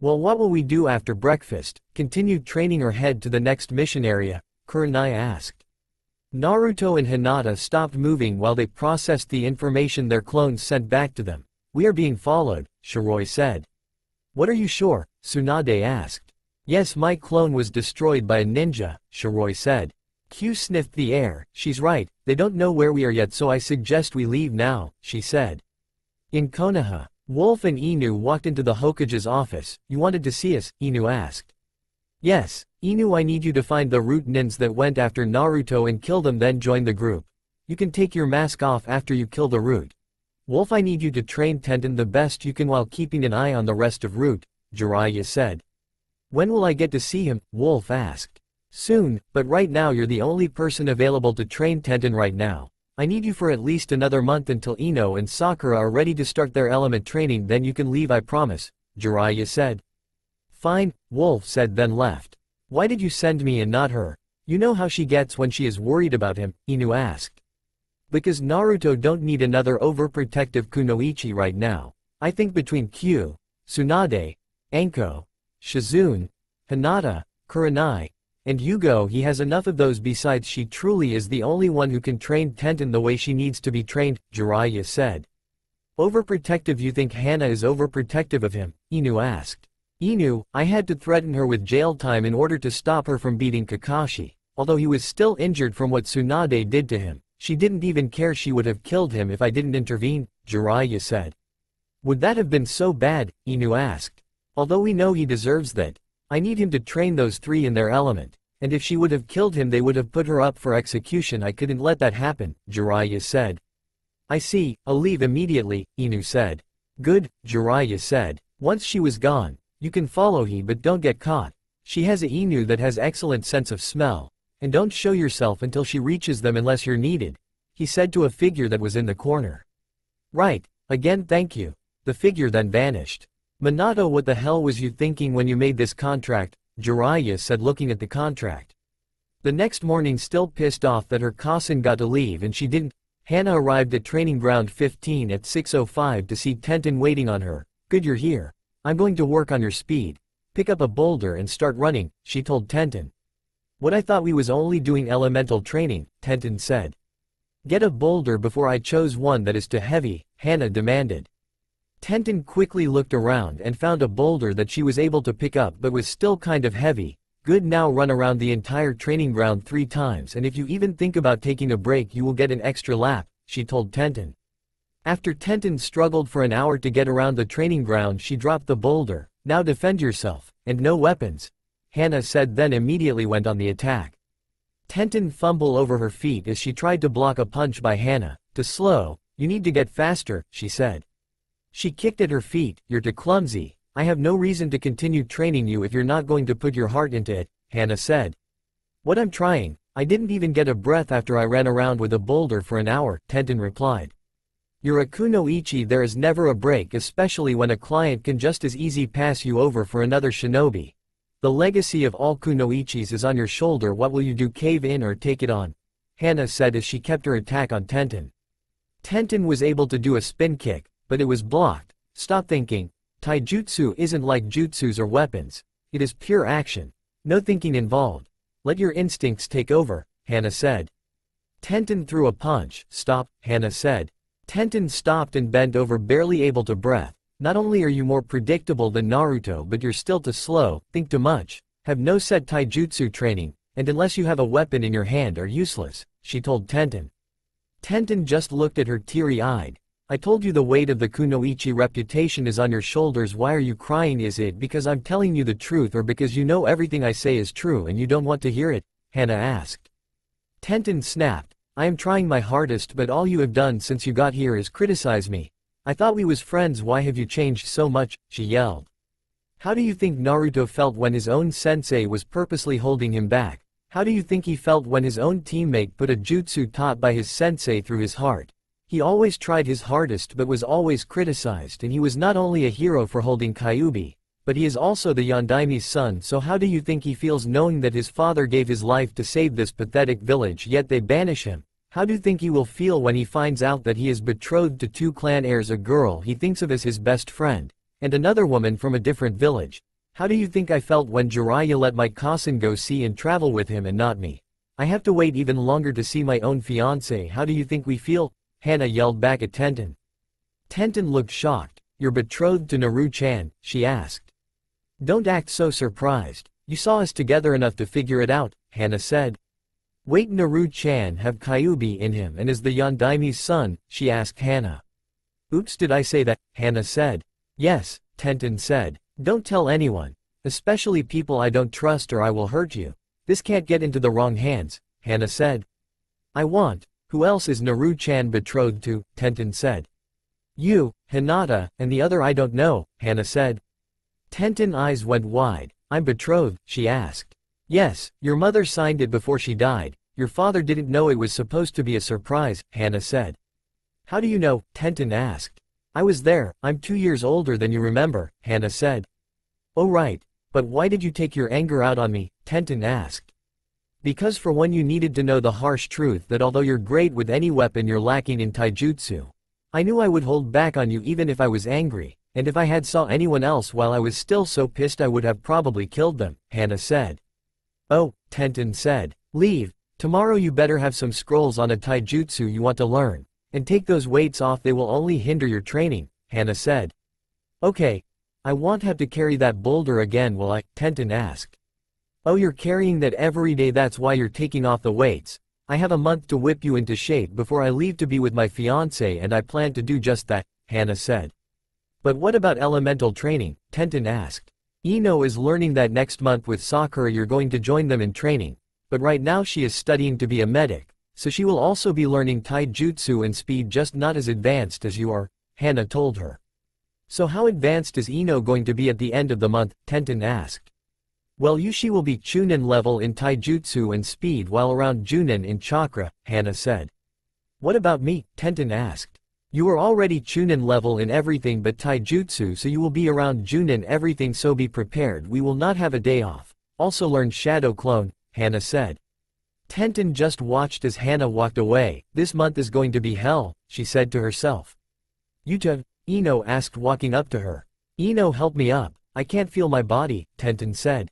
A: Well what will we do after breakfast, continued training or head to the next mission area, Kurenai asked. Naruto and Hinata stopped moving while they processed the information their clones sent back to them. We are being followed, Shiroi said. What are you sure? Tsunade asked. Yes my clone was destroyed by a ninja, Shiroi said. Q sniffed the air, she's right, they don't know where we are yet so I suggest we leave now, she said. In Konoha, Wolf and Inu walked into the Hokage's office, you wanted to see us, Inu asked. Yes, Inu I need you to find the root nins that went after Naruto and kill them then join the group. You can take your mask off after you kill the root. Wolf I need you to train Tenten the best you can while keeping an eye on the rest of root, Jiraiya said. When will I get to see him, Wolf asked. Soon, but right now you're the only person available to train Tenten right now. I need you for at least another month until Ino and Sakura are ready to start their element training then you can leave I promise, Jiraiya said. Fine, Wolf said then left. Why did you send me and not her? You know how she gets when she is worried about him, Inu asked. Because Naruto don't need another overprotective Kunoichi right now. I think between Q, Tsunade, Anko, Shizune, Hinata, Kurenai, and Yugao he has enough of those besides she truly is the only one who can train Tenten the way she needs to be trained, Jiraiya said. Overprotective you think Hana is overprotective of him, Inu asked. Inu, I had to threaten her with jail time in order to stop her from beating Kakashi. Although he was still injured from what Tsunade did to him, she didn't even care she would have killed him if I didn't intervene, Jiraiya said. Would that have been so bad, Inu asked. Although we know he deserves that, I need him to train those three in their element, and if she would have killed him they would have put her up for execution I couldn't let that happen, Jiraiya said. I see, I'll leave immediately, Inu said. Good, Jiraiya said. Once she was gone, you can follow he but don't get caught. She has a Inu that has excellent sense of smell. And don't show yourself until she reaches them unless you're needed. He said to a figure that was in the corner. Right, again thank you. The figure then vanished. Minato what the hell was you thinking when you made this contract, Jiraiya said looking at the contract. The next morning still pissed off that her cousin got to leave and she didn't, Hana arrived at training ground 15 at 6.05 to see Tenten waiting on her. Good you're here. I'm going to work on your speed. Pick up a boulder and start running, she told Tenten. What I thought we was only doing elemental training, Tenten said. Get a boulder before I chose one that is too heavy, Hana demanded. Tenten quickly looked around and found a boulder that she was able to pick up but was still kind of heavy. Good now run around the entire training ground three times and if you even think about taking a break you will get an extra lap, she told Tenten. After Tenten struggled for an hour to get around the training ground she dropped the boulder, now defend yourself, and no weapons. Hana said then immediately went on the attack. Tenten fumbled over her feet as she tried to block a punch by Hana, To slow, you need to get faster, she said. She kicked at her feet, you're too clumsy, I have no reason to continue training you if you're not going to put your heart into it, Hana said. What I'm trying, I didn't even get a breath after I ran around with a boulder for an hour, Tenten replied. You're a kunoichi there is never a break especially when a client can just as easy pass you over for another shinobi. The legacy of all kunoichis is on your shoulder what will you do cave in or take it on? Hana said as she kept her attack on Tenten. Tenten was able to do a spin kick, but it was blocked. Stop thinking. Taijutsu isn't like jutsus or weapons. It is pure action. No thinking involved. Let your instincts take over, Hana said. Tenten threw a punch. Stop, Hana said. Tenten stopped and bent over barely able to breath. Not only are you more predictable than Naruto but you're still too slow, think too much, have no set taijutsu training, and unless you have a weapon in your hand are useless, she told Tenten. Tenten just looked at her teary-eyed. I told you the weight of the kunoichi reputation is on your shoulders why are you crying is it because I'm telling you the truth or because you know everything I say is true and you don't want to hear it, Hana asked. Tenten snapped, I am trying my hardest but all you have done since you got here is criticize me. I thought we was friends why have you changed so much, she yelled. How do you think Naruto felt when his own sensei was purposely holding him back? How do you think he felt when his own teammate put a jutsu taught by his sensei through his heart? He always tried his hardest but was always criticized and he was not only a hero for holding Kyuubi, But he is also the Yondaime's son so how do you think he feels knowing that his father gave his life to save this pathetic village yet they banish him? How do you think he will feel when he finds out that he is betrothed to two clan heirs a girl he thinks of as his best friend, and another woman from a different village? How do you think I felt when Jiraiya let my cousin go see and travel with him and not me? I have to wait even longer to see my own fiancé how do you think we feel? Hana yelled back at Tenten. Tenten looked shocked. You're betrothed to Naru-chan, she asked. Don't act so surprised. You saw us together enough to figure it out, Hana said. Wait Naru-chan have Kyuubi in him and is the Yondaime's son, she asked Hana. Oops did I say that, Hana said. Yes, Tenten said. Don't tell anyone. Especially people I don't trust or I will hurt you. This can't get into the wrong hands, Hana said. I want, who else is Naru-chan betrothed to, Tenten said. You, Hinata, and the other I don't know, Hana said. Tenten eyes went wide. I'm betrothed, she asked. Yes, your mother signed it before she died. Your father didn't know it was supposed to be a surprise, Hana said. How do you know, Tenten asked. I was there, I'm two years older than you remember, Hana said. Oh right, but why did you take your anger out on me, Tenten asked. Because for one you needed to know the harsh truth that although you're great with any weapon you're lacking in taijutsu. I knew I would hold back on you even if I was angry, and if I had saw anyone else while I was still so pissed I would have probably killed them, Hana said. Oh, Tenten said. Leave. Tomorrow you better have some scrolls on a taijutsu you want to learn. And take those weights off they will only hinder your training, Hana said. Okay. I won't have to carry that boulder again will I, Tenten asked. Oh you're carrying that every day that's why you're taking off the weights. I have a month to whip you into shape before I leave to be with my fiancé and I plan to do just that, Hana said. But what about elemental training, Tenten asked. Ino is learning that next month with Sakura you're going to join them in training, but right now she is studying to be a medic, so she will also be learning taijutsu and speed just not as advanced as you are, Hana told her. So how advanced is Ino going to be at the end of the month, Tenten asked. Well Yushi will be Chunin level in taijutsu and speed while around Junin in chakra, Hana said. What about me, Tenten asked. You are already Chunin level in everything but taijutsu so you will be around Junin everything so be prepared we will not have a day off. Also learn Shadow Clone, Hana said. Tenten just watched as Hana walked away. This month is going to be hell, she said to herself. Yuta, Ino asked walking up to her. Ino help me up, I can't feel my body, Tenten said.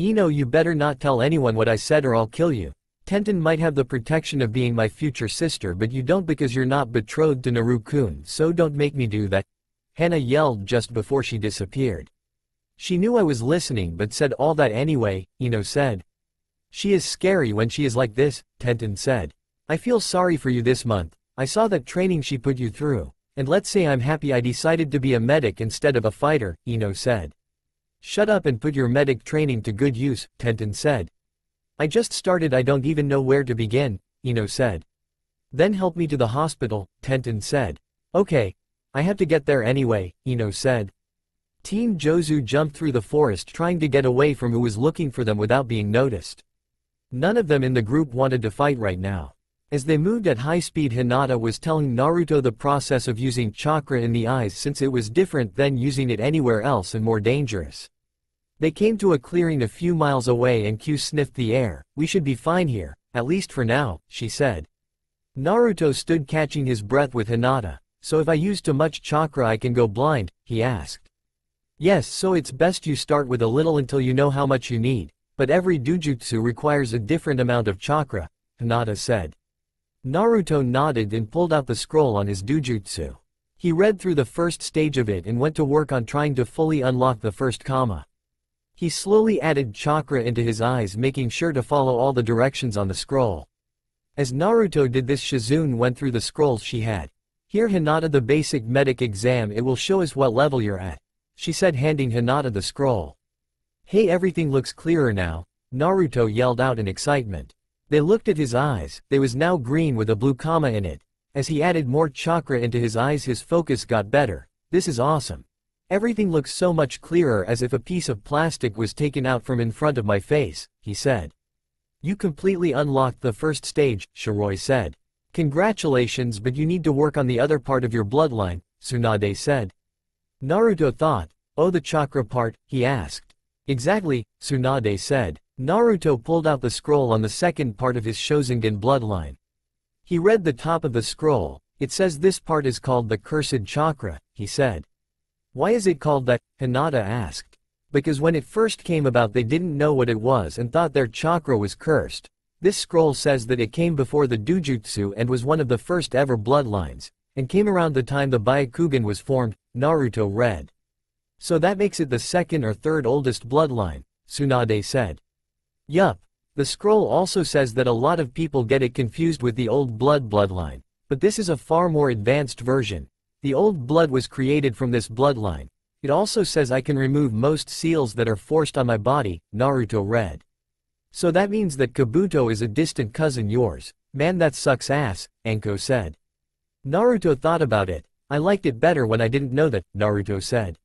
A: Ino you better not tell anyone what I said or I'll kill you. Tenten might have the protection of being my future sister but you don't because you're not betrothed to Naru-kun so don't make me do that. Hana yelled just before she disappeared. She knew I was listening but said all that anyway, Ino said. She is scary when she is like this, Tenten said. I feel sorry for you this month, I saw that training she put you through, and let's say I'm happy I decided to be a medic instead of a fighter, Ino said. Shut up and put your medic training to good use, Tenten said. I just started I don't even know where to begin, Ino said. Then help me to the hospital, Tenten said. Okay. I have to get there anyway, Ino said. Team Jozu jumped through the forest trying to get away from who was looking for them without being noticed. None of them in the group wanted to fight right now. As they moved at high speed Hinata was telling Naruto the process of using chakra in the eyes since it was different than using it anywhere else and more dangerous. They came to a clearing a few miles away and Q sniffed the air. We should be fine here, at least for now, she said. Naruto stood catching his breath with Hinata. So if I use too much chakra I can go blind, he asked. Yes so it's best you start with a little until you know how much you need, but every dojutsu requires a different amount of chakra, Hinata said. Naruto nodded and pulled out the scroll on his dojutsu. He read through the first stage of it and went to work on trying to fully unlock the first kama. He slowly added chakra into his eyes making sure to follow all the directions on the scroll. As Naruto did this Shizune went through the scrolls she had. Here Hinata the basic medic exam it will show us what level you're at. She said handing Hinata the scroll. Hey everything looks clearer now, Naruto yelled out in excitement. They looked at his eyes, they was now green with a blue comma in it. As he added more chakra into his eyes his focus got better. This is awesome. Everything looks so much clearer as if a piece of plastic was taken out from in front of my face, he said. You completely unlocked the first stage, Shiroi said. Congratulations but you need to work on the other part of your bloodline, Tsunade said. Naruto thought, Oh the chakra part, he asked. Exactly, Tsunade said. Naruto pulled out the scroll on the second part of his Shosingen bloodline. He read the top of the scroll, it says this part is called the cursed chakra, he said. Why is it called that? Hinata asked. Because when it first came about they didn't know what it was and thought their chakra was cursed. This scroll says that it came before the Dojutsu and was one of the first ever bloodlines, and came around the time the Byakugan was formed, Naruto read. So that makes it the second or third oldest bloodline, Tsunade said. Yup. The scroll also says that a lot of people get it confused with the old blood bloodline, but this is a far more advanced version. The old blood was created from this bloodline. It also says I can remove most seals that are forced on my body, Naruto read. So that means that Kabuto is a distant cousin yours. Man that sucks ass, Anko said. Naruto thought about it. I liked it better when I didn't know that, Naruto said.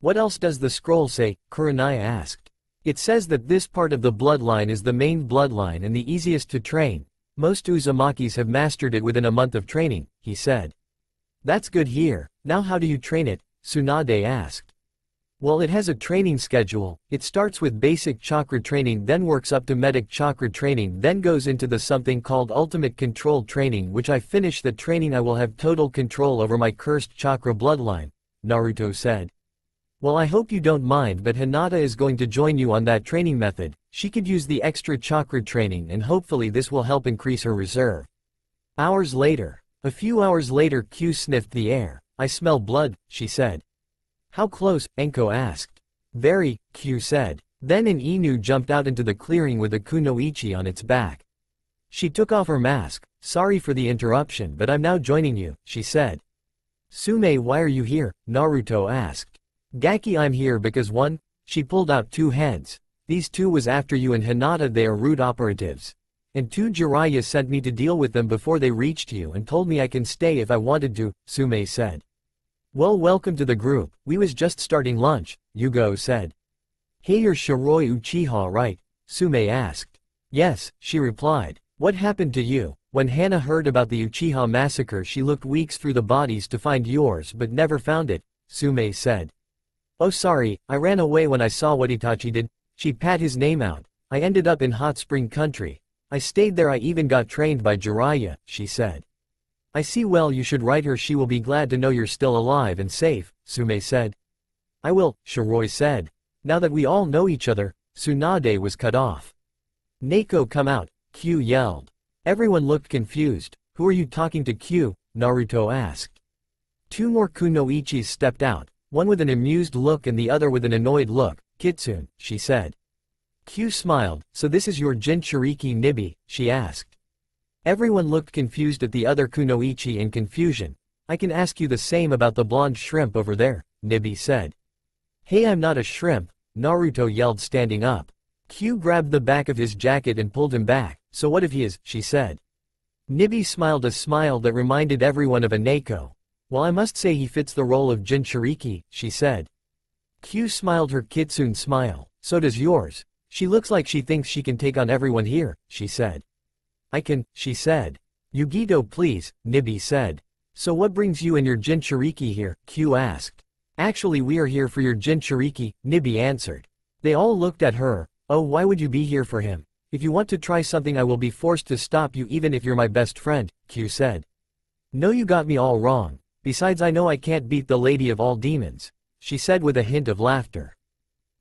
A: What else does the scroll say, Kurenai asked. It says that this part of the bloodline is the main bloodline and the easiest to train. Most Uzumakis have mastered it within a month of training, he said. That's good here. Now how do you train it? Tsunade asked. Well it has a training schedule, it starts with basic chakra training then works up to medic chakra training then goes into the something called ultimate control training which I finish the training I will have total control over my cursed chakra bloodline, Naruto said. Well I hope you don't mind but Hinata is going to join you on that training method, she could use the extra chakra training and hopefully this will help increase her reserve. Hours later. A few hours later Q sniffed the air. I smell blood, she said. How close, Anko asked. Very, Q said. Then an Inu jumped out into the clearing with a kunoichi on its back. She took off her mask. Sorry for the interruption but I'm now joining you, she said. Tsume why are you here, Naruto asked. Gaki I'm here because one, she pulled out two heads. These two was after you and Hinata they are root operatives. And two Jiraiya sent me to deal with them before they reached you and told me I can stay if I wanted to, Tsume said. Well welcome to the group, we was just starting lunch, Yugao said. Hey you're Shiroi Uchiha right? Tsume asked. Yes, she replied. What happened to you? When Hana heard about the Uchiha massacre she looked weeks through the bodies to find yours but never found it, Tsume said. Oh sorry, I ran away when I saw what Itachi did, she pat his name out. I ended up in Hot Spring Country. I stayed there I even got trained by Jiraiya, she said. I see well you should write her she will be glad to know you're still alive and safe, Tsume said. I will, Shiroi said. Now that we all know each other, Tsunade was cut off. Neko come out, Q yelled. Everyone looked confused. Who are you talking to Q? Naruto asked. Two more kunoichis stepped out, one with an amused look and the other with an annoyed look, Kitsune, she said. Q smiled, so this is your Jinchuriki Nibi, she asked. Everyone looked confused at the other kunoichi in confusion. I can ask you the same about the blonde shrimp over there, Nibi said. Hey I'm not a shrimp, Naruto yelled standing up. Q grabbed the back of his jacket and pulled him back, so what if he is, she said. Nibi smiled a smile that reminded everyone of a Neko. Well I must say he fits the role of Jinchuriki, she said. Q smiled her kitsune smile, so does yours. She looks like she thinks she can take on everyone here, she said. I can, she said. Yugito please, Nibi said. So what brings you and your Jinchuriki here, Q asked. Actually we are here for your Jinchuriki, Nibi answered. They all looked at her, oh why would you be here for him? If you want to try something I will be forced to stop you even if you're my best friend, Q said. No you got me all wrong. Besides I know I can't beat the lady of all demons. She said with a hint of laughter.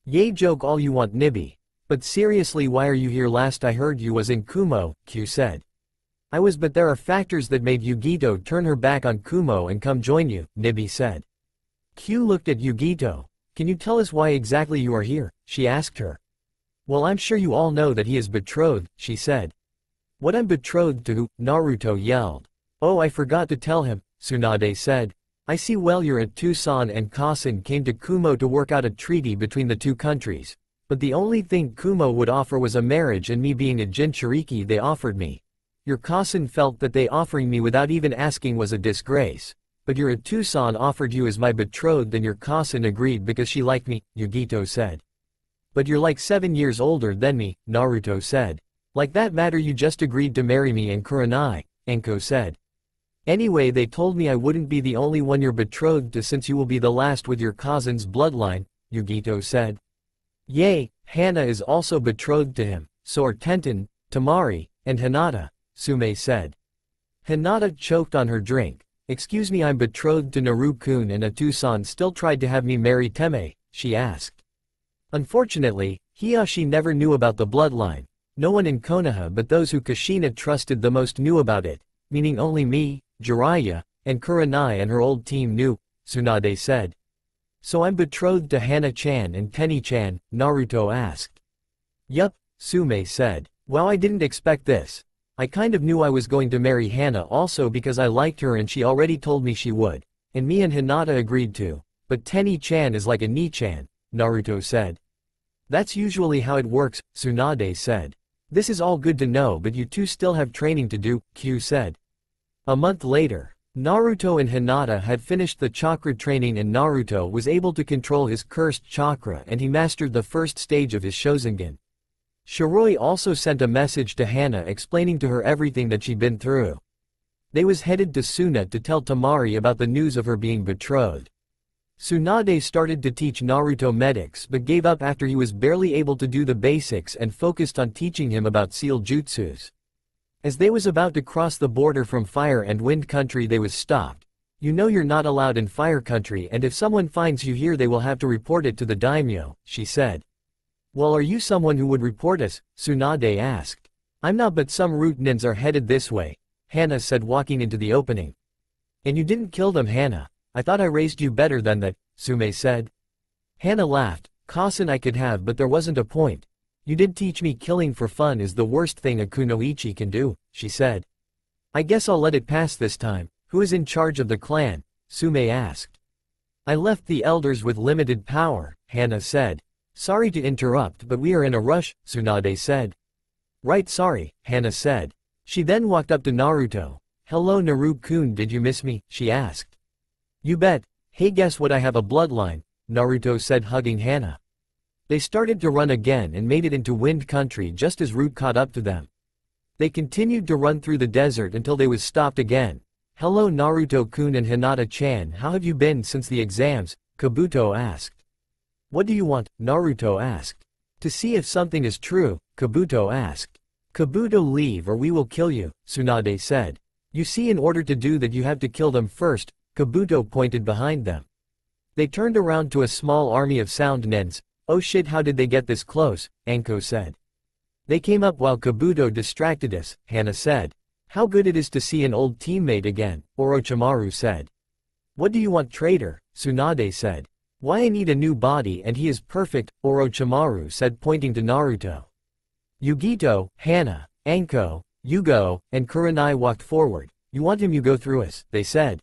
A: Yay joke all you want Nibi. But seriously why are you here last I heard you was in Kumo, Q said. I was but there are factors that made Yugito turn her back on Kumo and come join you, Nibi said. Q looked at Yugito. Can you tell us why exactly you are here, she asked her. Well I'm sure you all know that he is betrothed, she said. What I'm betrothed to, Naruto yelled. Oh I forgot to tell him, Tsunade said. I see well you're at Tou-san and Kaa-san came to Kumo to work out a treaty between the two countries. But the only thing Kumo would offer was a marriage and me being a Jinchuriki they offered me. Your Kaa-san felt that they offering me without even asking was a disgrace. But your Tou-san offered you as my betrothed and your Kaa-san agreed because she liked me, Yugito said. But you're like seven years older than me, Naruto said. Like that matter you just agreed to marry me and Kurenai, Anko said. Anyway they told me I wouldn't be the only one you're betrothed to since you will be the last with your cousin's bloodline, Yugito said. Yay, Hana is also betrothed to him, so are Tenten, Temari, and Hinata, Tsume said. Hinata choked on her drink. Excuse me I'm betrothed to Naru-kun and Atusan still tried to have me marry Teme, she asked. Unfortunately, Hiashi never knew about the bloodline. No one in Konoha but those who Kushina trusted the most knew about it, meaning only me, Jiraiya, and Kurenai and her old team knew, Tsunade said. So I'm betrothed to Hana-chan and Tenny-chan, Naruto asked. Yup, Tsume said. Well I didn't expect this. I kind of knew I was going to marry Hana also because I liked her and she already told me she would. And me and Hinata agreed to. But Tenny-chan is like a Nee-chan, Naruto said. That's usually how it works, Tsunade said. This is all good to know but you two still have training to do, Q said. A month later, Naruto and Hinata had finished the chakra training and Naruto was able to control his cursed chakra and he mastered the first stage of his Shosengin. Shiroi also sent a message to Hana explaining to her everything that she'd been through. They was headed to Suna to tell Temari about the news of her being betrothed. Tsunade started to teach Naruto medics but gave up after he was barely able to do the basics and focused on teaching him about seal jutsus. As they was about to cross the border from fire and wind country they was stopped. You know you're not allowed in fire country and if someone finds you here they will have to report it to the daimyo, she said. Well are you someone who would report us? Tsunade asked. I'm not but some root nins are headed this way, Hana said walking into the opening. And you didn't kill them Hana, I thought I raised you better than that, Tsume said. Hana laughed, Kaa-san I could have but there wasn't a point. You did teach me killing for fun is the worst thing a kunoichi can do, she said. I guess I'll let it pass this time. Who is in charge of the clan? Tsume asked. I left the elders with limited power, Hana said. Sorry to interrupt but we are in a rush, Tsunade said. Right sorry, Hana said. She then walked up to Naruto. Hello Naru-kun did you miss me, she asked. You bet, hey guess what I have a bloodline, Naruto said hugging Hana. They started to run again and made it into wind country just as Root caught up to them. They continued to run through the desert until they was stopped again. Hello Naruto-kun and Hinata-chan how have you been since the exams, Kabuto asked. What do you want? Naruto asked. To see if something is true, Kabuto asked. Kabuto leave or we will kill you, Tsunade said. You see in order to do that you have to kill them first, Kabuto pointed behind them. They turned around to a small army of sound nins. Oh shit how did they get this close, Anko said. They came up while Kabuto distracted us, Hana said. How good it is to see an old teammate again, Orochimaru said. What do you want traitor, Tsunade said. Why I need a new body and he is perfect, Orochimaru said pointing to Naruto. Yugito, Hana, Anko, Yugao, and Kurenai walked forward. You want him you go through us, they said.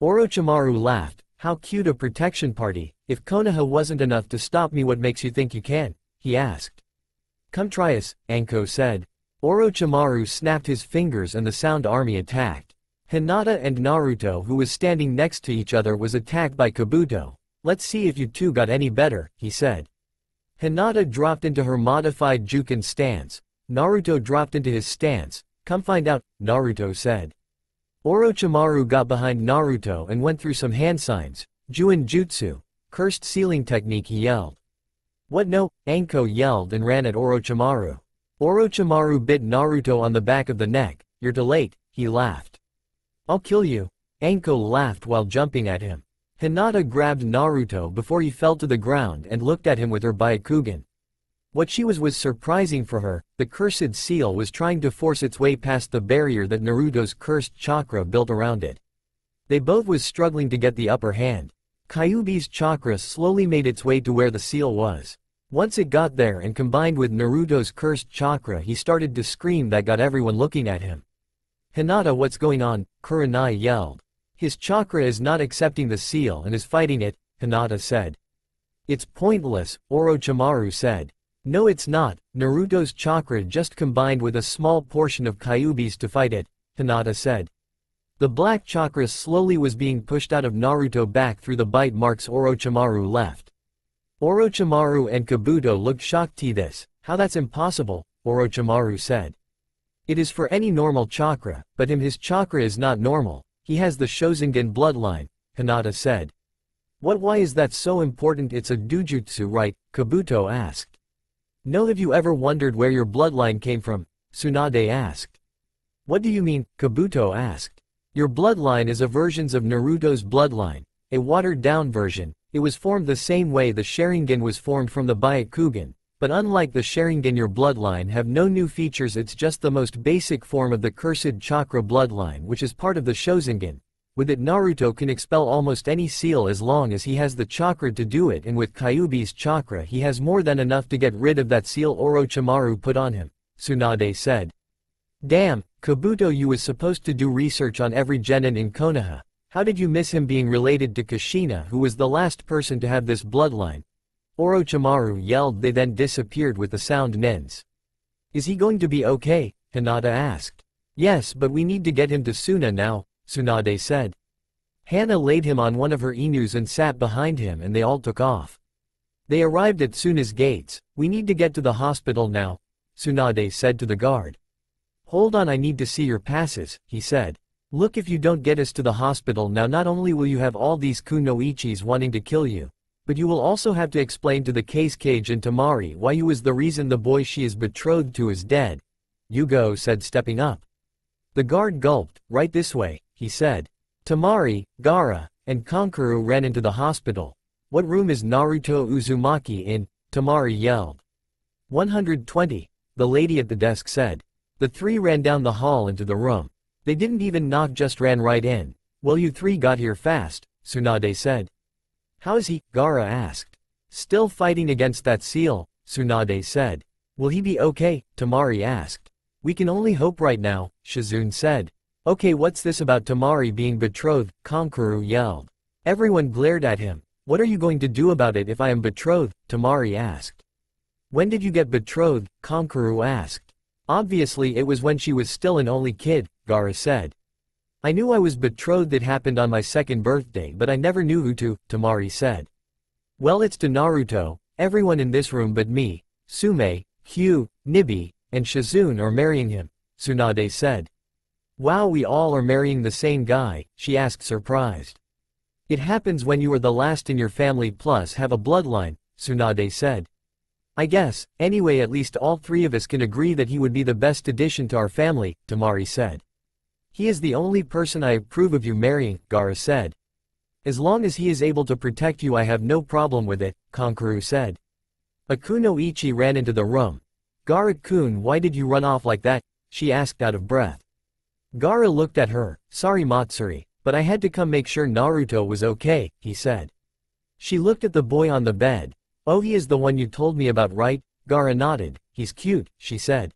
A: Orochimaru laughed, how cute a protection party, if Konoha wasn't enough to stop me what makes you think you can, he asked. Come try us, Anko said. Orochimaru snapped his fingers and the sound army attacked. Hinata and Naruto who was standing next to each other was attacked by Kabuto, Let's see if you two got any better, he said. Hinata dropped into her modified Juken stance. Naruto dropped into his stance. Come find out, Naruto said. Orochimaru got behind Naruto and went through some hand signs. Juin Jutsu. Cursed sealing technique he yelled. What no, Anko yelled and ran at Orochimaru. Orochimaru bit Naruto on the back of the neck. You're too late, he laughed. I'll kill you. Anko laughed while jumping at him. Hinata grabbed Naruto before he fell to the ground and looked at him with her Byakugan. What she was was surprising for her, the cursed seal was trying to force its way past the barrier that Naruto's cursed chakra built around it. They both was struggling to get the upper hand. Kyuubi's chakra slowly made its way to where the seal was. Once it got there and combined with Naruto's cursed chakra he started to scream that got everyone looking at him. Hinata what's going on, Kurenai yelled. His chakra is not accepting the seal and is fighting it, Hinata said. It's pointless, Orochimaru said. No it's not, Naruto's chakra just combined with a small portion of Kyuubi's to fight it, Hinata said. The black chakra slowly was being pushed out of Naruto back through the bite marks Orochimaru left. Orochimaru and Kabuto looked shocked to this, how that's impossible, Orochimaru said. It is for any normal chakra, but him his chakra is not normal, he has the Shosingen bloodline, Hinata said. What why is that so important it's a dojutsu right, Kabuto asked. No have you ever wondered where your bloodline came from, Tsunade asked. What do you mean, Kabuto asked. Your bloodline is a version of Naruto's bloodline, a watered-down version, it was formed the same way the Sharingan was formed from the Byakugan, but unlike the Sharingan your bloodline have no new features it's just the most basic form of the cursed chakra bloodline which is part of the Shosingen. With it Naruto can expel almost any seal as long as he has the chakra to do it and with Kyuubi's chakra he has more than enough to get rid of that seal Orochimaru put on him, Tsunade said. Damn, Kabuto you was supposed to do research on every genin in Konoha, how did you miss him being related to Kushina who was the last person to have this bloodline? Orochimaru yelled they then disappeared with the sound nins. Is he going to be okay? Hinata asked. Yes but we need to get him to Suna now, Tsunade said. Hana laid him on one of her inus and sat behind him and they all took off. They arrived at Suna's gates, we need to get to the hospital now, Tsunade said to the guard. Hold on I need to see your passes, he said. Look if you don't get us to the hospital now not only will you have all these kunoichis wanting to kill you, but you will also have to explain to the Kazekage and Temari why you is the reason the boy she is betrothed to is dead. Yugao said stepping up. The guard gulped, right this way, he said. Temari, Gaara, and Kankuro ran into the hospital. What room is Naruto Uzumaki in? Temari yelled. 120, the lady at the desk said. The three ran down the hall into the room. They didn't even knock just ran right in. Well you three got here fast, Tsunade said. How is he, Gaara asked. Still fighting against that seal, Tsunade said. Will he be okay, Temari asked. We can only hope right now, Shizune said. Okay what's this about Temari being betrothed, Kankuro yelled. Everyone glared at him. What are you going to do about it if I am betrothed, Temari asked. When did you get betrothed, Kankuro asked. Obviously it was when she was still an only kid, Gaara said. I knew I was betrothed it happened on my second birthday but I never knew who to, Temari said. Well it's to Naruto, everyone in this room but me, Tsume, Hugh, Nibi, and Shizune are marrying him, Tsunade said. Wow we all are marrying the same guy, she asked surprised. It happens when you are the last in your family plus have a bloodline, Tsunade said. I guess, anyway at least all three of us can agree that he would be the best addition to our family, Temari said. He is the only person I approve of you marrying, Gaara said. As long as he is able to protect you I have no problem with it, Kankuro said. A kunoichi ran into the room. Gaara-kun why did you run off like that, she asked out of breath. Gaara looked at her, sorry Matsuri, but I had to come make sure Naruto was okay, he said. She looked at the boy on the bed. Oh he is the one you told me about right? Gaara nodded, he's cute, she said.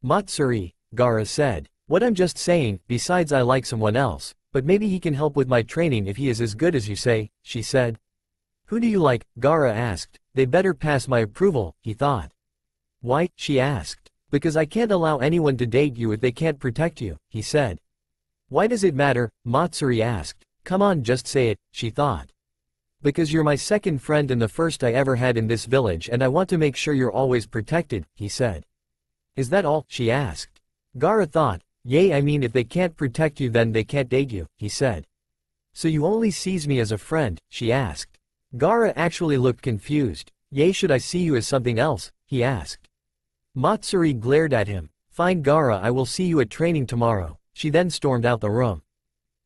A: Matsuri, Gaara said. What I'm just saying, besides I like someone else, but maybe he can help with my training if he is as good as you say, she said. Who do you like, Gaara asked, they better pass my approval, he thought. Why, she asked. Because I can't allow anyone to date you if they can't protect you, he said. Why does it matter, Matsuri asked. Come on just say it, she thought. Because you're my second friend and the first I ever had in this village and I want to make sure you're always protected, he said. Is that all, she asked. Gaara thought, Yay I mean if they can't protect you then they can't date you, he said. So you only sees me as a friend, she asked. Gaara actually looked confused. Yay should I see you as something else, he asked. Matsuri glared at him. Fine Gaara I will see you at training tomorrow. She then stormed out the room.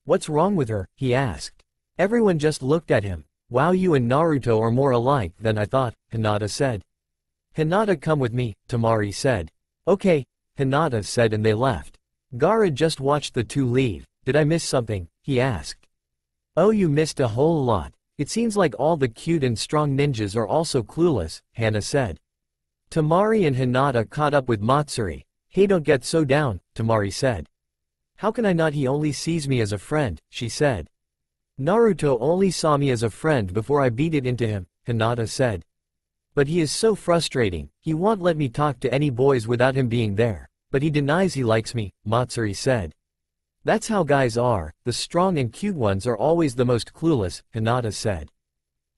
A: What's wrong with her, he asked. Everyone just looked at him. Wow you and Naruto are more alike than I thought, Hinata said. Hinata come with me, Temari said. Okay, Hinata said and they left. Gaara just watched the two leave. Did I miss something? he asked. Oh you missed a whole lot. It seems like all the cute and strong ninjas are also clueless, Hana said. Temari and Hinata caught up with Matsuri. Hey don't get so down, Temari said. How can I not he only sees me as a friend, she said. Naruto only saw me as a friend before I beat it into him, Hinata said. But he is so frustrating, he won't let me talk to any boys without him being there. But he denies he likes me, Matsuri said. That's how guys are, the strong and cute ones are always the most clueless, Hinata said.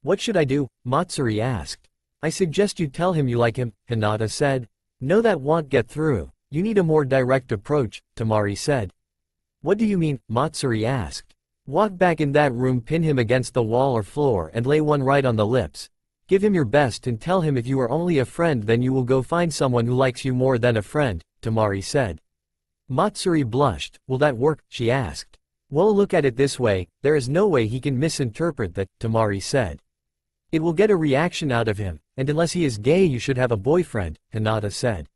A: What should I do? Matsuri asked. I suggest you tell him you like him, Hinata said. No that won't get through. You need a more direct approach, Temari said. What do you mean, Matsuri asked. Walk back in that room pin him against the wall or floor and lay one right on the lips. Give him your best and tell him if you are only a friend then you will go find someone who likes you more than a friend, Temari said. Matsuri blushed, will that work, she asked. Well look at it this way, there is no way he can misinterpret that, Temari said. It will get a reaction out of him, and unless he is gay you should have a boyfriend, Hinata said.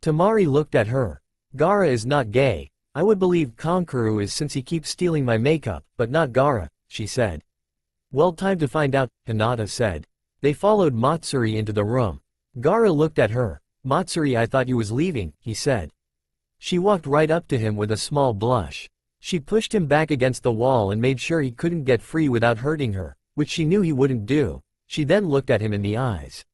A: Temari looked at her. Gaara is not gay. I would believe Kankuro is since he keeps stealing my makeup, but not Gaara, she said. Well time to find out, Hinata said. They followed Matsuri into the room. Gaara looked at her. Matsuri I thought you was leaving, he said. She walked right up to him with a small blush. She pushed him back against the wall and made sure he couldn't get free without hurting her, which she knew he wouldn't do. She then looked at him in the eyes.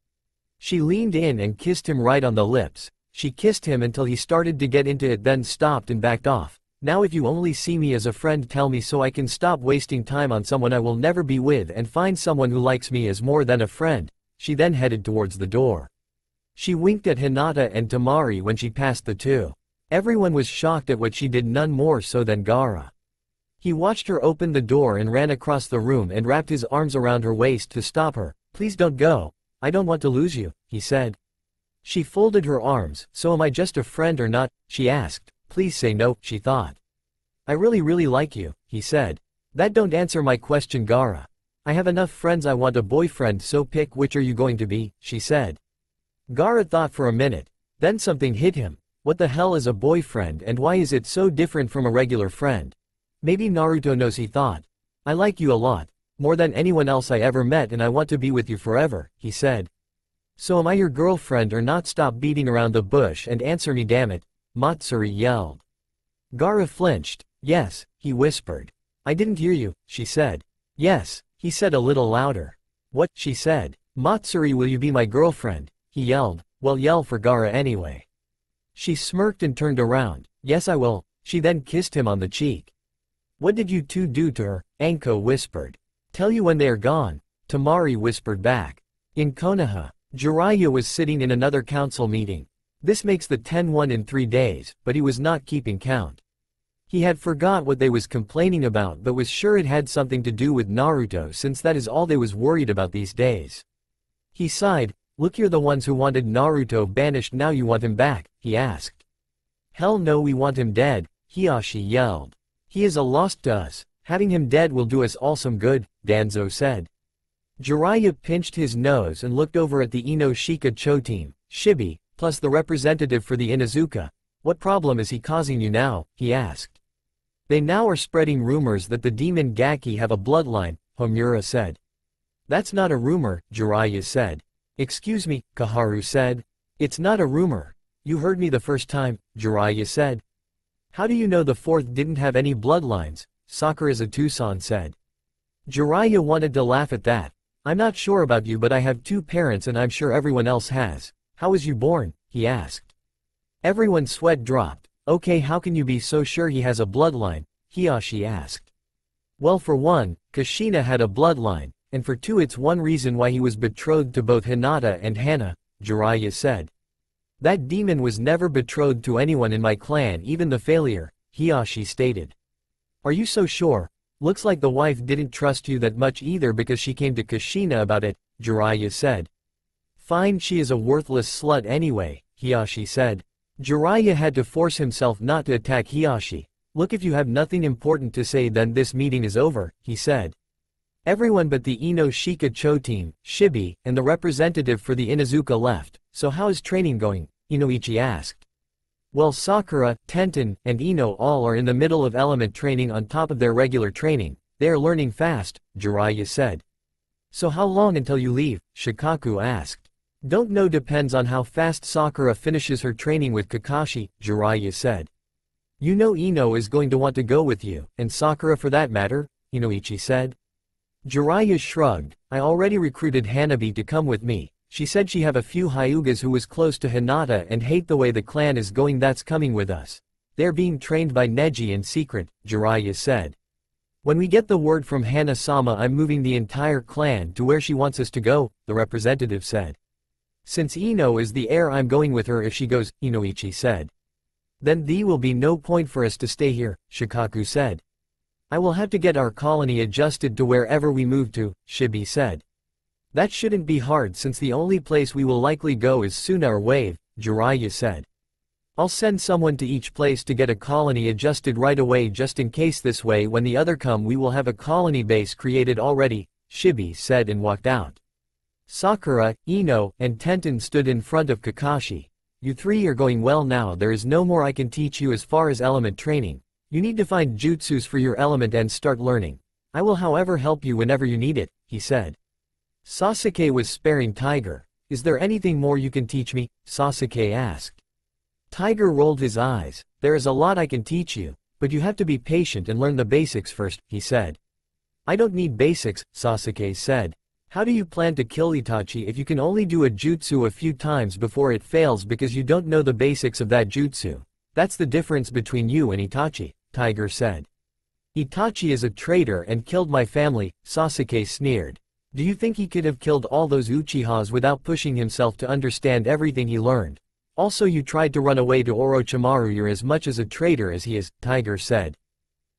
A: She leaned in and kissed him right on the lips. She kissed him until he started to get into it then stopped and backed off. Now if you only see me as a friend tell me so I can stop wasting time on someone I will never be with and find someone who likes me as more than a friend. She then headed towards the door. She winked at Hinata and Temari when she passed the two. Everyone was shocked at what she did none more so than Gaara. He watched her open the door and ran across the room and wrapped his arms around her waist to stop her. Please don't go. I don't want to lose you, he said. She folded her arms, so am I just a friend or not, she asked. Please say no, she thought. I really really like you, he said. That don't answer my question Gaara. I have enough friends I want a boyfriend so pick which are you going to be, she said. Gaara thought for a minute. Then something hit him. What the hell is a boyfriend and why is it so different from a regular friend? Maybe Naruto knows he thought. I like you a lot. More than anyone else I ever met and I want to be with you forever, he said. So am I your girlfriend or not stop beating around the bush and answer me damn it, Matsuri yelled. Gaara flinched, yes, he whispered. I didn't hear you, she said. Yes, he said a little louder. What, she said. Matsuri will you be my girlfriend, he yelled, well yell for Gaara anyway. She smirked and turned around, yes I will, she then kissed him on the cheek. What did you two do to her, Anko whispered. Tell you when they are gone, Temari whispered back. In Konoha, Jiraiya was sitting in another council meeting. This makes the 10-1 in three days, but he was not keeping count. He had forgot what they was complaining about but was sure it had something to do with Naruto since that is all they was worried about these days. He sighed, look you're the ones who wanted Naruto banished now you want him back, he asked. Hell no we want him dead, Hiashi yelled. He is a lost to us, having him dead will do us all some good, Danzo said. Jiraiya pinched his nose and looked over at the Inoshika Cho team, Shibi, plus the representative for the Inuzuka. What problem is he causing you now, he asked. They now are spreading rumors that the demon Gaki have a bloodline, Homura said. That's not a rumor, Jiraiya said. Excuse me, Koharu said. It's not a rumor. You heard me the first time, Jiraiya said. How do you know the fourth didn't have any bloodlines, Sakura Tou-san said. Jiraiya wanted to laugh at that, I'm not sure about you but I have two parents and I'm sure everyone else has. How was you born? he asked. Everyone's sweat dropped. Okay how can you be so sure he has a bloodline? Hiashi asked. Well for one, Kushina had a bloodline, and for two it's one reason why he was betrothed to both Hinata and Hana, Jiraiya said. That demon was never betrothed to anyone in my clan even the failure, Hiashi stated. Are you so sure? Looks like the wife didn't trust you that much either because she came to Kushina about it, Jiraiya said. Fine she is a worthless slut anyway, Hiashi said. Jiraiya had to force himself not to attack Hiashi. Look if you have nothing important to say then this meeting is over, he said. Everyone but the Ino Shika Cho team, Shibi, and the representative for the Inuzuka left, so how is training going? Inoichi asked. Well Sakura, Tenten, and Ino all are in the middle of element training on top of their regular training, they are learning fast, Jiraiya said. So how long until you leave, Shikaku asked. Don't know depends on how fast Sakura finishes her training with Kakashi, Jiraiya said. You know Ino is going to want to go with you, and Sakura for that matter, Inoichi said. Jiraiya shrugged, I already recruited Hanabi to come with me, she said she have a few Hyugas who was close to Hinata and hate the way the clan is going that's coming with us. They're being trained by Neji in secret, Jiraiya said. When we get the word from Hana-sama I'm moving the entire clan to where she wants us to go, the representative said. Since Ino is the heir I'm going with her if she goes, Inoichi said. Then there will be no point for us to stay here, Shikaku said. I will have to get our colony adjusted to wherever we move to, Shibi said. That shouldn't be hard since the only place we will likely go is Suna or Wave, Jiraiya said. I'll send someone to each place to get a colony adjusted right away just in case this way when the other come we will have a colony base created already, Shibi said and walked out. Sakura, Ino, and Tenten stood in front of Kakashi. You three are going well now there is no more I can teach you as far as element training. You need to find jutsus for your element and start learning. I will however help you whenever you need it, he said. Sasuke was sparing Tiger. Is there anything more you can teach me? Sasuke asked. Tiger rolled his eyes. There is a lot I can teach you, but you have to be patient and learn the basics first, he said. I don't need basics, Sasuke said. How do you plan to kill Itachi if you can only do a jutsu a few times before it fails because you don't know the basics of that jutsu? That's the difference between you and Itachi, Tiger said. Itachi is a traitor and killed my family, Sasuke sneered. Do you think he could have killed all those Uchihas without pushing himself to understand everything he learned? Also you tried to run away to Orochimaru you're as much as a traitor as he is, Tiger said.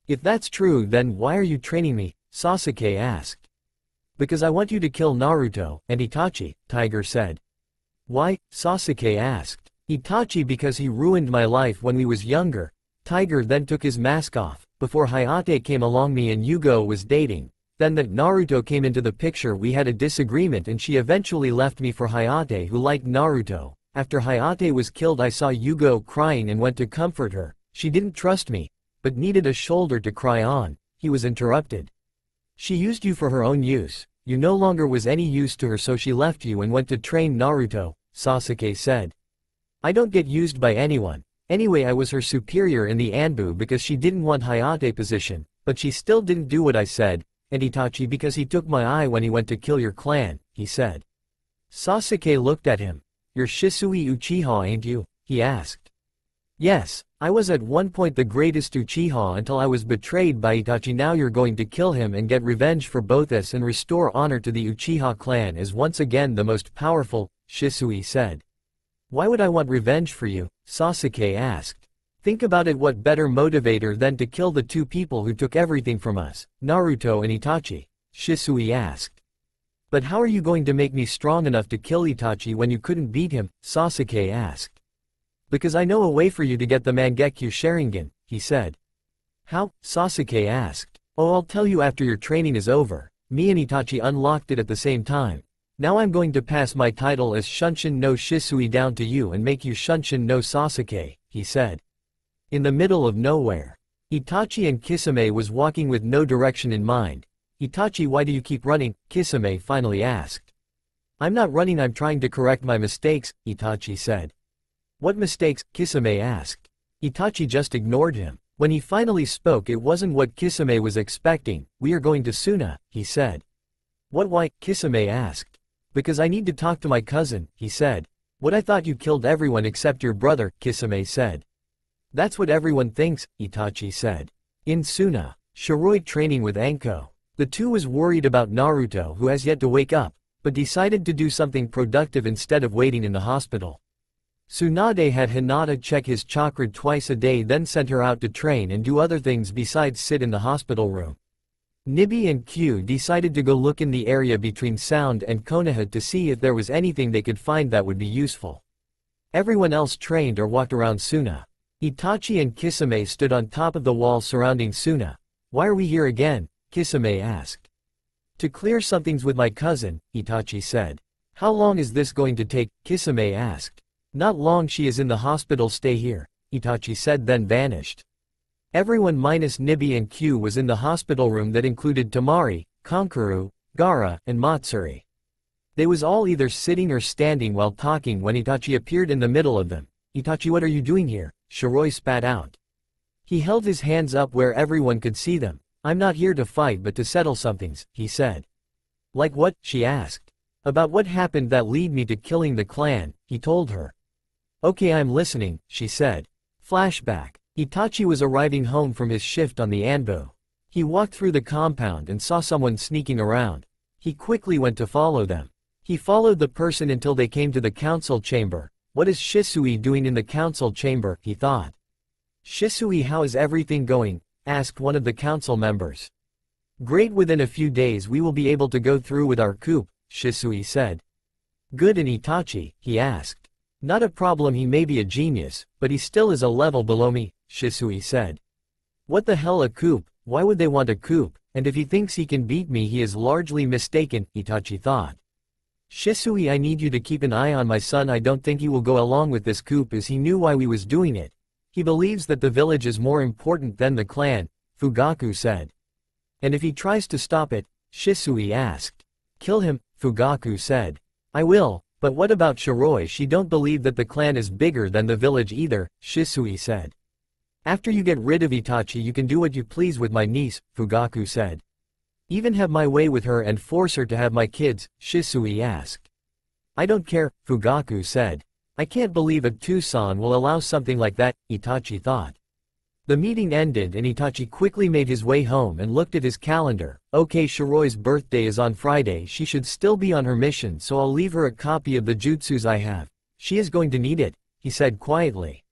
A: If that's true then why are you training me, Sasuke asked. Because I want you to kill Naruto, and Itachi, Tiger said. Why, Sasuke asked. Itachi because he ruined my life when we was younger. Tiger then took his mask off, before Hayate came along me and Yugao was dating. Then that Naruto came into the picture we had a disagreement and she eventually left me for Hayate who liked Naruto. After Hayate was killed I saw Yugao crying and went to comfort her. She didn't trust me, but needed a shoulder to cry on. He was interrupted. She used you for her own use. You no longer was any use to her so she left you and went to train Naruto, Sasuke said. I don't get used by anyone. Anyway I was her superior in the Anbu because she didn't want Hayate position, but she still didn't do what I said, and Itachi because he took my eye when he went to kill your clan, he said. Sasuke looked at him. You're Shisui Uchiha ain't you? he asked. Yes, I was at one point the greatest Uchiha until I was betrayed by Itachi now you're going to kill him and get revenge for both us and restore honor to the Uchiha clan as once again the most powerful, Shisui said. Why would I want revenge for you? Sasuke asked. Think about it what better motivator than to kill the two people who took everything from us, Naruto and Itachi? Shisui asked. But how are you going to make me strong enough to kill Itachi when you couldn't beat him? Sasuke asked. Because I know a way for you to get the Mangekyo Sharingan, he said. How? Sasuke asked. Oh I'll tell you after your training is over. Me and Itachi unlocked it at the same time. Now I'm going to pass my title as Shunshin no Shisui down to you and make you Shunshin no Sasuke, he said. In the middle of nowhere. Itachi and Kisame was walking with no direction in mind, Itachi why do you keep running, Kisame finally asked. I'm not running I'm trying to correct my mistakes, Itachi said. What mistakes, Kisame asked. Itachi just ignored him. When he finally spoke it wasn't what Kisame was expecting, we are going to Suna, he said. What why, Kisame asked. Because I need to talk to my cousin, he said. What I thought you killed everyone except your brother, Kisame said. That's what everyone thinks, Itachi said. In Suna, Shiroi training with Anko. The two was worried about Naruto who has yet to wake up, but decided to do something productive instead of waiting in the hospital. Tsunade had Hinata check his chakra twice a day then sent her out to train and do other things besides sit in the hospital room. Nibi and Q decided to go look in the area between Sound and Konoha to see if there was anything they could find that would be useful. Everyone else trained or walked around Suna. Itachi and Kisame stood on top of the wall surrounding Suna. Why are we here again? Kisame asked. To clear somethings with my cousin, Itachi said. How long is this going to take, Kisame asked. Not long she is in the hospital stay here, Itachi said then vanished. Everyone minus Nibi and Q was in the hospital room that included Temari, Kankuro, Gaara, and Matsuri. They was all either sitting or standing while talking when Itachi appeared in the middle of them. Itachi what are you doing here? Shiroi spat out. He held his hands up where everyone could see them. I'm not here to fight but to settle somethings, he said. Like what, she asked. About what happened that lead me to killing the clan, he told her. Okay I'm listening, she said. Flashback. Itachi was arriving home from his shift on the Anbu. He walked through the compound and saw someone sneaking around. He quickly went to follow them. He followed the person until they came to the council chamber. What is Shisui doing in the council chamber, he thought. Shisui how is everything going? asked one of the council members. Great within a few days we will be able to go through with our coup, Shisui said. Good and Itachi, he asked. Not a problem he may be a genius, but he still is a level below me, Shisui said. What the hell a coup, why would they want a coup, and if he thinks he can beat me he is largely mistaken, Itachi thought. Shisui I need you to keep an eye on my son I don't think he will go along with this coup as he knew why we was doing it. He believes that the village is more important than the clan, Fugaku said. And if he tries to stop it, Shisui asked. Kill him, Fugaku said. I will, but what about Shiroi she don't believe that the clan is bigger than the village either, Shisui said. After you get rid of Itachi you can do what you please with my niece, Fugaku said. Even have my way with her and force her to have my kids, Shisui asked. I don't care, Fugaku said. I can't believe a Tou-san will allow something like that, Itachi thought. The meeting ended and Itachi quickly made his way home and looked at his calendar. Okay Shiroi's birthday is on Friday she should still be on her mission so I'll leave her a copy of the jutsus I have. She is going to need it, he said quietly.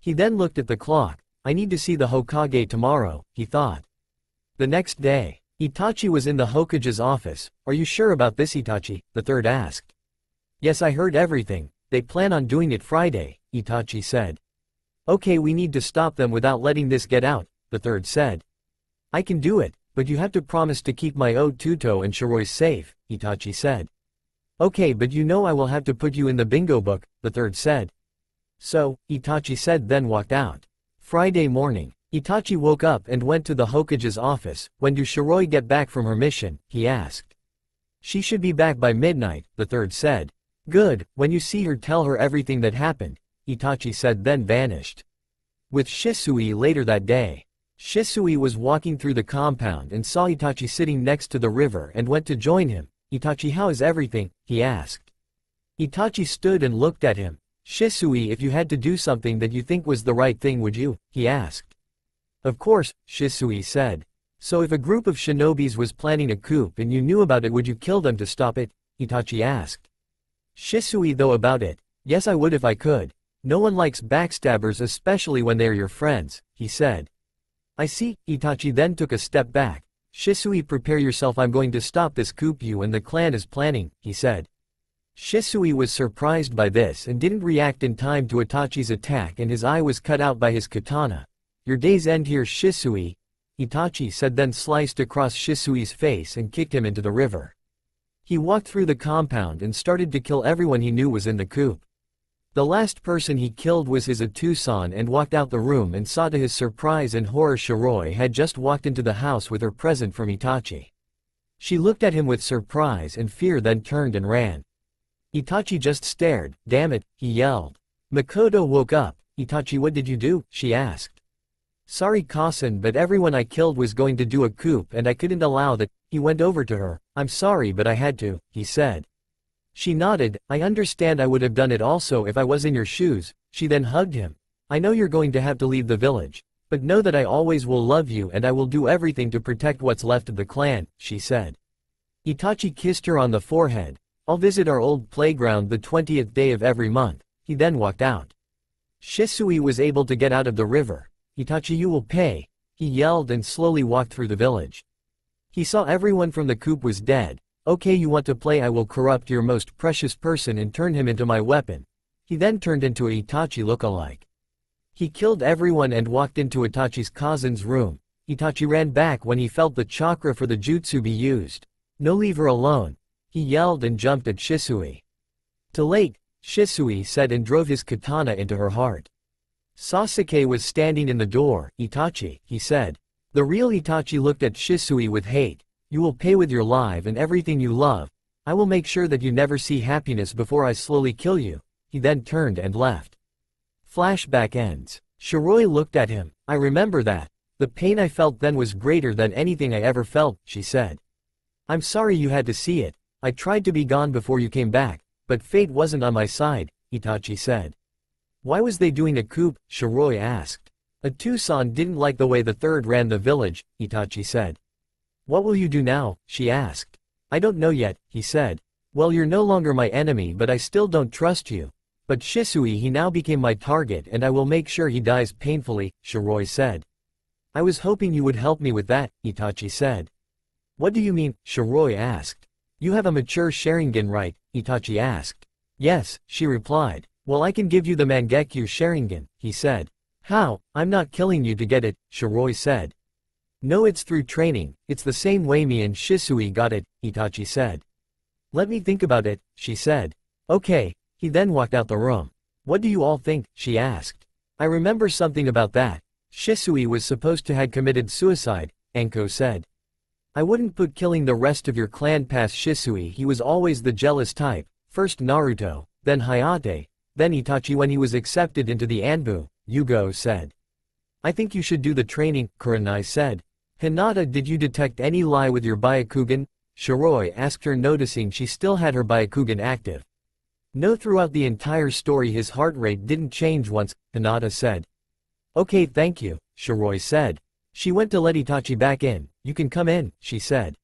A: He then looked at the clock. I need to see the Hokage tomorrow, he thought. The next day, Itachi was in the Hokage's office. Are you sure about this Itachi? The third asked. Yes I heard everything, they plan on doing it Friday, Itachi said. Okay we need to stop them without letting this get out, the third said. I can do it, but you have to promise to keep my Otouto and Shiroi safe, Itachi said. Okay but you know I will have to put you in the bingo book, the third said. So, Itachi said then walked out. Friday morning, Itachi woke up and went to the Hokage's office. When do Shiroi get back from her mission? he asked. She should be back by midnight, the third said. Good, when you see her tell her everything that happened, Itachi said then vanished. With Shisui later that day. Shisui was walking through the compound and saw Itachi sitting next to the river and went to join him. Itachi how is everything, he asked. Itachi stood and looked at him. Shisui if you had to do something that you think was the right thing would you, he asked. Of course, Shisui said. So if a group of shinobis was planning a coup and you knew about it would you kill them to stop it, Itachi asked. Shisui though about it, yes I would if I could. No one likes backstabbers especially when they are your friends, he said. I see, Itachi then took a step back. Shisui prepare yourself I'm going to stop this coup you and the clan is planning, he said. Shisui was surprised by this and didn't react in time to Itachi's attack and his eye was cut out by his katana. Your days end here Shisui, Itachi said then sliced across Shisui's face and kicked him into the river. He walked through the compound and started to kill everyone he knew was in the coop. The last person he killed was his Otou-san and walked out the room and saw to his surprise and horror Shiroi had just walked into the house with her present from Itachi. She looked at him with surprise and fear then turned and ran. Itachi just stared, damn it, he yelled. Mikoto woke up, Itachi what did you do, she asked. Sorry Kaa-san but everyone I killed was going to do a coup and I couldn't allow that, he went over to her, I'm sorry but I had to, he said. She nodded, I understand I would have done it also if I was in your shoes, she then hugged him. I know you're going to have to leave the village. But know that I always will love you and I will do everything to protect what's left of the clan, she said. Itachi kissed her on the forehead. I'll visit our old playground the 20th day of every month. He then walked out. Shisui was able to get out of the river. Itachi you will pay. He yelled and slowly walked through the village. He saw everyone from the coop was dead. Okay you want to play I will corrupt your most precious person and turn him into my weapon. He then turned into a Itachi look-alike. He killed everyone and walked into Itachi's cousin's room. Itachi ran back when he felt the chakra for the jutsu be used. No leave her alone. He yelled and jumped at Shisui. Too late, Shisui said and drove his katana into her heart. Sasuke was standing in the door, Itachi, he said. The real Itachi looked at Shisui with hate. You will pay with your life and everything you love. I will make sure that you never see happiness before I slowly kill you. He then turned and left. Flashback ends. Shiroi looked at him. I remember that. The pain I felt then was greater than anything I ever felt, she said. I'm sorry you had to see it. I tried to be gone before you came back, but fate wasn't on my side, Itachi said. Why was they doing a coup? Shiroi asked. Otou-san didn't like the way the third ran the village, Itachi said. What will you do now? she asked. I don't know yet, he said. Well you're no longer my enemy but I still don't trust you. But Shisui he now became my target and I will make sure he dies painfully, Shiroi said. I was hoping you would help me with that, Itachi said. What do you mean, Shiroi asked. You have a mature Sharingan right, Itachi asked. Yes, she replied. Well I can give you the Mangekyo Sharingan, he said. How, I'm not killing you to get it, Shiroi said. No it's through training, it's the same way me and Shisui got it, Itachi said. Let me think about it, she said. Okay, he then walked out the room. What do you all think, she asked. I remember something about that. Shisui was supposed to have committed suicide, Anko said. I wouldn't put killing the rest of your clan past Shisui he was always the jealous type, first Naruto, then Hayate, then Itachi when he was accepted into the Anbu, Yugao said. I think you should do the training, Kurenai said. Hinata did you detect any lie with your Byakugan? Shiroi asked her noticing she still had her Byakugan active. No throughout the entire story his heart rate didn't change once, Hinata said. Okay thank you, Shiroi said. She went to let Itachi back in, you can come in, she said.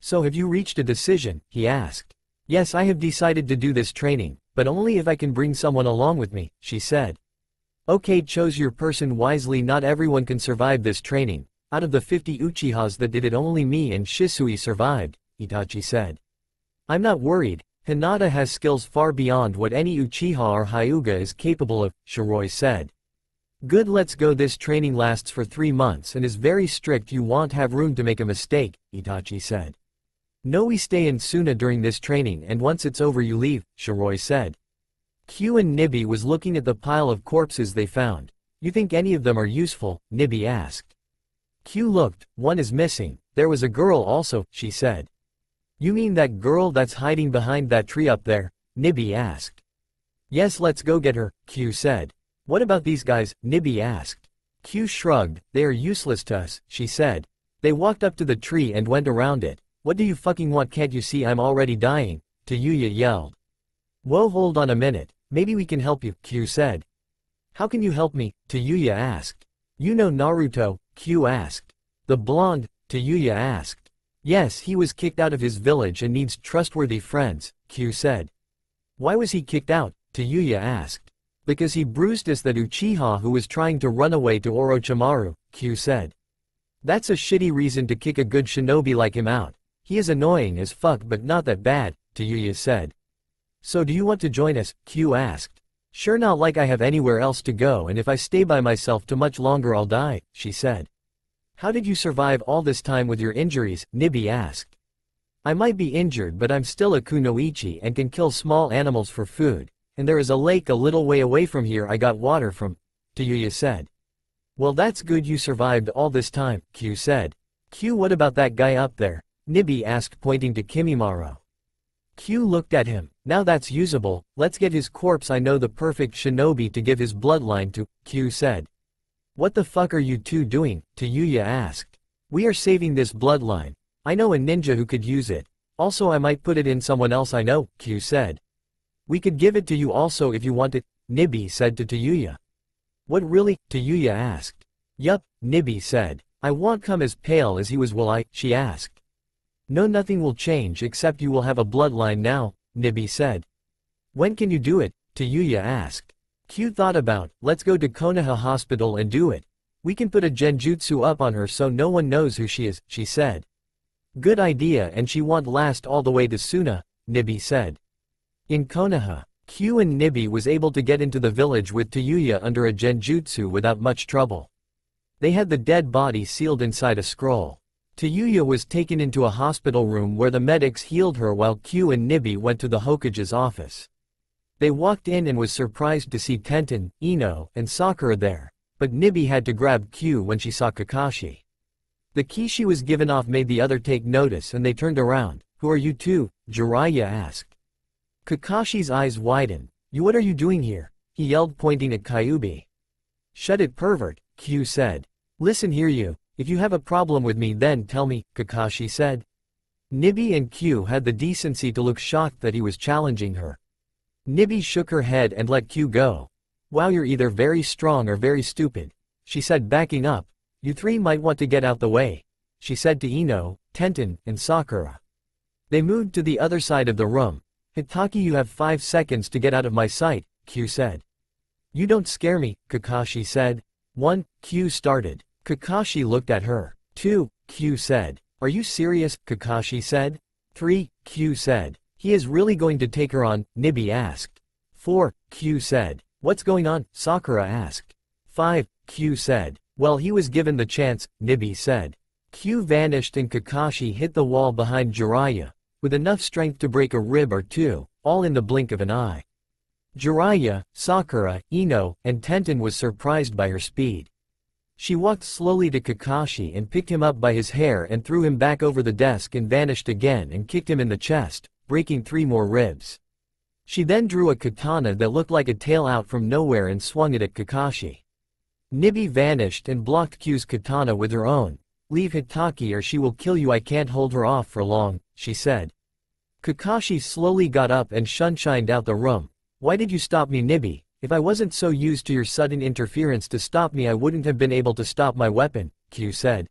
A: So have you reached a decision, he asked. Yes I have decided to do this training, but only if I can bring someone along with me, she said. Okay chose your person wisely not everyone can survive this training, out of the 50 Uchihas that did it only me and Shisui survived, Itachi said. I'm not worried, Hinata has skills far beyond what any Uchiha or Hyuga is capable of, Shiroi said. Good let's go this training lasts for three months and is very strict you won't have room to make a mistake, Itachi said. No we stay in Suna during this training and once it's over you leave, Shiroi said. Q and Nibi was looking at the pile of corpses they found. You think any of them are useful, Nibi asked. Q looked, one is missing, there was a girl also, she said. You mean that girl that's hiding behind that tree up there? Nibi asked. Yes let's go get her, Q said. What about these guys? Nibi asked. Q shrugged, they are useless to us, she said. They walked up to the tree and went around it. What do you fucking want can't you see I'm already dying? Tayuya yelled. Whoa hold on a minute, maybe we can help you, Q said. How can you help me? Tayuya asked. You know Naruto, Q asked. The blonde, Tayuya asked. Yes, he was kicked out of his village and needs trustworthy friends, Q said. Why was he kicked out? Tayuya asked. Because he bruised us that Uchiha who was trying to run away to Orochimaru, Q said. That's a shitty reason to kick a good shinobi like him out. He is annoying as fuck but not that bad, Tayuya said. So do you want to join us? Q asked. Sure not like I have anywhere else to go and if I stay by myself too much longer I'll die, she said. How did you survive all this time with your injuries, Nibi asked. I might be injured but I'm still a kunoichi and can kill small animals for food, and there is a lake a little way away from here I got water from, Tayuya said. Well that's good you survived all this time, Q said. Q what about that guy up there? Nibi asked pointing to Kimimaro. Q looked at him, now that's usable, let's get his corpse I know the perfect shinobi to give his bloodline to, Q said. What the fuck are you two doing, Tayuya asked. We are saving this bloodline. I know a ninja who could use it. Also I might put it in someone else I know, Q said. We could give it to you also if you want it, Nibi said to Tayuya. What really, Tayuya asked. Yup, Nibi said. I won't come as pale as he was will I, she asked. No nothing will change except you will have a bloodline now, Nibi said. When can you do it? Tayuya asked. Q thought about, let's go to Konoha Hospital and do it. We can put a genjutsu up on her so no one knows who she is, she said. Good idea and she won't last all the way to Suna, Nibi said. In Konoha, Q and Nibi was able to get into the village with Tayuya under a genjutsu without much trouble. They had the dead body sealed inside a scroll. Tayuya was taken into a hospital room where the medics healed her while Q and Nibi went to the Hokage's office. They walked in and was surprised to see Tenten, Ino, and Sakura there, but Nibi had to grab Q when she saw Kakashi. The ki she was given off made the other take notice and they turned around. Who are you two? Jiraiya asked. Kakashi's eyes widened. You what are you doing here? He yelled pointing at Kyuubi. Shut it pervert, Q said. Listen here you, if you have a problem with me then tell me, Kakashi said. Nibi and Q had the decency to look shocked that he was challenging her. Nibi shook her head and let Q go. Wow you're either very strong or very stupid. She said backing up. You three might want to get out the way. She said to Ino, Tenten, and Sakura. They moved to the other side of the room. Hatake you have five seconds to get out of my sight, Q said. You don't scare me, Kakashi said. 1. Q started. Kakashi looked at her. 2. Q said. Are you serious, Kakashi said. 3. Q said. He is really going to take her on, Nibi asked. 4. Q said. What's going on, Sakura asked. 5. Q said. Well he was given the chance, Nibi said. Q vanished and Kakashi hit the wall behind Jiraiya, with enough strength to break a rib or two, all in the blink of an eye. Jiraiya, Sakura, Ino, and Tenten was surprised by her speed. She walked slowly to Kakashi and picked him up by his hair and threw him back over the desk and vanished again and kicked him in the chest, breaking three more ribs. She then drew a katana that looked like a tail out from nowhere and swung it at Kakashi. Nibi vanished and blocked Q's katana with her own. Leave Hatake or she will kill you I can't hold her off for long, she said. Kakashi slowly got up and shunshined out the room, why did you stop me Nibi? If I wasn't so used to your sudden interference to stop me I wouldn't have been able to stop my weapon, Q said.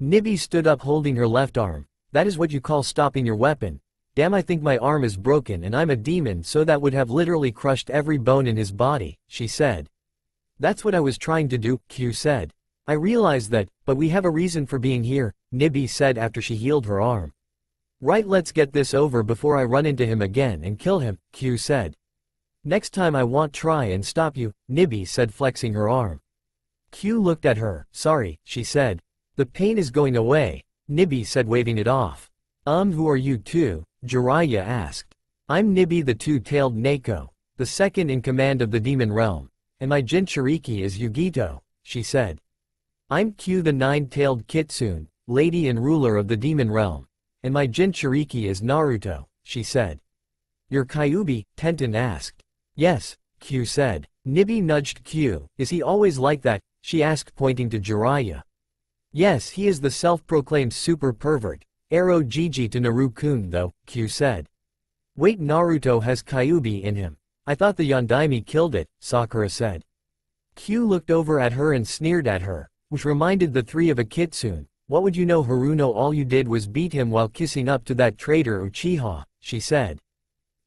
A: Nibi stood up holding her left arm. That is what you call stopping your weapon. Damn I think my arm is broken and I'm a demon so that would have literally crushed every bone in his body, she said. That's what I was trying to do, Q said. I realize that, but we have a reason for being here, Nibi said after she healed her arm. Right let's get this over before I run into him again and kill him, Q said. Next time I won't try and stop you, Nibi said flexing her arm. Q looked at her, sorry, she said. The pain is going away, Nibi said waving it off. Um who are you two? Jiraiya asked. I'm Nibi the two-tailed Neko, the second in command of the demon realm, and my Jinchuriki is Yugito, she said. I'm Q the nine-tailed Kitsune, lady and ruler of the demon realm, and my Jinchuriki is Naruto, she said. Your Kyuubi, Tenten asked. Yes, Q said. Nibi nudged Q. Is he always like that? She asked pointing to Jiraiya. Yes he is the self-proclaimed super pervert. Arrow Gigi to Naru-kun though, Q said. Wait Naruto has Kyuubi in him. I thought the Yondaime killed it, Sakura said. Q looked over at her and sneered at her, which reminded the three of a kitsune. What would you know Haruno all you did was beat him while kissing up to that traitor Uchiha, she said.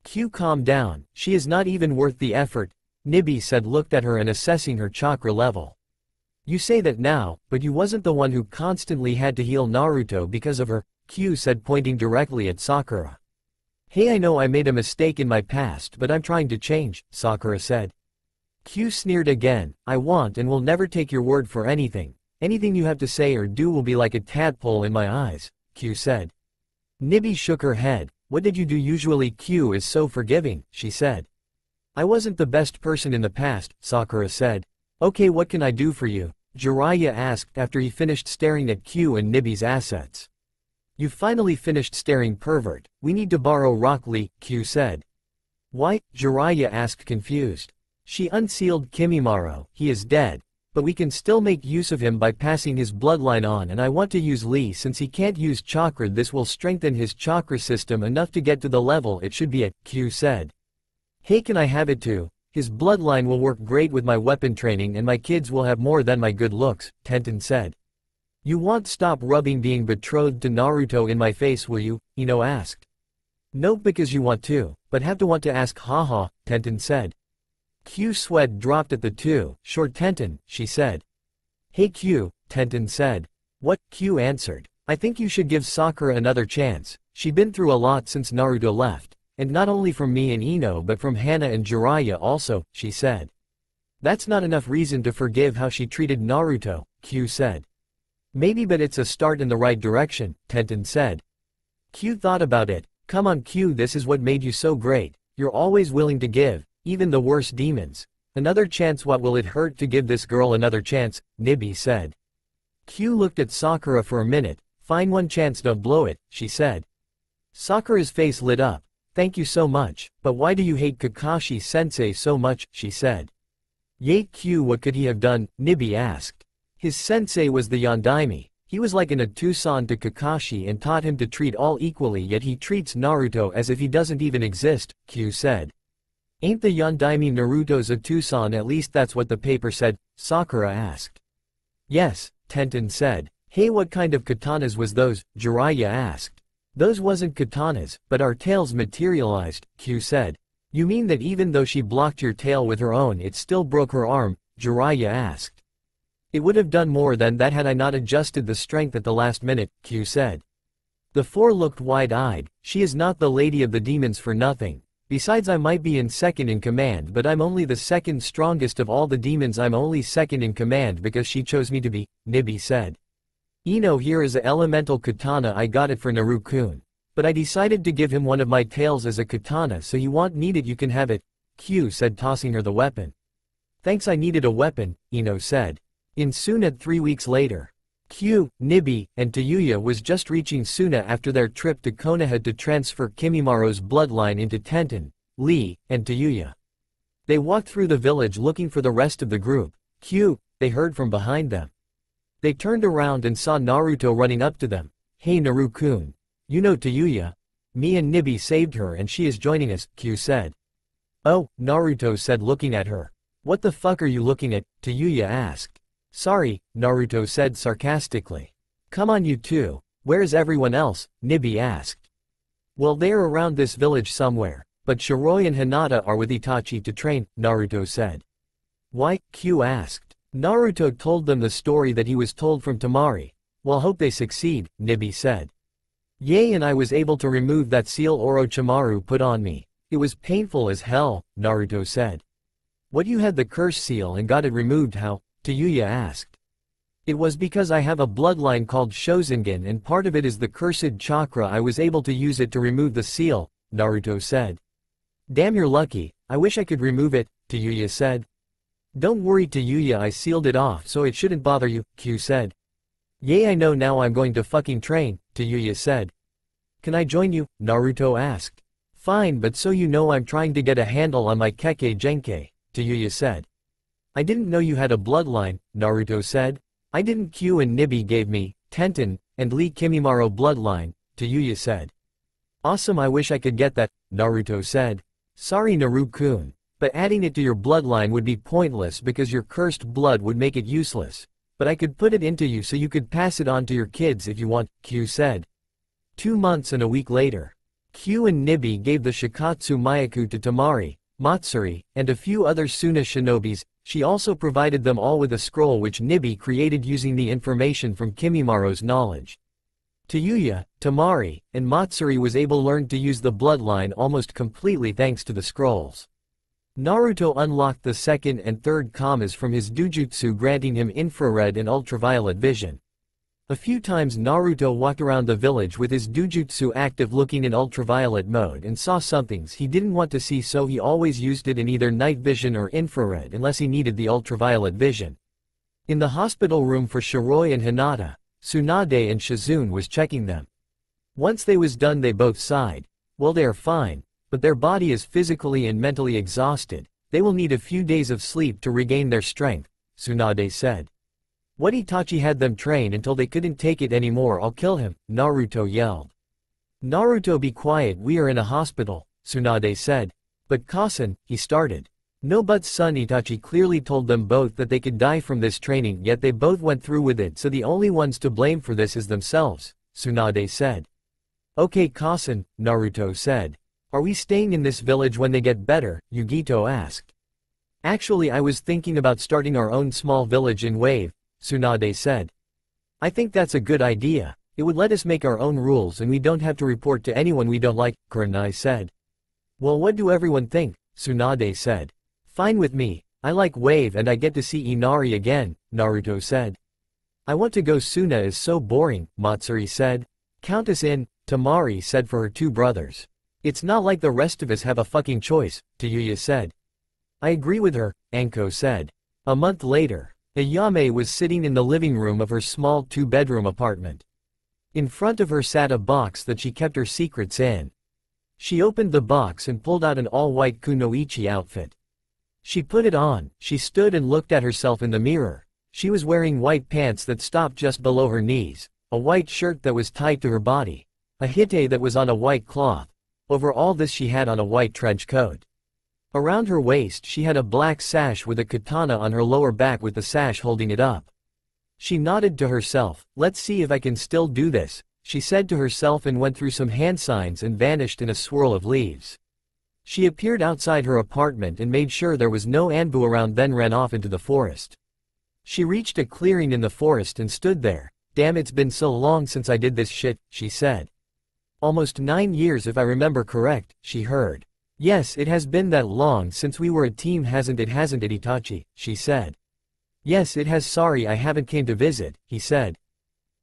A: Q calm down, she is not even worth the effort, Nibi said looked at her and assessing her chakra level. You say that now, but you wasn't the one who constantly had to heal Naruto because of her, Q said pointing directly at Sakura. Hey I know I made a mistake in my past but I'm trying to change, Sakura said. Q sneered again, I want and will never take your word for anything. Anything you have to say or do will be like a tadpole in my eyes, Q said. Nibi shook her head, what did you do usually Q is so forgiving, she said. I wasn't the best person in the past, Sakura said. Okay what can I do for you? Jiraiya asked after he finished staring at Q and Nibi's assets. You finally finished staring pervert, we need to borrow Rock Lee, Q said. Why? Jiraiya asked confused. She unsealed Kimimaro, he is dead, but we can still make use of him by passing his bloodline on and I want to use Lee since he can't use chakra this will strengthen his chakra system enough to get to the level it should be at, Q said. Hey can I have it too? His bloodline will work great with my weapon training and my kids will have more than my good looks, Tenten said. You won't stop rubbing being betrothed to Naruto in my face will you, Ino asked. Nope because you want to, but have to want to ask haha, Tenten said. Q sweat dropped at the two, short Tenten, she said. Hey Q, Tenten said. What, Q answered. I think you should give Sakura another chance, she been through a lot since Naruto left, and not only from me and Ino but from Hana and Jiraiya also, she said. That's not enough reason to forgive how she treated Naruto, Q said. Maybe but it's a start in the right direction, Tenten said. Q thought about it, come on Q this is what made you so great, you're always willing to give, even the worst demons. Another chance what will it hurt to give this girl another chance, Nibi said. Q looked at Sakura for a minute, fine one chance don't blow it, she said. Sakura's face lit up, thank you so much, but why do you hate Kakashi-sensei so much, she said. Yate Q what could he have done, Nibi asked. His sensei was the Yondaime, he was like an Otou-san to Kakashi and taught him to treat all equally yet he treats Naruto as if he doesn't even exist, Q said. Ain't the Yondaime Naruto's a Tou-san at least that's what the paper said, Sakura asked. Yes, Tenten said. Hey what kind of katanas was those, Jiraiya asked. Those wasn't katanas, but our tails materialized, Q said. You mean that even though she blocked your tail with her own it still broke her arm, Jiraiya asked. It would have done more than that had I not adjusted the strength at the last minute, Q said. The four looked wide-eyed, she is not the lady of the demons for nothing. Besides I might be in second in command but I'm only the second strongest of all the demons I'm only second in command because she chose me to be, Nibi said. Ino here is a elemental katana I got it for Naru-kun. But I decided to give him one of my tails as a katana so you want need it you can have it, Q said tossing her the weapon. Thanks I needed a weapon, Ino said. In Suna three weeks later. Q, Nibi, and Tayuya was just reaching Suna after their trip to Konoha to transfer Kimimaro's bloodline into Tenten, Lee, and Tayuya. They walked through the village looking for the rest of the group. Q, they heard from behind them. They turned around and saw Naruto running up to them. Hey Naru-kun. You know Tayuya? Me and Nibi saved her and she is joining us, Q said. Oh, Naruto said looking at her. What the fuck are you looking at, Tayuya asked. Sorry, Naruto said sarcastically. Come on you two, where's everyone else, Nibi asked. Well they're around this village somewhere, but Shiroi and Hinata are with Itachi to train, Naruto said. Why, Q asked. Naruto told them the story that he was told from Temari. Well hope they succeed, Nibi said. Yay and I was able to remove that seal Orochimaru put on me. It was painful as hell, Naruto said. What you had the curse seal and got it removed how? Tayuya asked. It was because I have a bloodline called Shosingen and part of it is the cursed chakra I was able to use it to remove the seal, Naruto said. Damn you're lucky, I wish I could remove it, Tayuya said. Don't worry Tayuya I sealed it off so it shouldn't bother you, Q said. Yay I know now I'm going to fucking train, Tayuya said. Can I join you, Naruto asked. Fine but so you know I'm trying to get a handle on my Kekkei Genkai, Tayuya said. I didn't know you had a bloodline, Naruto said. I didn't Q and Nibi gave me, Tenten, and Lee Kimimaro bloodline, Tayuya said. Awesome I wish I could get that, Naruto said. Sorry Naru-kun. But adding it to your bloodline would be pointless because your cursed blood would make it useless. But I could put it into you so you could pass it on to your kids if you want, Q said. Two months and a week later. Q and Nibi gave the Shikotsumyaku to Temari, Matsuri, and a few other Suna shinobis, she also provided them all with a scroll which Nibi created using the information from Kimimaro's knowledge. Tayuya, Temari, and Matsuri was able learn to use the bloodline almost completely thanks to the scrolls. Naruto unlocked the second and third kamas from his dojutsu granting him infrared and ultraviolet vision. A few times Naruto walked around the village with his dojutsu active looking in ultraviolet mode and saw somethings he didn't want to see so he always used it in either night vision or infrared unless he needed the ultraviolet vision. In the hospital room for Shiroi and Hinata, Tsunade and Shizune was checking them. Once they was done they both sighed. Well they are fine, but their body is physically and mentally exhausted, they will need a few days of sleep to regain their strength, Tsunade said. What Itachi had them train until they couldn't take it anymore I'll kill him, Naruto yelled. Naruto be quiet we are in a hospital, Tsunade said. But Kaa-san, he started. No son Itachi clearly told them both that they could die from this training yet they both went through with it so the only ones to blame for this is themselves, Tsunade said. Okay Kaa-san, Naruto said. Are we staying in this village when they get better? Yugito asked. Actually I was thinking about starting our own small village in Wave, Tsunade said. I think that's a good idea. It would let us make our own rules and we don't have to report to anyone we don't like, Kurenai said. Well what do everyone think? Tsunade said. Fine with me, I like Wave and I get to see Inari again, Naruto said. I want to go Suna is so boring, Matsuri said. Count us in, Temari said for her two brothers. It's not like the rest of us have a fucking choice, Tayuya said. I agree with her, Anko said. A month later, Ayame was sitting in the living room of her small two-bedroom apartment. In front of her sat a box that she kept her secrets in. She opened the box and pulled out an all-white kunoichi outfit. She put it on, she stood and looked at herself in the mirror. She was wearing white pants that stopped just below her knees, a white shirt that was tied to her body, a hite that was on a white cloth, over all this she had on a white trench coat. Around her waist she had a black sash with a katana on her lower back with the sash holding it up. She nodded to herself, let's see if I can still do this, she said to herself and went through some hand signs and vanished in a swirl of leaves. She appeared outside her apartment and made sure there was no Anbu around then ran off into the forest. She reached a clearing in the forest and stood there. Damn it's been so long since I did this shit, she said. Almost nine years if I remember correct, she heard. Yes it has been that long since we were a team hasn't it hasn't it Itachi, she said. Yes it has sorry I haven't came to visit, he said.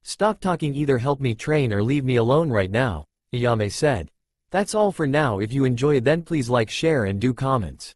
A: Stop talking either help me train or leave me alone right now, Ayame said. That's all for now if you enjoy then please like share and do comments.